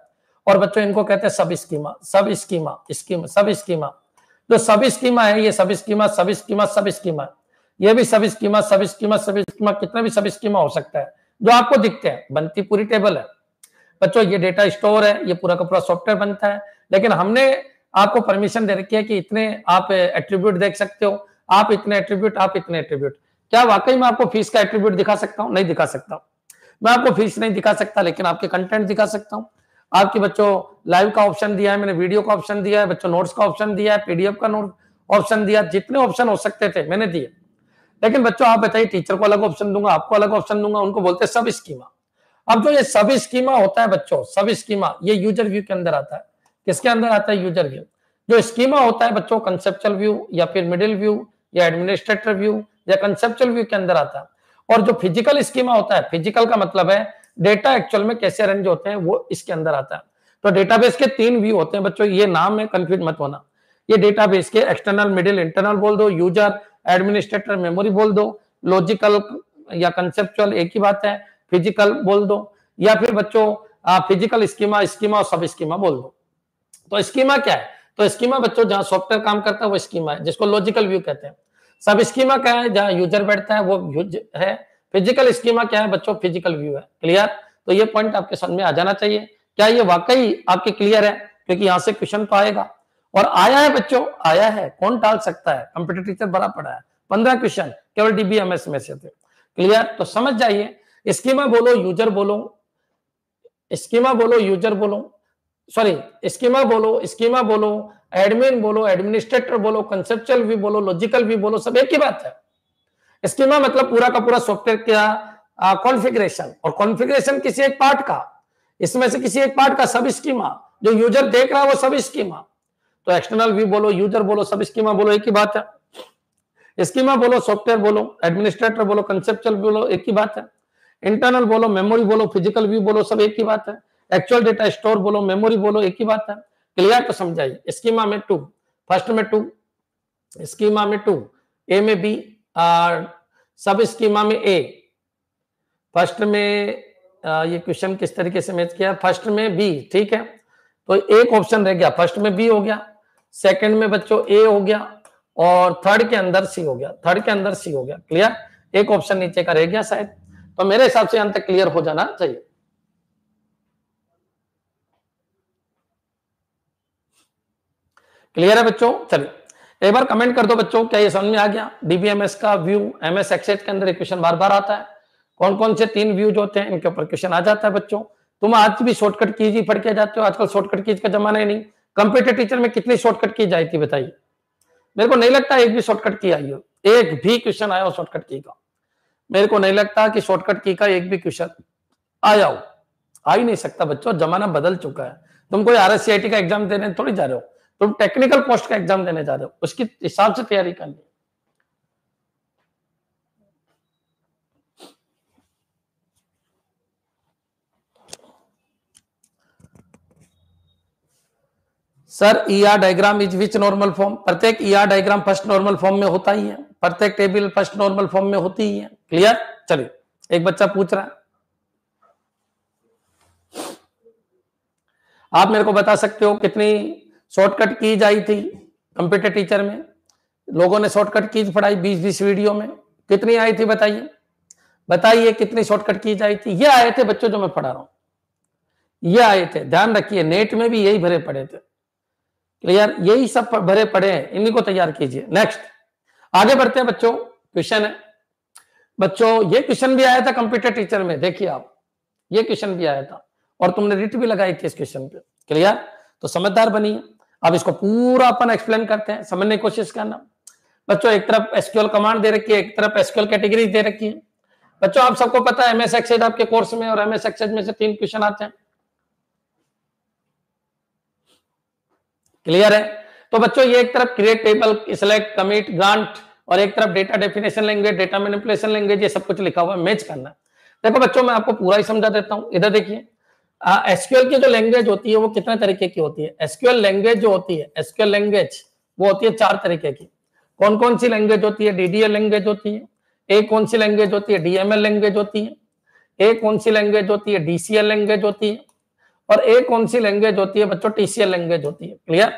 और बच्चों इनको कहते हैं सब स्कीमा सब स्कीमा स्कीमा सब स्कीमा जो सब स्कीमा है ये सब स्कीमा सब स्कीमा सब स्कीमा ये भी सब स्कीमा सब स्कीमा सब स्कीमा कितना भी सब स्कीमा हो सकता है जो आपको दिखते हैं बनती पूरी टेबल है। बच्चों ये डेटा स्टोर है ये पूरा का पूरा सॉफ्टवेयर बनता है। लेकिन हमने आपको परमिशन दे रखी है कि इतने आप एट्रीब्यूट देख सकते हो। आप इतने एट्रीब्यूट आप इतने एट्रीब्यूट क्या वाकई में आपको फ़ीस का एट्रीब्यूट दिखा सकता हूँ? नहीं दिखा सकता मैं आपको फ़ीस नहीं दिखा सकता, लेकिन आपके कंटेंट दिखा सकता हूँ। आपके बच्चों लाइव का ऑप्शन दिया है, मैंने वीडियो का ऑप्शन दिया है, बच्चों नोट्स का ऑप्शन दिया है पीडीएफ का नोट ऑप्शन दिया जितने ऑप्शन हो सकते थे, मैंने दिए। लेकिन बच्चों, आप बताइए टीचर को अलग ऑप्शन दूँगा, आपको अलग ऑप्शन दूँगा, उनको बोलते हैं सब स्कीमा अब जो ये सब स्कीमा होता है बच्चों सब स्कीमा ये यूज़र व्यू के अंदर आता है। किसके अंदर आता है? यूज़र व्यू जो स्कीमा होता है बच्चों कंसेप्चुअल व्यू या फिर मिडिल व्यू या एडमिनिस्ट्रेटर व्यू या कंसेप्चुअल व्यू के अंदर आता है। और जो फ़िज़िकल स्कीमा होता है फ़िज़िकल का मतलब है डेटा एक्चुअल में कैसे अरेंज होते हैं, वो इसके अंदर आता है। तो डेटाबेस के तीन व्यू होते हैं बच्चों, ये नाम में कंफ्यूज मत होना। ये डेटाबेस के एक्सटर्नल मिडिल इंटरनल बोल दो यूज़र एडमिनिस्ट्रेटर मेमोरी बोल दो लॉजिकल या कंसेप्चुअल एक ही बात है फ़िज़िकल बोल दो, या फिर बच्चों फ़िज़िकल स्कीमा स्कीमा और सब स्कीमा बोल दो। तो स्कीमा क्या है? तो स्कीमा बच्चों, जहाँ सॉफ्टवेयर काम करता है, वो स्कीमा है, जिसको लॉजिकल व्यू कहते हैं। सब स्कीमा क्या है? जहाँ यूज़र बैठता है, वो यूज़ है। फ़िज़िकल स्कीमा क्या है बच्चों? फ़िज़िकल व्यू है। क्लियर तो ये पॉइंट आपके समझ में आ जाना चाहिए। क्या ये वाकई आपके क्लियर है? क्योंकि यहाँ से क्वेश्चन तो आएगा। और आया है बच्चों? आया है। कौन टाल सकता है? कंप्यूटर टीचर बड़ा पड़ा है। पंद्रह क्वेश्चन केवल डीबीएमएस में से थे। क्लियर तो समझ जाइए। स्कीमा बोलो यूज़र बोलो। स्कीमा बोलो यूज़र बोलो। सॉरी स्कीमा बोलो स्कीमा बोलो। एडमिन बोलो, एडमिनिस्ट्रेटर बोलो कंसेप्चुअल भी बोलो लॉजिकल भी बोलो, सब एक ही बात है। स्कीमा मतलब पूरा का पूरा सॉफ्टवेयर का कॉन्फ़िगरेशन और कॉन्फ़िगरेशन किसी एक पार्ट का। इसमें से किसी एक पार्ट का सब स्कीमा जो यूज़र देख रहा है वो सब स्कीमा तो एक्सटर्नल व्यू बोलो यूज़र बोलो, सब स्कीमा बोलो, एक ही बात है। स्कीमा बोलो सॉफ्टवेयर बोलो एडमिनिस्ट्रेटर बोलो कंसेप्चुअल बोलो, एक ही बात है। इंटरनल बोलो मेमोरी बोलो फ़िज़िकल व्यू बोलो, सब एक ही बात है। एक्चुअल डेटा स्टोर बोलो मेमोरी बोलो, एक ही बात है। क्लियर तो समझाइए। स्कीमा में टू फ़र्स्ट में टू स्कीमा में टू ए में बी और सब स्कीमा में ए फ़र्स्ट में आ, ये क्वेश्चन किस तरीके से मैच किया? फ़र्स्ट में बी ठीक है? तो एक ऑप्शन रह गया। फ़र्स्ट में बी हो गया। सेकंड में बच्चों ए हो गया। और थर्ड के अंदर सी हो गया। थर्ड के अंदर सी हो गया। क्लियर एक ऑप्शन नीचे का रह गया शायद। तो मेरे हिसाब से अंत क्लियर हो जाना चाहिए। क्लियर है बच्चों? चलिए, एक बार कमेंट कर दो बच्चों, क्या ये समझ में आ गया? डीबीएमएस का व्यू एमएस एक्सेट के अंदर क्वेश्चन बार बार आता है। कौन कौन से तीन व्यू जो होते हैं, इनके ऊपर क्वेश्चन आ जाता है बच्चों। तुम आज भी शॉर्टकट कीज ही पढ़ के जाते हो। आजकल शॉर्टकट कीज का जमाना ही नहीं। कंप्यूटर टीचर में कितनी शॉर्टकट की जाती बताइए? मेरे को नहीं लगता एक भी शॉर्टकट की आई हो। एक भी क्वेश्चन आया हो शॉर्टकट की का। मेरे को नहीं लगता कि शॉर्टकट की का एक भी क्वेश्चन आया हो। आ ही नहीं सकता बच्चों, जमाना बदल चुका है। तुम कोई आरएससीआईटी का एग्ज़ाम देने थोड़ी जा रहे हो। तुम टेक्निकल पोस्ट का एग्ज़ाम देने जा रहे हो, उसकी हिसाब से तैयारी करनी sir E R diagram is which normal form प्रत्येक E R diagram first normal form में होता ही है। प्रत्येक टेबल फ़र्स्ट नॉर्मल फॉर्म में होती ही है। क्लियर चलिए, एक बच्चा पूछ रहा है। आप मेरे को बता सकते हो कितनी शॉर्टकट की जाई थी कंप्यूटर टीचर में। लोगों ने शॉर्टकट की पढ़ाई बीस बीस वीडियो में। कितनी आई थी बताइए? बताइए कितनी शॉर्टकट की जाई थी। ये आए थे बच्चों जो मैं पढ़ा रहा हूँ। ये आए थे। ध्यान रखिए, नेट में भी यही भरे पड़े थे। क्लियर यही सब भरे पड़े हैं। इन्हीं को तैयार कीजिए। नेक्स्ट आगे बढ़ते हैं बच्चों। क्वेश्चन है। बच्चों, ये क्वेश्चन भी आया था कंप्यूटर टीचर में। देखिए आप। ये क्वेश्चन भी आया था। और तुमने रिट भी लगाई थी इस क्वेश्चन पे। क्लियर? तो समझदार बनिए। अब इसको पूरा अपन एक्सप्लेन करते हैं, समझने की कोशिश करना। बच्चों, एक तरफ़ एसक्यूएल कमांड दे रखी है, एक तरफ़ एसक्यूएल कैटेगरी दे रखी है। बच्चों, आप सबको पता है एमएस एक्सेज आपके कोर्स में और एमएस एक्सेज में से तीन क्वेश्चन आते हैं। क्लियर है? तो बच्चों, ये एक तरफ़ create table select commit grant और एक तरफ़ data definition language data manipulation language ये सब कुछ लिखा हुआ है मैच करना। देखो बच्चों, मैं आपको पूरा ही समझा देता हूँ। इधर देखिए एसक्यूएल की जो लैंग्वेज होती है वो कितने तरीके की होती है? एसक्यूएल लैंग्वेज जो होती है, एसक्यूएल लैंग्वेज वो होती है चार तरीके की। कौन कौन सी लैंग्वेज होती है? डीडीएल लैंग्वेज होती है। एक कौन सी लैंग्वेज होती है? डीएमएल लैंग्वेज होती है। एक कौन सी लैंग्वेज होती है? डीसीएल लैंग्वेज होती है। और एक कौन सी लैंग्वेज होती है? बच्चों टीसीएल लैंग्वेज होती है। क्लियर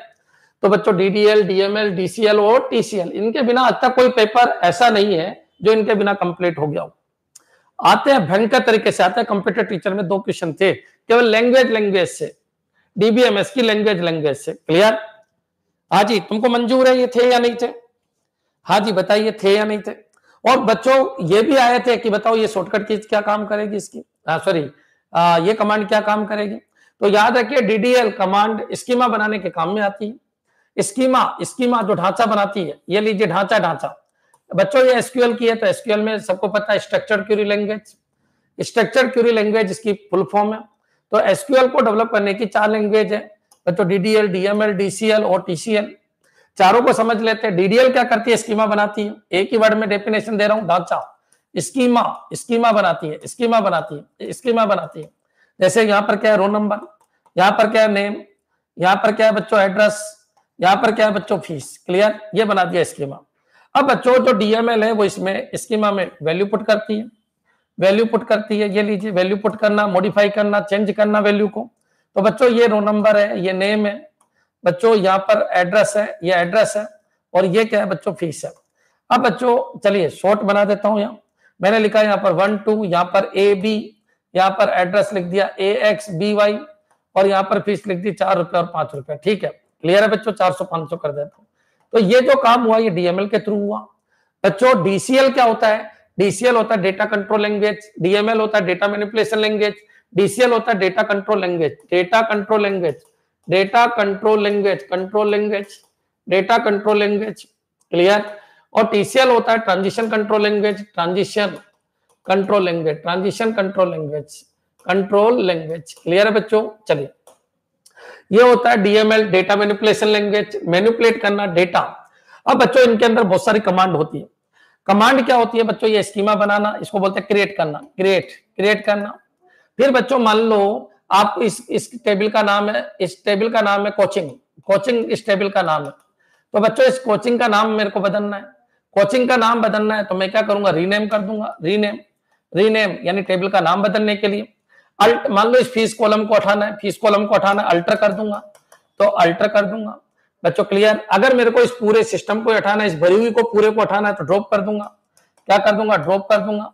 तो बच्चों डीडीएल डीएमएल डीसीएल और टीसीएल इनके बिना आज तक कोई पेपर ऐसा नहीं है जो इनके बिना कंप्लीट हो गया हो। आते हैं, भयंकर तरीके से आते हैं। कंप्यूटर टीचर में दो क्वेश्चन थे, केवल लैंग्वेज लैंग्वेज से। डीबीएमएस की लैंग्वेज लैंग्वेज से। क्लियर हाँ जी तुमको मंजूर है, ये थे या नहीं थे? हाँ जी बताइए थे या नहीं थे? और बच्चों, ये भी आए थे कि बताओ, ये शॉर्टकट की क्या काम करेगी इसकी? सॉरी ये कमांड क्या काम करेगी? तो याद रखिए डीडीएल कमांड स्कीमा बनाने के काम में आती है। स्कीमा स्कीमा जो ढांचा बनाती है, ये लीजिए ढांचा ढांचा बच्चों, ये एसक्यूएल की है तो एसक्यूएल में सबको पता है structure query language structure query language इसकी फुल फॉर्म है। तो एसक्यूएल को डेवलप करने की चार लैंग्वेज है। बच्चों डीडीएल डीएमएल डीसीएल और टीसीएल चारों को समझ लेते हैं। डीडीएल क्या करती है? स्कीमा बनाती है। एक ही वर्ड में डेफिनेशन दे रहा हूँ ढांचा स्कीमा स्कीमा बनाती है स्कीमा बनाती है स्कीमा बनाती है। जैसे यहाँ पर क्या है? रोल नंबर यहाँ पर क्या है? नेम यहाँ पर क्या है बच्चों? एड्रेस यहाँ पर क्या है बच्चों? फ़ीस क्लियर ये बना दिया स्कीमा अब बच्चों, जो डीएमएल है, वो इसमें स्कीमा में वैल्यू पुट करती है। वैल्यू पुट करती है, ये लीजिए वैल्यू पुट करना मॉडिफाई करना चेंज करना वैल्यू को। तो बच्चों, ये रो नंबर है, ये नेम है। बच्चों, यहाँ पर एड्रेस है, ये एड्रेस है, और ये क्या है बच्चों फ़ीस है। अब बच्चों, चलिए शॉर्ट बना देता हूँ यहाँ। मैंने लिखा यहाँ पर वन टू यहाँ पर ए बी यहाँ पर एड्रेस लिख दिया ए एक्स बी वाई और यहाँ पर फ़ीस लिख दी, चार रुपए और पाँच रुपए। ठीक है क्लियर है बच्चों? चार सौ, पाँच सौ कर देता हूँ। तो ये जो काम हुआ ये डीएमएल के थ्रू हुआ बच्चों डीसीएल क्या होता है डीसीएल होता है डेटा कंट्रोल लैंग्वेज डीएमएल होता है डेटा मैनिपुलेशन लैंग्वेज डीसीएल होता है data control language data control language data control language control language data control language clear और टीसीएल होता है transition control language transition control language transition control language control language clear है बच्चों चलिए ये होता है DML data manipulation language manipulate करना डेटा अब बच्चों, इनके अंदर बहुत सारी कमांड होती है। कमांड क्या होती है बच्चों? ये स्कीमा बनाना, इसको बोलते हैं क्रिएट करना। क्रिएट क्रिएट करना। फिर बच्चों, मान लो आप इस इस टेबल का नाम है, इस टेबल का नाम है कोचिंग कोचिंग इस टेबल का नाम है। तो बच्चों, इस कोचिंग का नाम मेरे को बदलना है। कोचिंग का नाम बदलना है तो मैं क्या करूँगा? रीनेम कर दूँगा। रीनेम रीनेम यानी टेबल का नाम बदलने के लिए। अल्ट मान लो इस फ़ीस कॉलम को उठाना है फ़ीस कॉलम को उठाना अल्टर कर दूँगा तो अल्टर कर दूँगा। बच्चों क्लियर अगर मेरे को इस पूरे सिस्टम को उठाना है, इस भरी हुई को पूरे को उठाना है तो ड्रॉप कर दूँगा। क्या कर दूँगा? ड्रॉप कर दूँगा।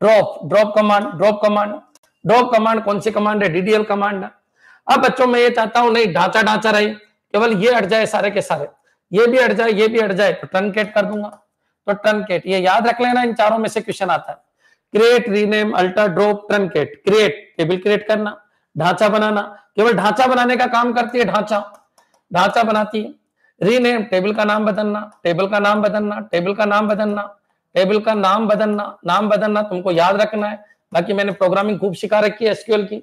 Drop drop command drop command drop command कौन सी कमांड है? डीडीएल कमांड है अब बच्चों, मैं ये चाहता हूँ, नहीं, ढांचा ढांचा रही, केवल ये अट जाए सारे के सारे। ये भी अट जाए, ये भी अट जाए तो ट्रनकेट कर दूँगा। तो ट्रनकेट ये याद रख लेना, इन चारों में से क्वेश्चन आता है। Create rename alter drop truncate create table create करना, ढांचा बनाना। केवल ढांचा बनाने का काम करती है ढांचा। ढांचा बनाती है। रीनेम टेबल का नाम बदलना टेबल का नाम बदलना टेबल का नाम बदलना टेबल का नाम बदलना नाम बदलना तुमको याद रखना है। बाकी मैंने प्रोग्रामिंग खूब सिखा रखी है एसक्यूएल की।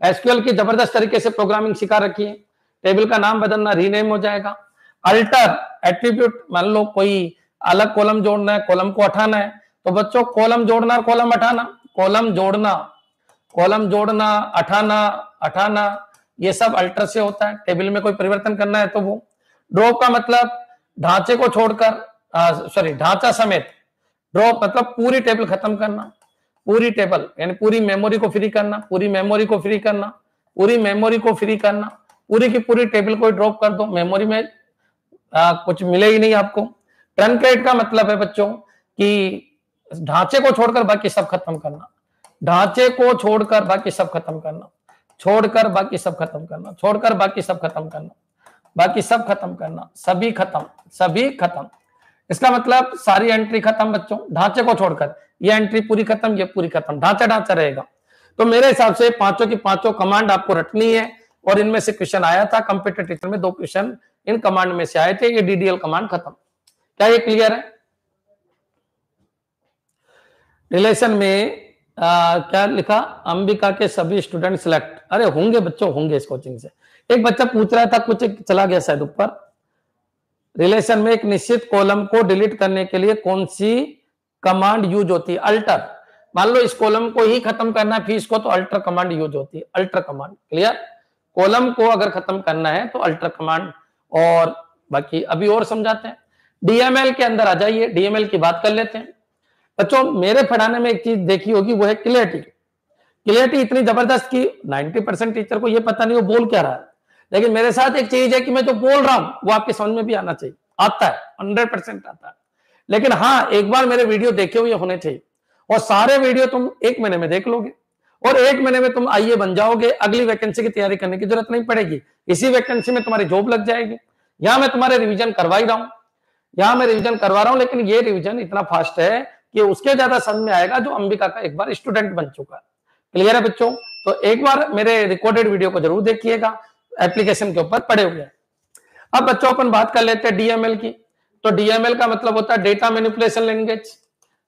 एसक्यूएल की ज़बरदस्त तरीके से प्रोग्रामिंग सिखा रखी है। टेबल का नाम बदलना रीनेम हो जाएगा। अल्टर एट्रीब्यूट मान लो कोई अलग कॉलम जोड़ना है कॉलम को हटाना है। तो बच्चों कॉलम जोड़ना और कॉलम हटाना कॉलम जोड़ना कॉलम जोड़ना हटाना हटाना ये सब अल्टर से होता है। टेबल में कोई परिवर्तन करना है तो वो। ड्रॉप का मतलब ढांचे को छोड़कर सॉरी ढांचा समेत। ड्रॉप मतलब पूरी टेबल खत्म करना। पूरी टेबल यानी पूरी मेमोरी को फ्री करना पूरी मेमोरी को फ्री करना पूरी मेमोरी को फ्री करना। पूरी की पूरी टेबल को ड्रॉप कर दो। मेमोरी में आ, कुछ मिले ही नहीं आपको। ट्रनकेट का मतलब है बच्चों कि ढांचे को छोड़कर बाकी सब खत्म करना। ढांचे को छोड़कर बाकी सब खत्म करना। छोड़कर बाकी सब खत्म करना। छोड़कर बाकी सब खत्म करना। बाकी सब खत्म करना। सभी खत्म। सभी खत्म। इसका मतलब सारी एंट्री खत्म बच्चों। ढांचे को छोड़कर। ये एंट्री पूरी खत्म, ये पूरी खत्म। ढांचा ढांचा रहेगा। तो मेरे हिसाब से पाँचों की पाँचों कमांड आपको रटनी है और इनमें से क्वेश्चन आया था। कंप्यूटर टीचर में दो क्वेश्चन इन कमांड में से आए थे। ये डीडीएल कमांड खत्म। क्या ये क्लियर है? रिलेशन में आ, क्या लिखा? अंबिका के सभी स्टूडेंट सिलेक्ट अरे होंगे बच्चों होंगे इस कोचिंग से। एक बच्चा पूछ रहा था कुछ चला गया शायद ऊपर। रिलेशन में एक निश्चित कॉलम को डिलीट करने के लिए कौन सी कमांड यूज़ होती है? अल्टर मान लो इस कॉलम को ही खत्म करना है फ़ीस को तो अल्टर कमांड यूज़ होती है। अल्टर कमांड क्लियर कॉलम को अगर खत्म करना है तो अल्टर कमांड और बाकी अभी और समझाते हैं। डीएमएल के अंदर आ जाइए। डीएमएल की बात कर लेते हैं। बच्चों, मेरे पढ़ाने में एक चीज़ देखी होगी, वो है क्लियरिटी क्लियरिटी इतनी ज़बरदस्त की 90 परसेंट टीचर को ये पता नहीं वो बोल क्या रहा है। लेकिन मेरे साथ एक चीज़ है कि मैं जो बोल रहा हूँ, वो आपके समझ में भी आना चाहिए। आता है हंड्रेड परसेंट आता है। लेकिन हाँ एक बार मेरे वीडियो देखे हुए होने चाहिए। और सारे वीडियो तुम एक महीने में देख लोगे। और एक महीने में तुम आइए बन जाओगे, अगली वैकेंसी की तैयारी करने की ज़रूरत नहीं पड़ेगी। इसी वैकेंसी में तुम्हारी जॉब लग जाएगी। यहाँ मैं तुम्हारे रिविजन करवा ही रहा हूँ। यहाँ मैं रिविजन करवा रहा हूँ, लेकिन ये रिविजन इतना फास्ट है कि उसके ज़्यादा समझ में आएगा जो अंबिका का एक बार स्टूडेंट बन चुका है। क्लियर है बच्चों? तो एक बार मेरे रिकॉर्डेड वीडियो को ज़रूर देखिएगा। एप्लीकेशन के ऊपर पड़े हुए अब बच्चों, अपन बात कर लेते हैं डीएमएल की। तो डीएमएल का मतलब होता है data manipulation language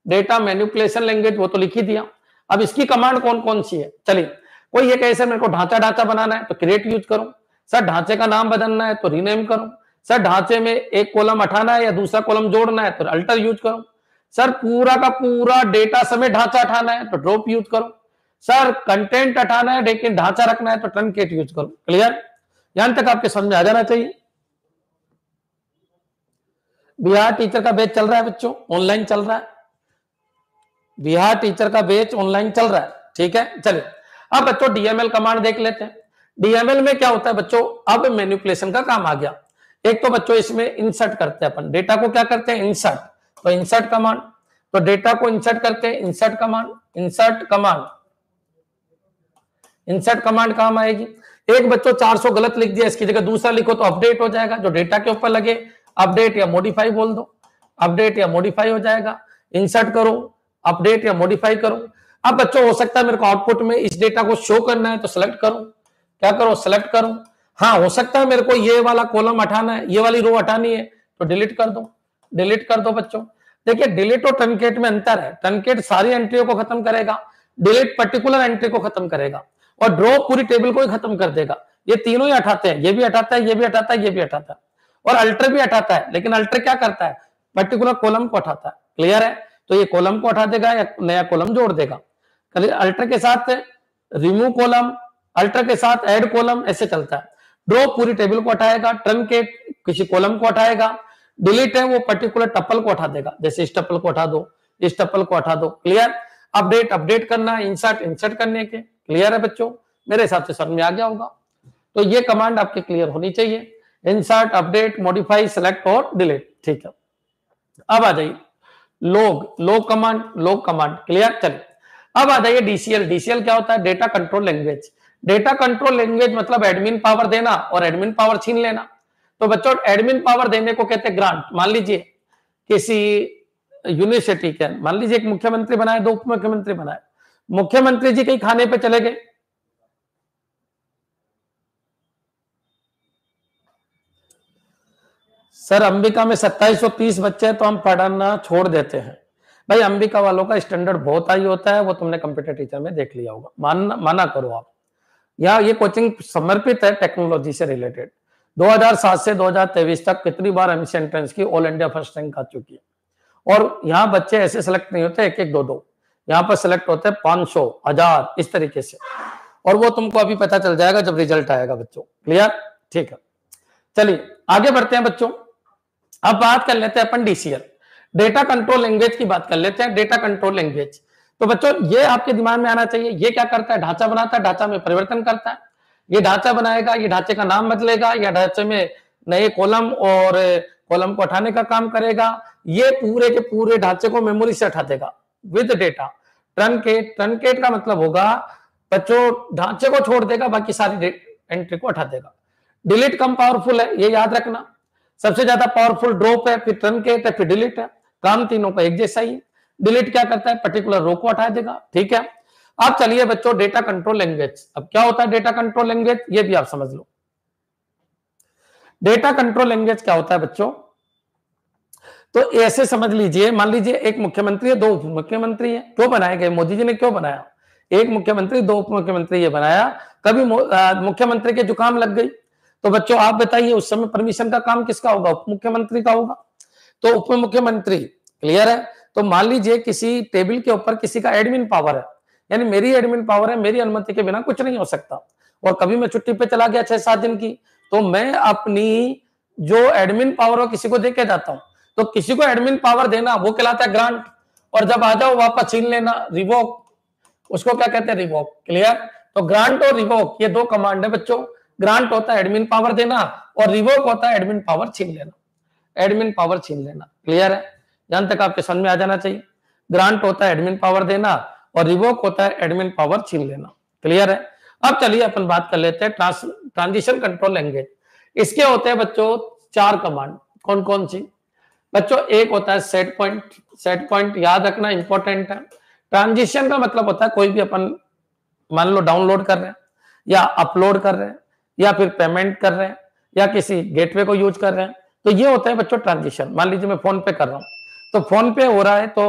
data manipulation language वो तो लिख दिया। अब इसकी कमांड कौन कौन सी है? चलिए, कोई ये कैसे मेरे को ढांचा ढांचा बनाना है तो क्रिएट यूज़ करो। सर, ढांचे का नाम बदलना है तो रीनेम करो। सर, ढांचे में एक कॉलम हटाना है या दूसरा कॉलम जोड़ना है तो अल्टर यूज़ करो। सर पूरा का पूरा डेटा समेत ढांचा हटाना है तो ड्रॉप यूज़ करो। सर कंटेंट हटाना है, लेकिन ढांचा रखना है तो ट्रनकेट यूज़ करो। क्लियर यहाँ तक आपके समझ में आ जाना चाहिए। बिहार टीचर का बेच चल रहा है बच्चों ऑनलाइन चल रहा है। बिहार टीचर का बेच ऑनलाइन चल रहा है, ठीक है? चलिए, अब बच्चों डीएमएल कमांड देख लेते हैं। डीएमएल में क्या होता है बच्चों? अब मैन्युपुलेशन का काम आ गया। एक तो बच्चों इसमें इंसर्ट करते हैं अपन। डेटा को क्या करते हैं? इंसर्ट तो इंसर्ट कमांड तो डेटा को इंसर्ट करते हैं insert command insert command insert command काम आएगी? एक बच्चों 400 गलत लिख दिया, इसकी जगह दूसरा लिखो तो अपडेट हो जाएगा। जो डेटा के ऊपर लगे अपडेट या मॉडिफाई बोल दो। अपडेट या मॉडिफाई हो जाएगा। इंसर्ट करो अपडेट या मॉडिफाई करो। अब बच्चों, हो सकता है मेरे को आउटपुट में इस डेटा को शो करना है तो सिलेक्ट करो। क्या करो? सिलेक्ट करो। हाँ हो सकता है मेरे को ये वाला कॉलम हटाना है, ये वाली रो हटानी है तो डिलीट कर दो। डिलीट कर दो बच्चों। देखिए, डिलीट और टनकेट में अंतर है। टनकेट सारी एंट्रियों को खत्म करेगा, डिलीट पर्टिकुलर एंट्री को खत्म करेगा, और ड्रॉ पूरी टेबल को ही खत्म कर देगा। ये तीनों ही हटाते हैं। ये भी हटाता है, ये भी हटाता है, ये भी हटाता है। और अल्टर भी हटाता है, लेकिन अल्टर क्या करता है? पर्टिकुलर कॉलम को हटाता है। क्लियर है? तो ये कॉलम को हटा देगा या नया कॉलम जोड़ देगा। अल्टर के साथ रिमूव कॉलम अल्टर के साथ एड कॉलम ऐसे चलता है। ड्रॉ पूरी टेबल को हटाएगा के किसी कॉलम को हटाएगा डिलीट है, वो पर्टिकुलर टप्पल को हटा देगा। जैसे इस टप्पल को हटा दो, इस टप्पल को हटा दो। क्लियर अपडेट अपडेट करना इंसर्ट इंसर्ट करने के। क्लियर है बच्चों? मेरे हिसाब से समझ में आ गया होगा। तो ये कमांड आपके क्लियर होनी चाहिए। इंसर्ट अपडेट मॉडिफाई सेलेक्ट और डिलीट ठीक है। अब आ जाइए। लोग लोग कमांड लोग कमांड क्लियर चलिए। अब आ जाइए डीसीएल डीसीएल क्या होता है? Data control language data control language मतलब एडमिन पावर देना और एडमिन पावर छीन लेना। तो बच्चों एडमिन पावर देने को कहते हैं ग्रांट मान लीजिए, किसी यूनिवर्सिटी के, मान लीजिए एक मुख्यमंत्री बनाए, दो उप मुख्यमंत्री बनाए। मुख्यमंत्री जी कहीं खाने पे चले गए। सर, अंबिका में 2730 बच्चे हैं तो हम पढ़ाना छोड़ देते हैं। भाई, अंबिका वालों का स्टैंडर्ड बहुत हाई होता है, वो तुमने कंप्यूटर टीचर में देख लिया होगा। मानना, माना करो आप। या ये कोचिंग समर्पित है टेक्नोलॉजी से रिलेटेड 2007 से 2023 तक कितनी बार एमसी एंट्रेंस की ऑल इंडिया फ़र्स्ट रैंक आ चुकी है। और यहाँ बच्चे ऐसे सेलेक्ट नहीं होते एक एक दो दो यहाँ पर सेलेक्ट होते हैं पाँच सौ, हज़ार, इस तरीके से। और वो तुमको अभी पता चल जाएगा जब रिज़ल्ट आएगा बच्चों। क्लियर ठीक है। चलिए, आगे बढ़ते हैं बच्चों। अब बात कर लेते हैं अपन डीसीएल डेटा कंट्रोल लैंग्वेज की बात कर लेते हैं। डेटा कंट्रोल लैंग्वेज तो बच्चों, ये आपके दिमाग में आना चाहिए। ये क्या करता है? ढांचा बनाता है, ढांचा में परिवर्तन करता है। ये ढांचा बनाएगा, ये ढांचे का नाम बदलेगा, या ढांचे में नए कॉलम और कॉलम को हटाने का काम करेगा। ये पूरे के पूरे ढांचे को मेमोरी से हटा देगा विद डेटा ट्रनकेट ट्रनकेट का मतलब होगा, बच्चों ढांचे को छोड़ देगा, बाकी सारी एंट्री को हटा देगा डिलीट कम पावरफुल है, ये याद रखना। सबसे ज़्यादा पावरफुल ड्रॉप है, फिर ट्रनकेट है, फिर डिलीट है। काम तीनों का एक जैसा ही। डिलीट क्या करता है? पर्टिकुलर रो को हटा देगा, ठीक है? अब चलिए बच्चों डेटा कंट्रोल लैंग्वेज अब क्या होता है डेटा कंट्रोल लैंग्वेज ये भी आप समझ लो। डेटा कंट्रोल लैंग्वेज क्या होता है बच्चों? तो ऐसे समझ लीजिए, मान लीजिए एक मुख्यमंत्री है, दो उप मुख्यमंत्री है। क्यों बनाए गए? मोदी जी ने क्यों बनाया? एक मुख्यमंत्री, दो उप मुख्यमंत्री ये बनाया। कभी मुख्यमंत्री के जुकाम लग गई। तो बच्चों, आप बताइए, उस समय परमिशन का काम किसका होगा? उप मुख्यमंत्री का होगा। तो उप मुख्यमंत्री क्लियर है? तो मान लीजिए किसी टेबल के ऊपर किसी का एडमिन पावर है। यानी मेरी एडमिन पावर है, मेरी अनुमति के बिना कुछ नहीं हो सकता। और कभी मैं छुट्टी पे चला गया छह सात दिन की तो मैं अपनी जो एडमिन पावर हो किसी को दे के जाता हूँ। तो किसी को एडमिन पावर देना, वो कहलाता है ग्रांट और जब आ जाओ, वापस छीन लेना रिवोक उसको क्या कहते हैं? रिवोक क्लियर तो ग्रांट और रिवोक ये दो कमांड है बच्चों। ग्रांट होता है एडमिन पावर देना और रिवोक होता है एडमिन पावर छीन लेना। एडमिन पावर छीन लेना। क्लियर है? जहाँ तक आपके समझ में आ जाना चाहिए। ग्रांट होता है एडमिन पावर देना और रिवोक होता है एडमिन पावर छीन लेना। क्लियर है? अब चलिए अपन बात कर लेते हैं ट्रांजिशन कंट्रोल लैंग्वेज इसके होते हैं बच्चों चार कमांड कौन कौन सी? बच्चों, एक होता है सेट पॉइंट सेट पॉइंट याद रखना इंपॉर्टेंट है। ट्रांजिशन का मतलब होता है कोई भी अपन मान लो डाउनलोड कर रहे हैं, या अपलोड कर रहे हैं, या फिर पेमेंट कर रहे हैं, या किसी गेटवे को यूज़ कर रहे हैं। तो ये होता है बच्चों ट्रांजिशन मान लीजिए मैं फ़ोन पे कर रहा हूँ। तो फ़ोन पे हो रहा है तो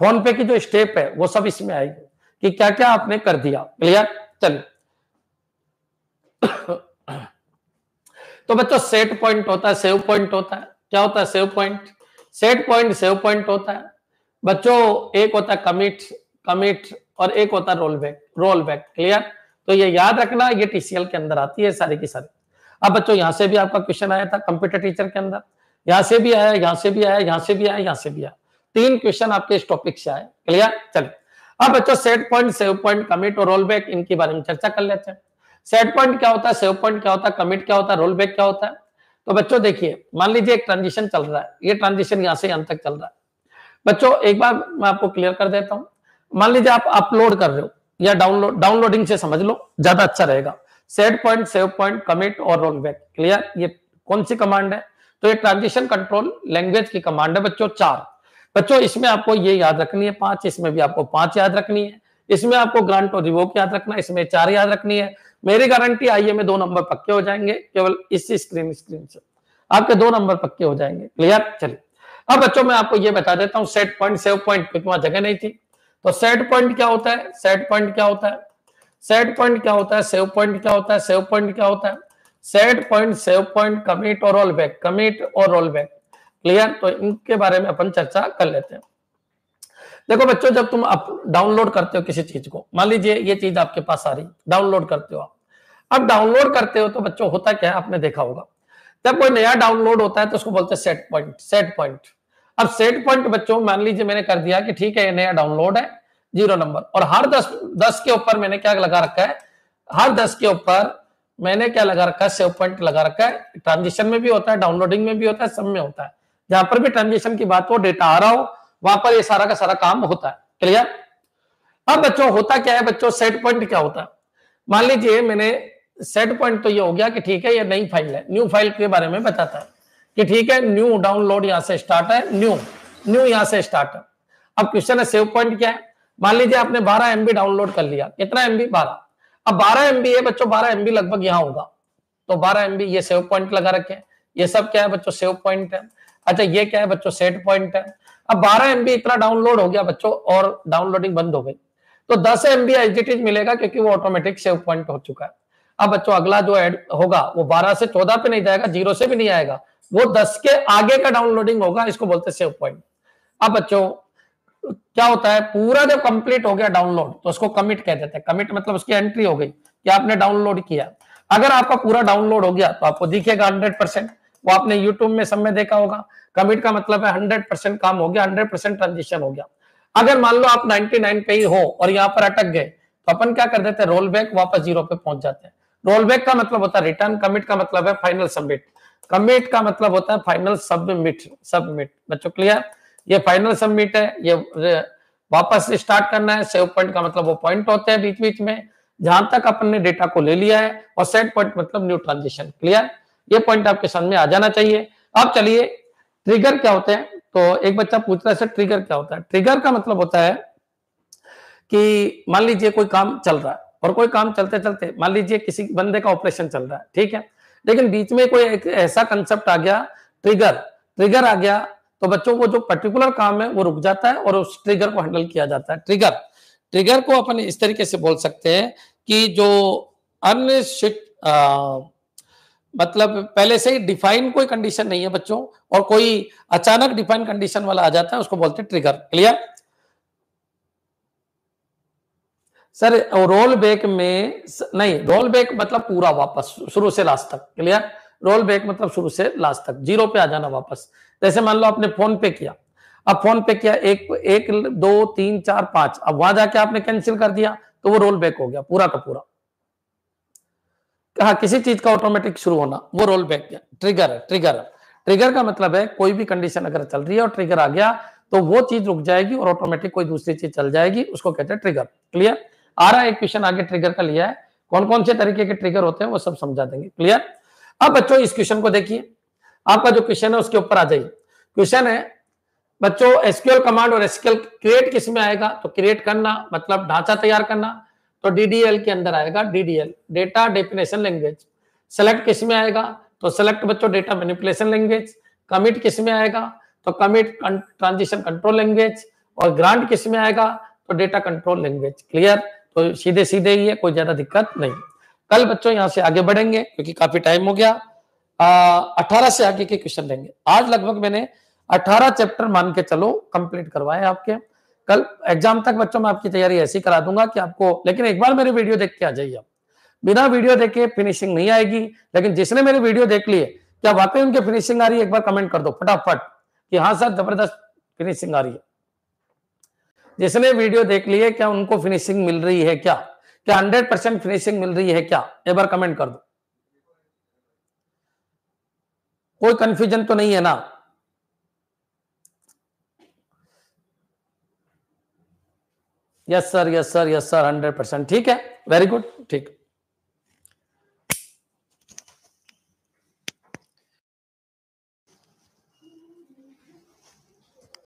फ़ोन पे की जो स्टेप है, वो सब इसमें आएगी कि क्या क्या आपने कर दिया। क्लियर चलिए। तो बच्चों सेट पॉइंट होता है सेव पॉइंट होता है। क्या होता है save point set point save point होता है। बच्चों, एक होता है कमिट कमिट और एक होता है roll back roll back clear तो ये याद रखना, ये टीसीएल के अंदर आती है सारी की सारी। अब बच्चों, यहाँ से भी आपका क्वेश्चन आया था कंप्यूटर टीचर के अंदर। यहाँ से भी आया, यहाँ से भी आया, यहाँ से भी आया, यहाँ से भी आया। तीन क्वेश्चन आपके इस टॉपिक से आए। क्लियर चलिए। अब बच्चों set point save point commit और रोल बैक इनके बारे में चर्चा कर लेते हैं। सेट पॉइंट क्या होता है? सेव पॉइंट क्या होता है? कमिट क्या होता है? रोल बैक क्या होता है? तो बच्चों, देखिए, मान लीजिए एक ट्रांजिशन चल रहा है। ये ट्रांजिशन यहाँ से यहाँ तक चल रहा है। बच्चों, एक बार मैं आपको क्लियर कर देता हूँ। मान लीजिए आप अपलोड कर रहे हो या डाउनलोड डाउनलोडिंग से समझ लो, ज़्यादा अच्छा रहेगा। Set point save point commit और रोल बैक क्लियर ये कौन सी कमांड है? तो ये ट्रांजिशन कंट्रोल लैंग्वेज की कमांड है बच्चों, चार। बच्चों, इसमें आपको ये याद रखनी है पाँच, इसमें भी आपको पाँच याद रखनी है। इसमें आपको ग्रांट और रिवोक याद रखना इसमें चार याद रखनी है। मेरी गारंटी आइए में दो नंबर पक्के हो जाएँगे, केवल इसी स्क्रीन स्क्रीन से। आपके दो नंबर पक्के हो जाएँगे क्लियर चलिए। अब बच्चों, मैं आपको ये बता देता हूँ सेट पॉइंट सेव पॉइंट क्योंकि वहाँ जगह नहीं थी। तो सेट पॉइंट क्या होता है? सेट पॉइंट क्या होता है? सेट पॉइंट क्या होता है? सेव पॉइंट क्या होता है? सेव पॉइंट क्या होता है? Set point save point commit और रोल बैक कमिट और रोल बैक क्लियर तो इनके बारे में अपन चर्चा कर लेते हैं। देखो बच्चों, जब तुम अप डाउनलोड करते हो किसी चीज़ को, मान लीजिए ये चीज़ आपके पास आ रही डाउनलोड करते हो आप। अब डाउनलोड करते हो तो बच्चों होता क्या है, आपने देखा होगा। जब कोई नया डाउनलोड होता है तो उसको बोलते हैं सेट पॉइंट सेट पॉइंट अब सेट पॉइंट बच्चों, मान लीजिए मैंने कर दिया कि ठीक है, ये नया डाउनलोड है ज़ीरो नंबर और हर दस दस के ऊपर मैंने क्या लगा रखा है? हर दस के ऊपर मैंने क्या लगा रखा है? सेव पॉइंट लगा रखा है। ट्रांजिशन में भी होता है डाउनलोडिंग में भी होता है, सब में होता है। जहाँ पर भी ट्रांजेक्शन की बात हो डेटा आ रहा हो, वहाँ पर ये सारा का सारा काम होता है। क्लियर अब बच्चों, होता क्या है बच्चों? सेट पॉइंट क्या होता है? मान लीजिए मैंने सेट पॉइंट तो ये हो गया कि ठीक है, ये नई फ़ाइल है। न्यू फ़ाइल के बारे में बताता है कि ठीक है न्यू डाउनलोड यहाँ से स्टार्ट है न्यू न्यू यहाँ से स्टार्ट है। अब क्वेश्चन है सेव पॉइंट क्या है? मान लीजिए आपने 12 एमबी डाउनलोड कर लिया। कितना एमबी 12 अब 12 एमबी है बच्चों 12 एमबी लगभग यहाँ होगा। तो 12 एमबी ये सेव पॉइंट लगा रखे ये सब क्या है बच्चों? सेव पॉइंट है। अच्छा ये क्या है बच्चों? सेट पॉइंट है। अब 12 एमबी इतना डाउनलोड हो गया बच्चों, और डाउनलोडिंग बंद हो गई। तो 10 एमबी एच मिलेगा, क्योंकि वो ऑटोमेटिक सेव पॉइंट हो चुका है। अब बच्चों, अगला जो एड होगा, वो 12 से 14 पे नहीं जाएगा, ज़ीरो से भी नहीं आएगा। वो 10 के आगे का डाउनलोडिंग होगा, इसको बोलते सेव पॉइंट अब बच्चों, क्या होता है? पूरा जब कंप्लीट हो गया डाउनलोड तो उसको कमिट कह देते हैं। कमिट मतलब उसकी एंट्री हो गई, कि आपने डाउनलोड किया। अगर आपका पूरा डाउनलोड हो गया तो आपको दिखेगा हंड्रेड परसेंट वो आपने यूट्यूब में सब में देखा होगा। कमिट का मतलब है हंड्रेड परसेंट काम हो गया हंड्रेड परसेंट ट्रांजेक्शन हो गया। अगर मान लो आप 99 पे ही हो और यहाँ पर अटक गए तो अपन क्या कर देते हैं? रोल बैक वापस ज़ीरो पे पहुँच जाते हैं। रोल बैक का मतलब होता है रिटर्न कमिट का मतलब है फाइनल सबमिट कमिट का मतलब होता है फाइनल सबमिट सबमिट बच्चों क्लियर ये फाइनल सबमिट है, ये वापस स्टार्ट करना है। सेव पॉइंट का मतलब वो पॉइंट होते हैं बीच बीच में। जहाँ तक अपन ने डेटा को ले लिया है, और सेट पॉइंट मतलब न्यू ट्रांजेक्शन क्लियर ये पॉइंट आपके सामने आ जाना चाहिए। अब चलिए ट्रिगर क्या होते हैं? तो एक बच्चा पूछ रहा है, सर ट्रिगर क्या होता है? ट्रिगर का मतलब होता है कि मान लीजिए कोई काम चल रहा है और कोई काम चलते चलते मान लीजिए किसी बंदे का ऑपरेशन चल रहा है, ठीक है? लेकिन बीच में कोई एक ऐसा कंसेप्ट आ गया ट्रिगर ट्रिगर आ गया तो बच्चों को जो पर्टिकुलर काम है वो रुक जाता है और उस ट्रिगर को हैंडल किया जाता है। ट्रिगर ट्रिगर को अपन इस तरीके से बोल सकते हैं कि जो अनशिट मतलब पहले से ही डिफाइन कोई कंडीशन नहीं है बच्चों, और कोई अचानक डिफाइन कंडीशन वाला आ जाता है, उसको बोलते हैं trigger clear sir roll back में नहीं रोल बैक मतलब पूरा वापस, शुरू से लास्ट तक. क्लियर रोल बैक मतलब शुरू से लास्ट तक. ज़ीरो पे आ जाना वापस. जैसे मान लो आपने फ़ोन पे किया. अब फ़ोन पे किया, एक एक, दो, तीन, चार, पाँच. अब वहाँ जाके आपने कैंसिल कर दिया तो वो रोल बैक हो गया, पूरा का पूरा. हाँ किसी चीज़ का ऑटोमेटिक शुरू होना, वो रोल बैक ट्रिगर है ट्रिगर ट्रिगर का मतलब है कोई भी कंडीशन अगर चल रही है और ट्रिगर आ गया तो वो चीज़ रुक जाएगी और ऑटोमेटिक कोई दूसरी चीज़ चल जाएगी, उसको कहते हैं ट्रिगर क्लियर आ रहा है एक क्वेश्चन आगे ट्रिगर का लिया है। कौन कौन से तरीके के ट्रिगर होते हैं, वो सब समझा देंगे। क्लियर अब बच्चों, इस क्वेश्चन को देखिए। आपका जो क्वेश्चन है, उसके ऊपर आ जाइए। क्वेश्चन है, बच्चों एसक्यूएल कमांड और एसक्यूएल क्रिएट किसमें आएगा? तो क्रिएट करना मतलब ढांचा तैयार करना। तो डीडीएल के अंदर आएगा DDL data definition language select किसमें आएगा? तो सेलेक्ट बच्चों डेटा मैनिपुलेशन लैंग्वेज कमिट किसमें आएगा? तो कमिट ट्रांजिशन कंट्रोल लैंग्वेज और ग्रांट किसमें आएगा? तो डेटा कंट्रोल लैंग्वेज क्लियर तो सीधे सीधे ही है, कोई ज़्यादा दिक्कत नहीं. कल बच्चों यहाँ से आगे बढ़ेंगे, क्योंकि काफ़ी टाइम हो गया। अठारह से आगे के क्वेश्चन लेंगे। आज लगभग मैंने अठारह चैप्टर मान के चलो कंप्लीट करवाए आपके। कल एग्ज़ाम तक बच्चों, में आपकी तैयारी ऐसी करा दूँगा कि आपको, लेकिन एक बार मेरी वीडियो देख के आ जाइए आप। बिना वीडियो देखे फिनिशिंग नहीं आएगी, लेकिन जिसने मेरी वीडियो देख लिए क्या वाकई उनके फिनिशिंग आ रही है? एक बार कमेंट कर दो, फटाफट, कि हाँ सर, ज़बरदस्त फिनिशिंग आ रही है। जिसने वीडियो देख लिए क्या उनको फिनिशिंग मिल रही है क्या? क्या हंड्रेड परसेंट फिनिशिंग मिल रही है क्या? एक बार कमेंट कर दो। कोई कंफ्यूजन तो नहीं है ना? Yes sir yes sir yes sir hundred percent ठीक है? वेरी गुड ठीक.